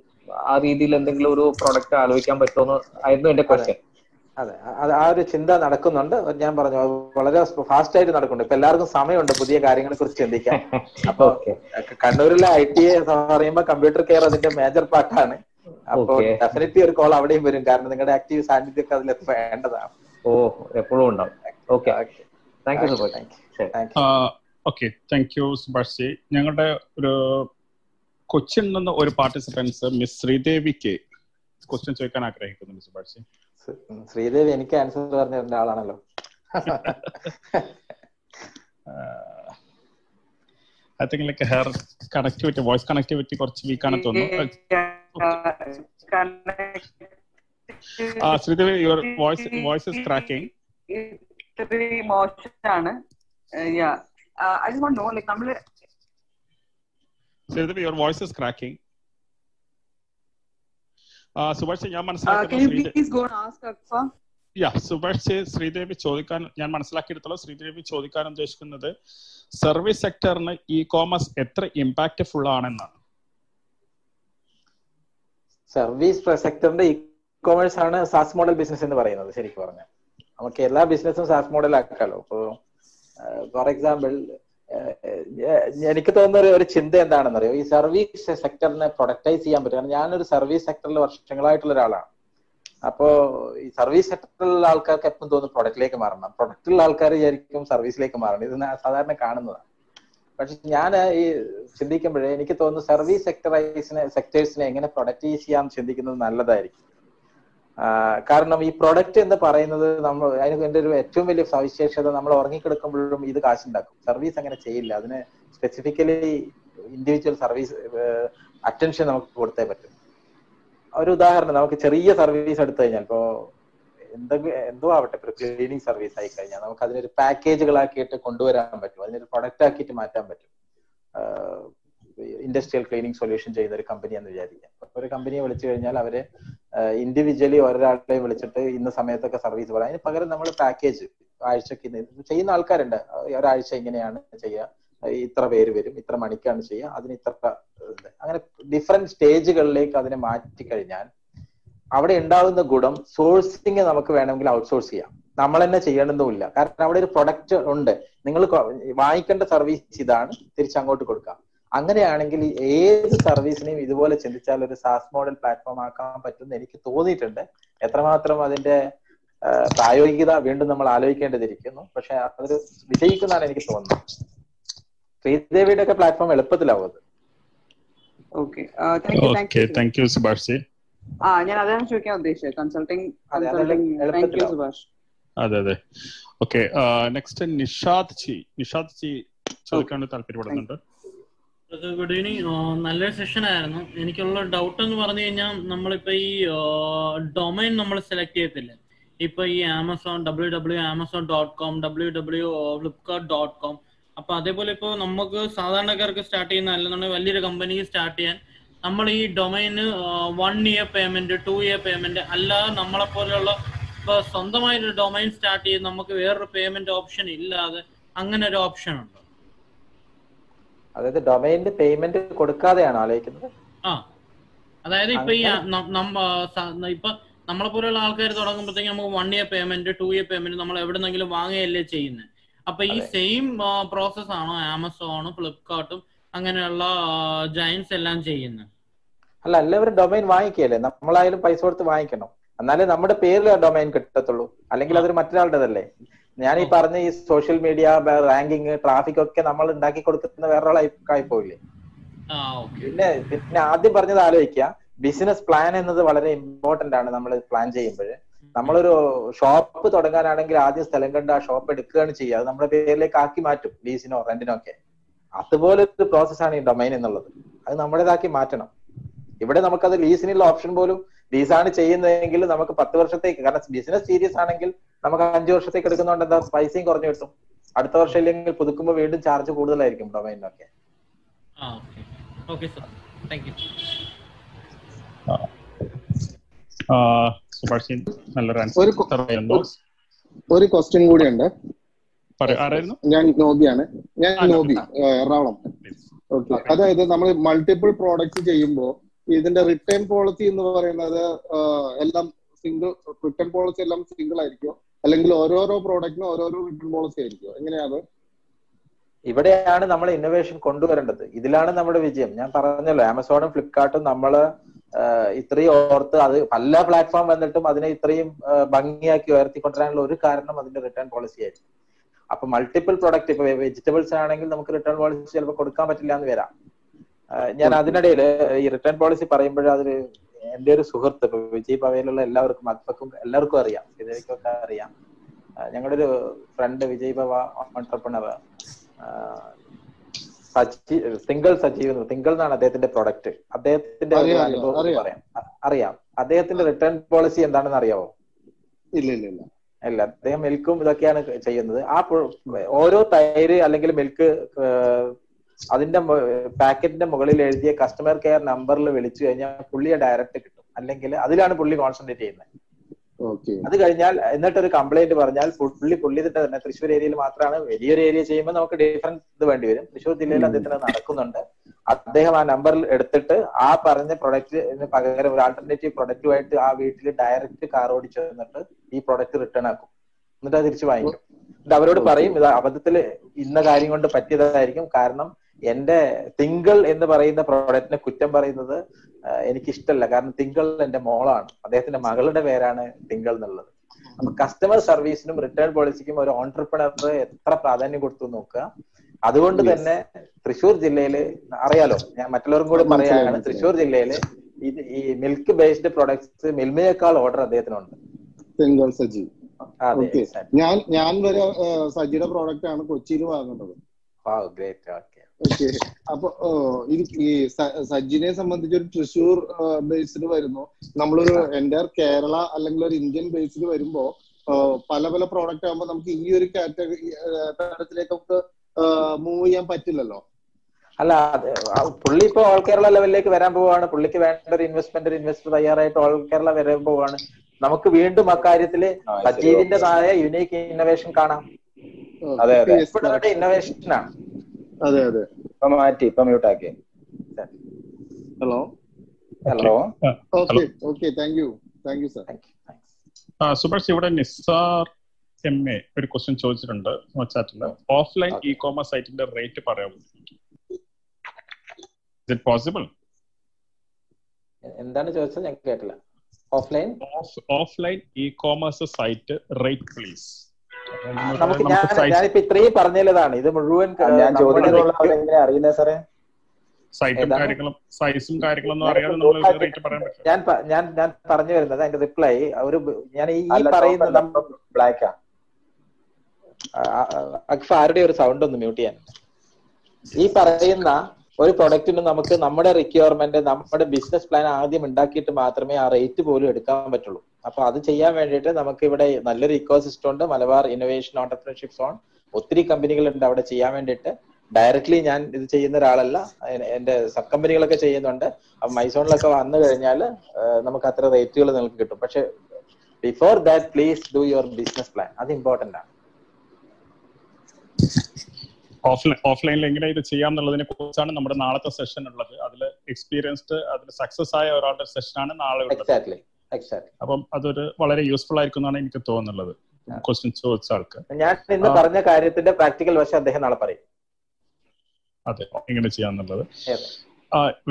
ആ രീതിയിൽ എന്തെങ്കിലും ഒരു പ്രൊഡക്റ്റ് ആലോചിക്കാൻ പറ്റുമോ എന്ന് ആയിരുന്നു എന്റെ ക്വസ്റ്റ്യൻ അതെ അത് ആ ഒരു ചിന്ത നടക്കുന്നുണ്ട്. ഞാൻ പറഞ്ഞു വളരെ ഫാസ്റ്റ് ആയിട്ട് നടക്കുന്നുണ്ട്. ഇപ്പൊ എല്ലാവർക്കും സമയമുണ്ട് പുതിയ കാര്യങ്ങളെ കുറിച്ച് ചിന്തിക്കാൻ. അപ്പൊ ഓക്കെ കണ്ണൂരിലെ ഐ ടി പറയുമ്പോ കമ്പ്യൂട്ടർ കെയർ അതിന്റെ മേജർ പാർട്ടാണ് അപ്പൊ. ഡെഫിനറ്റ്ലി ഒരു കോൾ അവിടെയും വരും. കാരണം നിങ്ങളുടെ ആക്റ്റീവ് സാന്നിധ്യം അതിൽ വേണ്ടതാണ്. ഓ എപ്പോഴും ഉണ്ടാവും. Okay thank you Subhash thank you okay thank you Subhash ji ഞങ്ങളുടെ ഒരു കൊച്ചിൻ നിന്ന് ഒരു പാർട്ടിസിപ്പൻസ് മിസ് ശ്രീദേവിക്ക് ക്വസ്റ്റ്യൻ ചോദിക്കാൻ ആഗ്രഹിക്കുന്നുണ്ട് സുഭാഷ് ജി ശ്രീദേവി എനിക്ക് ആൻസർ പറഞ്ഞ ആളാണല്ലോ. I think like here connectivity voice connectivity കുറച്ച് വീക്ക് ആണെന്ന് തോന്നുന്നു. ആ Sreedevi your voice voice is cracking മോശമാണ്. Yeah I just want know like നമ്മൾ Sreedevi your voice is cracking Subhash ഞാൻ മനസ്സിലാക്കുന്നത്? യാ സുഭാഷ് ശ്രീദേവി ചോദിക്കാൻ ഞാൻ മനസ്സിലാക്കിയെടുത്തോളം ശ്രീദേവി ചോദിക്കാൻ ഉദ്ദേശിക്കുന്നത് സർവീസ് സെക്ടറിന് ഇ കോമേഴ്സ് എത്ര ഇമ്പാക്റ്റ്ഫുൾ ആണെന്നാണ് സർവീസ് സെക്ടറിന്റെ ഇ കോമേഴ്സ് ആണ് സാസ് മോഡൽ ബിസിനസ് എന്ന് പറയുന്നത് ശരിക്കും പറഞ്ഞാൽ. നമുക്ക് എല്ലാ ബിസിനസ്സും സാസ് മോഡൽ ആക്കാലോ. ഇപ്പോ ഫോർ എക്സാമ്പിൾ എനിക്ക് തോന്നുന്ന ഒരു- ചിന്ത എന്താണെന്നറിയോ? ഈ സർവീസ് സെക്ടറിനെ പ്രൊഡക്റ്റൈസ് ചെയ്യാൻ പറ്റും. കാരണം ഞാനൊരു സർവീസ് സെക്ടറിൽ വർഷങ്ങളായിട്ടുള്ള ഒരാളാണ്. അപ്പോ ഈ സർവീസ് സെക്ടറിലുള്ള ആൾക്കാർക്ക് എപ്പം തോന്നും പ്രൊഡക്റ്റിലേക്ക് മാറണം? പ്രൊഡക്റ്റിലുള്ള ആൾക്കാർ വിചാരിക്കും സർവീസിലേക്ക് മാറണം. ഇത് സാധാരണ കാണുന്നതാണ് പക്ഷെ ഞാൻ ഈ ചിന്തിക്കുമ്പോഴേ എനിക്ക് തോന്നുന്നു സർവീസ് സെക്ടറൈസിനെ സെക്ടേഴ്സിനെ എങ്ങനെ പ്രൊഡക്റ്റൈസ് ചെയ്യാൻ ചിന്തിക്കുന്നത് നല്ലതായിരിക്കും. കാരണം ഈ പ്രൊഡക്റ്റ് എന്ന് പറയുന്നത് നമ്മൾ അതിന് എന്റെ ഒരു ഏറ്റവും വലിയ സവിശേഷത നമ്മൾ ഉറങ്ങിക്കിടക്കുമ്പോഴും ഇത് കാശുണ്ടാക്കും. സർവീസ് അങ്ങനെ ചെയ്യില്ല. അതിന് സ്പെസിഫിക്കലി ഇൻഡിവിജ്വൽ സർവീസ് അറ്റൻഷൻ നമുക്ക് കൊടുത്തേ പറ്റും. ഒരു ഉദാഹരണം നമുക്ക് ചെറിയ സർവീസ് എടുത്തു കഴിഞ്ഞാൽ ഇപ്പോ എന്തെങ്കിലും എന്തോ ആവട്ടെ ഇപ്പൊ ക്ലീനിങ് സർവീസ് ആയി കഴിഞ്ഞാൽ നമുക്ക് അതിനൊരു പാക്കേജുകളാക്കിയിട്ട് കൊണ്ടുവരാൻ പറ്റും. അതിനൊരു പ്രൊഡക്റ്റ് ആക്കിയിട്ട് മാറ്റാൻ പറ്റും. ഇൻഡസ്ട്രിയൽ ക്ലീനിങ് സൊല്യൂഷൻ ചെയ്യുന്ന ഒരു കമ്പനി എന്ന് വിചാരിക്കാം. ഒരു കമ്പനിയെ വിളിച്ചു കഴിഞ്ഞാൽ അവർ ഇൻഡിവിജ്വലി ഒരാളെ വിളിച്ചിട്ട് ഇന്ന സമയത്തൊക്കെ സർവീസ് പറയാം. അതിന് പകരം നമ്മൾ പാക്കേജ് ആഴ്ചക്ക് ചെയ്യുന്ന ആൾക്കാരുണ്ട്. ഒരാഴ്ച ഇങ്ങനെയാണ് ചെയ്യുക. ഇത്ര പേര് വരും ഇത്ര മണിക്കാണ് ചെയ്യുക. അതിന് ഇത്ര അങ്ങനെ ഡിഫറെന്റ് സ്റ്റേജുകളിലേക്ക് അതിനെ മാറ്റി കഴിഞ്ഞാൽ അവിടെ ഉണ്ടാകുന്ന ഗുണം സോഴ്സിങ് നമുക്ക് വേണമെങ്കിൽ ഔട്ട്സോഴ്സ് ചെയ്യാം. നമ്മൾ തന്നെ ചെയ്യണമെന്നുമില്ല കാരണം അവിടെ ഒരു പ്രൊഡക്റ്റ് ഉണ്ട്. നിങ്ങൾ വാങ്ങിക്കേണ്ട സർവീസ് ഇതാണ്. തിരിച്ചങ്ങോട്ട് കൊടുക്കാം. അങ്ങനെയാണെങ്കിൽ ഏത് സർവീസിനെയും ഇതുപോലെ ചിന്തിച്ചാൽ ഒരു സാസ് മോഡൽ പ്ലാറ്റ്ഫോം ആക്കാൻ പറ്റുമെന്ന് എനിക്ക് തോന്നിയിട്ടുണ്ട്. എത്രമാത്രം അതിന്റെ പ്രായോഗികത വീണ്ടും നമ്മൾ ആലോചിക്കേണ്ടതിരിക്കുന്നു. പക്ഷെ അതൊരു വിജയിക്കുന്നതാണ് എനിക്ക് തോന്നുന്നത്. ശ്രീദേവിയുടെ ഒക്കെ പ്ലാറ്റ്ഫോം എളുപ്പത്തിലാവും താങ്ക് യു സുഭാഷ്. ആ ഞാൻ അതാണ് ചോദിക്കാൻ ഉദ്ദേശിച്ചത്. Consulting consulting. സുഭാഷ്. അതെ അതെ. ഓക്കെ നെക്സ്റ്റ് നിഷാദ് നിഷാദ് ചോദിക്കാൻ താല്പര്യപ്പെടുന്നുണ്ട്. ഗുഡ് ഈവനിങ് നല്ലൊരു സെഷൻ ആയിരുന്നു. എനിക്കുള്ള ഡൗട്ട് എന്ന് പറഞ്ഞു കഴിഞ്ഞാൽ നമ്മളിപ്പോ ഈ ഡൊമൈൻ നമ്മൾ സെലക്ട് ചെയ്യത്തില്ല? ഇപ്പൊ ഈ Amazon W W Amazon dot com W W Flipkart dot com അപ്പൊ അതേപോലെ ഇപ്പോൾ നമുക്ക് സാധാരണക്കാർക്ക് സ്റ്റാർട്ട് ചെയ്യുന്ന അല്ലെന്നുണ്ടെങ്കിൽ വലിയൊരു കമ്പനിക്ക് സ്റ്റാർട്ട് ചെയ്യാൻ നമ്മൾ ഈ domain one year payment two year payment അല്ലാതെ നമ്മളെ പോലെയുള്ള ഇപ്പൊ സ്വന്തമായിട്ട് ഡൊമൈൻ സ്റ്റാർട്ട് ചെയ്ത് നമുക്ക് വേറൊരു പേയ്മെന്റ് ഓപ്ഷൻ ഇല്ലാതെ അങ്ങനെ ഒരു ഓപ്ഷൻ ഉണ്ടോ? അതായത് ഡൊമൈനിന്റെ പേയ്മെന്റ് കൊടുക്കാതെയാണ് ആലോചിക്കുന്നത്. ആ. അതായത് ഇപ്പൊ ഈ ഇപ്പൊ നമ്മളെ പോലെയുള്ള ആൾക്കാർ തുടങ്ങുമ്പോഴത്തേക്ക് നമുക്ക് one year payment two year payment നമ്മൾ എവിടെന്നെങ്കിലും വാങ്ങുകയല്ലേ ചെയ്യുന്നത് അപ്പൊ ഈ സെയിം പ്രോസസ് ആണോ ആമസോണും ഫ്ലിപ്കാർട്ടും അങ്ങനെയുള്ള ജയൻസ് എല്ലാം ചെയ്യുന്നത് അല്ല എല്ലാവരും ഡൊമൈൻ വാങ്ങിക്കുകയല്ലേ? നമ്മളായാലും പൈസ കൊടുത്ത് വാങ്ങിക്കണം. എന്നാലേ നമ്മുടെ പേരിൽ ആ ഡൊമൈൻ കിട്ടത്തുള്ളൂ. അല്ലെങ്കിൽ അതൊരു മറ്റൊരാളുടേതല്ലേ? ഞാൻ ഈ പറഞ്ഞ ഈ സോഷ്യൽ മീഡിയ റാങ്കിങ് ട്രാഫിക് ഒക്കെ നമ്മൾ ഉണ്ടാക്കി കൊടുക്കുന്ന വേറൊരാളായി പോയില്ലേ? പിന്നെ പിന്നെ ആദ്യം പറഞ്ഞത് ആലോചിക്കുക. ബിസിനസ് പ്ലാൻ എന്നത് വളരെ ഇമ്പോർട്ടന്റ് ആണ് നമ്മൾ പ്ലാൻ ചെയ്യുമ്പോൾ. നമ്മളൊരു ഷോപ്പ് തുടങ്ങാനാണെങ്കിൽ ആദ്യം സ്ഥലം കണ്ട് ആ ഷോപ്പ് എടുക്കുകയാണ് ചെയ്യുക. അത് നമ്മുടെ പേരിലേക്ക് ആക്കി മാറ്റും ലീസിനോ റെന്റിനോ ഒക്കെ. അതുപോലെ ഒരു പ്രോസസ്സാണ് ഈ ഡൊമൈൻ എന്നുള്ളത്. അത് നമ്മുടേതാക്കി മാറ്റണം. ഇവിടെ നമുക്കത് ലീസിനുള്ള ഓപ്ഷൻ പോലും ലീസാണ് ചെയ്യുന്നതെങ്കിൽ നമുക്ക് പത്ത് വർഷത്തേക്ക് കാരണം ബിസിനസ് സീരിയസ് ആണെങ്കിൽ നമുക്ക് അഞ്ചു വർഷത്തേക്ക് എടുക്കുന്നതുകൊണ്ട് എന്താ പൈസയും കുറഞ്ഞു കിട്ടും. അടുത്ത വർഷം ഇല്ലെങ്കിൽ പുതുക്കുമ്പോൾ വീണ്ടും ചാർജ് കൂടുതലായിരിക്കും ഡൊമൈനിനൊക്കെ നല്ലൊരു ഒരു ക്വസ്റ്റ്യൻ കൂടിയുണ്ട്. ഉണ്ട് ആരായിരുന്നു? ഞാൻ നോബിയാണ്. ഞാൻ നോബി. എറണാകുളം. ഓക്കെ അതായത് നമ്മൾ മൾട്ടിപ്പിൾ പ്രോഡക്റ്റ് ചെയ്യുമ്പോൾ ഇതിന്റെ റിട്ടേൺ പോളിസി എന്ന് പറയുന്നത് എല്ലാം സിംഗിൾ റിട്ടേൺ പോളിസി എല്ലാം സിംഗിൾ ആയിരിക്കും. അല്ലെങ്കിൽ ഓരോരോ പ്രോഡക്റ്റിനും ഓരോരോ റിട്ടേൺ പോളിസി ആയിരിക്കും എങ്ങനെയാണ്? ഇവിടെയാണ് നമ്മൾ ഇന്നോവേഷൻ കൊണ്ടുവരേണ്ടത്. ഇതിലാണ് നമ്മുടെ വിജയം. ഞാൻ പറഞ്ഞല്ലോ ആമസോണും ഫ്ലിപ്കാർട്ടും നമ്മൾ ഇത്രയും ഓർത്ത് അത് പല പ്ലാറ്റ്ഫോം വന്നിട്ടും അതിനെ ഇത്രയും ഭംഗിയാക്കി ഉയർത്തിക്കൊണ്ടുവരാനുള്ള ഒരു കാരണം അതിന്റെ റിട്ടേൺ പോളിസി ആയിരിക്കും. അപ്പൊ മൾട്ടിപ്പിൾ പ്രൊഡക്റ്റ് ഇപ്പൊ വെജിറ്റബിൾസ് ആണെങ്കിൽ നമുക്ക് റിട്ടേൺ പോളിസി ചിലപ്പോൾ കൊടുക്കാൻ പറ്റില്ല എന്ന് വരാം. ഞാൻ അതിനിടയിൽ ഈ റിട്ടേൺ പോളിസി പറയുമ്പോഴേ അതിൽ എന്റെ ഒരു സുഹൃത്ത് ഇപ്പൊ വിജയ് പവേലുള്ള എല്ലാവർക്കും അക്ബക്കും എല്ലാവർക്കും അറിയാം ശ്രീദേവിക്കൊക്കെ അറിയാം. ഞങ്ങളുടെ ഒരു ഫ്രണ്ട് വിജയ് പവ ഓണ്ടർപ്രണർ സജീവ് തിങ്കൾ സജീവ് തിങ്കൾ എന്നാണ് അദ്ദേഹത്തിന്റെ പ്രൊഡക്റ്റ് അദ്ദേഹത്തിന്റെ ഒരു അറിയാം, അറിയാം, അനുഭവം പറയാം അറിയാം. അദ്ദേഹത്തിന്റെ റിട്ടേൺ പോളിസി എന്താണെന്ന് അറിയാവോ? ഇല്ല ഇല്ല ഇല്ല. അല്ല അദ്ദേഹം മിൽക്കും ഇതൊക്കെയാണ് ചെയ്യുന്നത്. ആ ഓരോ തൈര് അല്ലെങ്കിൽ മിൽക്ക് അതിന്റെ പാക്കറ്റിന്റെ മുകളിൽ എഴുതിയ കസ്റ്റമർ കെയർ നമ്പറിൽ വിളിച്ചു കഴിഞ്ഞാൽ പുള്ളിയെ ഡയറക്റ്റ് കിട്ടും. അല്ലെങ്കിൽ അതിലാണ് പുള്ളി കോൺസെൻട്രേറ്റ് ചെയ്യുന്നത്. അത് കഴിഞ്ഞാൽ എന്നിട്ട് ഒരു കംപ്ലൈന്റ് പറഞ്ഞാൽ പുള്ളി പുള്ളി തന്നെ തൃശ്ശൂർ ഏരിയയിൽ മാത്രമാണ് വലിയൊരു ഏരിയ ചെയ്യുമ്പോൾ നമുക്ക് ഡിഫറൻസ് ഇത് വേണ്ടി വരും. തൃശ്ശൂർ ജില്ലയിൽ അദ്ദേഹത്തിന് നടക്കുന്നുണ്ട്. അദ്ദേഹം ആ നമ്പറിൽ എടുത്തിട്ട് ആ പറഞ്ഞ പ്രൊഡക്റ്റിന് പകരം ഒരു ആൾട്ടർനേറ്റീവ് പ്രൊഡക്റ്റുമായിട്ട് ആ വീട്ടിൽ ഡയറക്റ്റ് കാർ ഓടിച്ചു വന്നിട്ട് ഈ പ്രൊഡക്റ്റ് റിട്ടേൺ ആക്കും. എന്നിട്ട് അത് തിരിച്ചു വാങ്ങിക്കും. എന്നിട്ട് അവരോട് പറയും ഇത് അബദ്ധത്തിൽ ഇന്ന കാര്യം കൊണ്ട് പറ്റിയതായിരിക്കും. കാരണം എന്റെ തിങ്കൾ എന്ന് പറയുന്ന പ്രോഡക്റ്റിനെ കുറ്റം പറയുന്നത് എനിക്ക് ഇഷ്ടമല്ല കാരണം തിങ്കൾ എന്റെ മോളാണ്. അദ്ദേഹത്തിന്റെ മകളുടെ പേരാണ് തിങ്കൾ എന്നുള്ളത്. അപ്പൊ കസ്റ്റമർ സർവീസിനും റിട്ടേൺ പോളിസിക്കും ഒരു ഓൺടർപ്രണർ എത്ര പ്രാധാന്യം കൊടുത്തു നോക്കുക. അതുകൊണ്ട് തന്നെ തൃശൂർ ജില്ലയിൽ അറിയാലോ ഞാൻ മറ്റുള്ളവർക്കും കൂടി പറയുകയാണ് തൃശൂർ ജില്ലയിൽ തൃശ്ശൂർ ജില്ലയിൽ ഇത് ഈ മിൽക്ക് ബേസ്ഡ് പ്രൊഡക്ട്സ് മിൽമയേക്കാൾ ഓർഡർ അദ്ദേഹത്തിനുണ്ട്. തിങ്കൾ സജി. ഞാൻ ഞാൻ വരെ സജിയുടെ പ്രോഡക്റ്റ് ആണ് കൊച്ചിയിൽ വാങ്ങുന്നത്. ഗ്രേറ്റ് ഓക്കെ ഓക്കെ അപ്പൊ ഈ സജിനെ സംബന്ധിച്ച് ഒരു തൃശ്ശൂർ ബേസ്ഡ് വരുന്നു. നമ്മളൊരു എന്റെ കേരള അല്ലെങ്കിൽ ഒരു ഇന്ത്യൻ ബേസ്ഡ് വരുമ്പോ പല പല പ്രോഡക്റ്റ് ആകുമ്പോൾ നമുക്ക് ഈ ഒരു കാറ്റഗറി തരത്തിലേക്ക് നമുക്ക് മൂവ് ചെയ്യാൻ പറ്റില്ലല്ലോ? അല്ല പുള്ളി ഇപ്പൊ ഓൾ കേരള ലെവലിലേക്ക് വരാൻ പോവാണ്. പുള്ളിക്ക് വേണ്ട ഒരു ഇൻവെസ്റ്റ്മെന്റ് ഒരു ഇൻവെസ്റ്റർ തയ്യാറായിട്ട് ഓൾ കേരള വരാൻ പോവാണ്. നമുക്ക് വീണ്ടും അക്കാര്യത്തിൽ സജീവിന്റേതായ യുണീക്ക് ഇന്നോവേഷൻ കാണാം. അതെ, അതെ. ഇന്നോവേഷൻ ആണ്. അതെ അതെ. ഇപ്പൊ മാറ്റി ഇപ്പൊ മ്യൂട്ട് ആക്കി. Hello? Hello? Okay okay thank you. Thank you sir. ആ, സുഭാഷ് ഇവിടെ നിസാർ എം എ ഒരു ക്വസ്റ്റ്യൻ ചോദിച്ചിട്ടുണ്ട് ചാറ്റിൽ ഓഫ്ലൈൻ ഇ കോമേഴ്സ് സൈറ്റിന്റെ റേറ്റ് പറയാമോ? ഇറ്റ് പോസിബിൾ എന്താണ് ചോദിച്ചത്? ഞാൻ കേട്ടില്ല. Offline offline e commerce site rate please നമുക്ക് ഞാൻ ഞാനിപ്പോ ഇത്രയും പറഞ്ഞതാണ് ഇത് മുഴുവൻ ഞാൻ ചോദിക്കുന്നുള്ള അറിയുന്ന അറിയുന്നത് സാറേ സൈറ്റും കാര്യങ്ങളും സൈസും കാര്യങ്ങളൊന്നും അറിയാതെ നമ്മൾ റേറ്റ് പറയാൻ പറ്റില്ല. ഞാൻ ഞാൻ ഞാൻ പറഞ്ഞു വരുന്നത് അതിന്റെ റിപ്ലൈ ഒരു ഞാൻ ഈ പറയുന്നത് പറയുന്ന ബ്ലാക്കാ അക്ഫ ആരുടെ ഒരു സൗണ്ട് ഒന്ന് മ്യൂട്ട് ചെയ്യാൻ. ഈ പറയുന്ന ഒരു പ്രൊഡക്റ്റിന് നമുക്ക് നമ്മുടെ റിക്വയർമെന്റ് നമ്മുടെ ബിസിനസ് പ്ലാൻ ആദ്യം ഉണ്ടാക്കിയിട്ട് മാത്രമേ ആ റേറ്റ് പോലും എടുക്കാൻ പറ്റുള്ളൂ. അപ്പൊ അത് ചെയ്യാൻ വേണ്ടിയിട്ട് നമുക്ക് ഇവിടെ നല്ലൊരു ഇക്കോ സിസ്റ്റം ഉണ്ട് മലബാർ ഇന്നോവേഷൻ ഓണ്ടർപ്രണർഷിപ്പ് സോൺ ഒത്തിരി കമ്പനികളുണ്ട് അവിടെ ചെയ്യാൻ വേണ്ടിയിട്ട്. ഡയറക്ട്ലി ഞാൻ ഇത് ചെയ്യുന്ന ഒരാളല്ല എന്റെ സബ് കമ്പനികളൊക്കെ ചെയ്യുന്നുണ്ട്. മൈസോണിലൊക്കെ വന്നു കഴിഞ്ഞാൽ നമുക്ക് അത്ര റേറ്റുകൾ നിങ്ങൾക്ക് കിട്ടും. പക്ഷെ before that please do your business plan അത് ഇമ്പോർട്ടന്റ് ആണ്. ഓഫ്ലൈൻ ഓഫ്ലൈനിൽ എങ്ങനെ ഇത് ചെയ്യാം എന്നുള്ളതിനെ കുറിച്ചാണ് നമ്മുടെ നാളത്തെ സെഷൻ ഉള്ളത്. അതിൽ എക്സ്പീരിയൻസ്ഡ് അതിൽ സക്സസ് ആയ ഒരാളുടെ സെഷനാണ് നാളെ ഉള്ളത് അപ്പം അതൊരു വളരെ യൂസ്ഫുൾ ആയിരിക്കും എന്നാണ് എനിക്ക് തോന്നുന്നത്. ക്വസ്റ്റ്യൻ ചോദിച്ച ആൾക്ക്. ഞാൻ ഇന്ന് പറഞ്ഞ കാര്യത്തിന്റെ പ്രാക്ടിക്കൽ വശം അദ്ദേഹം നാളെ പറയും. അതെ എങ്ങനെ ചെയ്യാന്നുള്ളത്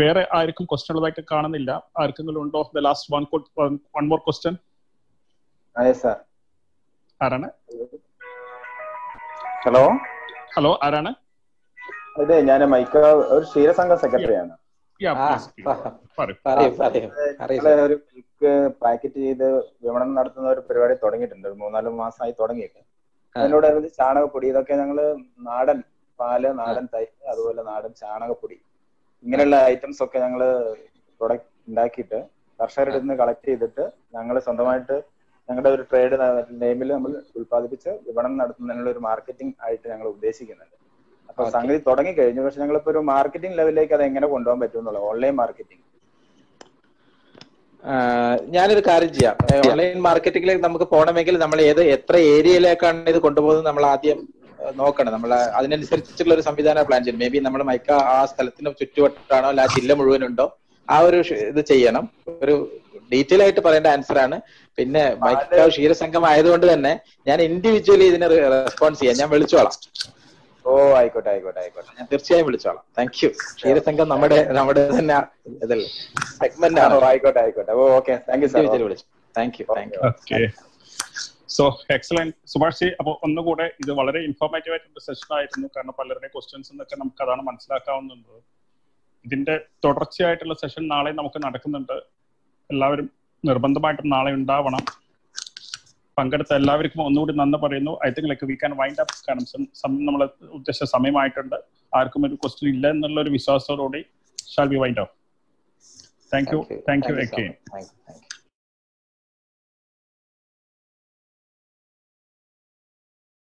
വേറെ ആർക്കും ക്വസ്റ്റ്യൻ ഉള്ളതായിട്ട് കാണുന്നില്ല. ആർക്കെങ്കിലും ഉണ്ടോ? The last one one more question അതെ സാർ ആരാണ്? ഹലോ ഹലോ ആരാണ്? അതെ ഞാൻ മൈക്ക ഒരു ക്ഷീരസംഘ സെക്രട്ടറിയാണ്. ഞങ്ങൾ ഒരു മിൽക്ക് പാക്കറ്റ് ചെയ്ത് വിപണനം നടത്തുന്ന ഒരു പരിപാടി തുടങ്ങിയിട്ടുണ്ട്. ഒരു മൂന്നാൽ മാസമായി തുടങ്ങിയിട്ട്. അതിനോടനുബന്ധിച്ച് ചാണകപ്പൊടി ഇതൊക്കെ ഞങ്ങൾ നാടൻ പാൽ നാടൻ തൈര് അതുപോലെ നാടൻ ചാണകപ്പൊടി. ഇങ്ങനെയുള്ള ഐറ്റംസ് ഒക്കെ ഞങ്ങൾ പ്രൊഡക്റ്റ് ഉണ്ടാക്കിയിട്ട് കർഷകരുടെ നിന്ന് കളക്ട് ചെയ്തിട്ട് ഞങ്ങൾ സ്വന്തമായിട്ട് ഞങ്ങളുടെ ഒരു ട്രേഡ് നെയിമിൽ നമ്മൾ ഉത്പാദിപ്പിച്ച് വിപണനം നടത്തുന്നതിനുള്ള ഒരു മാർക്കറ്റിംഗ് ആയിട്ട് ഞങ്ങൾ ഉദ്ദേശിക്കുന്നുണ്ട്. അപ്പൊ സംഗതി തുടങ്ങി കഴിഞ്ഞു. പക്ഷെ ഞങ്ങൾ ഇപ്പൊ ഒരു മാർക്കറ്റിംഗ് ലെവലിലേക്ക് അത് എങ്ങനെ കൊണ്ടുപോകാൻ പറ്റും എന്നുള്ളത് ഓൺലൈൻ മാർക്കറ്റിംഗ് ഞാനൊരു കാര്യം ചെയ്യാം. ഓൺലൈൻ മാർക്കറ്റിംഗിലേക്ക് നമുക്ക് പോകണമെങ്കിൽ നമ്മൾ ഏത് എത്ര ഏരിയയിലേക്കാണ് ഇത് കൊണ്ടുപോകുന്നത് നമ്മൾ ആദ്യം നോക്കണം. നമ്മൾ അതിനനുസരിച്ചുള്ള ഒരു സംവിധാനം പ്ലാൻ ചെയ്യണം. മേ ബി നമ്മൾ മൈക്ക ആ സ്ഥലത്തിന് ചുറ്റുവട്ടാണോ അല്ല ആ ജില്ല മുഴുവനുണ്ടോ ആ ഒരു ഇത് ചെയ്യണം. ഒരു ഡീറ്റെയിൽ ആയിട്ട് പറയേണ്ട ആൻസർ ആണ്. പിന്നെ മൈക്കാവ് ക്ഷീരസംഘം ആയതുകൊണ്ട് തന്നെ ഞാൻ ഇൻഡിവിജ്വലി ഇതിന് റെസ്പോൺസ് ചെയ്യാം. ഞാൻ വിളിച്ചോളാം. ഓ ആയിക്കോട്ടെ ആയിക്കോട്ടെ ആയിക്കോട്ടെ. ഞാൻ തീർച്ചയായും വിളിച്ചോളാം. താങ്ക് യു ക്ഷീരസംഘം നമ്മുടെ നമ്മുടെ തന്നെ ഇതല്ലേ സെഗ്മെന്റ് ആണോ. ആയിക്കോട്ടെ ആയിക്കോട്ടെ. ഓ okay. Thank you sir individually വിളിച്ചു. Thank you thank you so excellent Subhash ji അപ്പോൾ ഒന്നുകൂടെ ഇത് വളരെ ഇൻഫോർമേറ്റീവ് ആയിട്ടുള്ള സെഷൻ ആയിരുന്നു. കാരണം പലരുടെ ക്വസ്റ്റ്യൻസ് എന്നൊക്കെ നമുക്ക് അതാണ് മനസ്സിലാക്കാവുന്നുണ്ട് ഇതിന്റെ തുടർച്ചയായിട്ടുള്ള സെഷൻ നാളെ നമുക്ക് നടക്കുന്നുണ്ട്. എല്ലാവരും നിർബന്ധമായിട്ടും നാളെ ഉണ്ടാവണം. പങ്കെടുത്ത എല്ലാവർക്കും ഒന്നുകൂടി നന്ദി പറയുന്നു. I think like we can wind up കാരണം നമ്മൾ ഉദ്ദേശിച്ച സമയമായിട്ടുണ്ട്. ആർക്കും ഒരു ക്വസ്റ്റ്യൻ ഇല്ല എന്നുള്ള ഒരു വിശ്വാസത്തോടുകൂടി shall be wind up thank you thank you okay thank you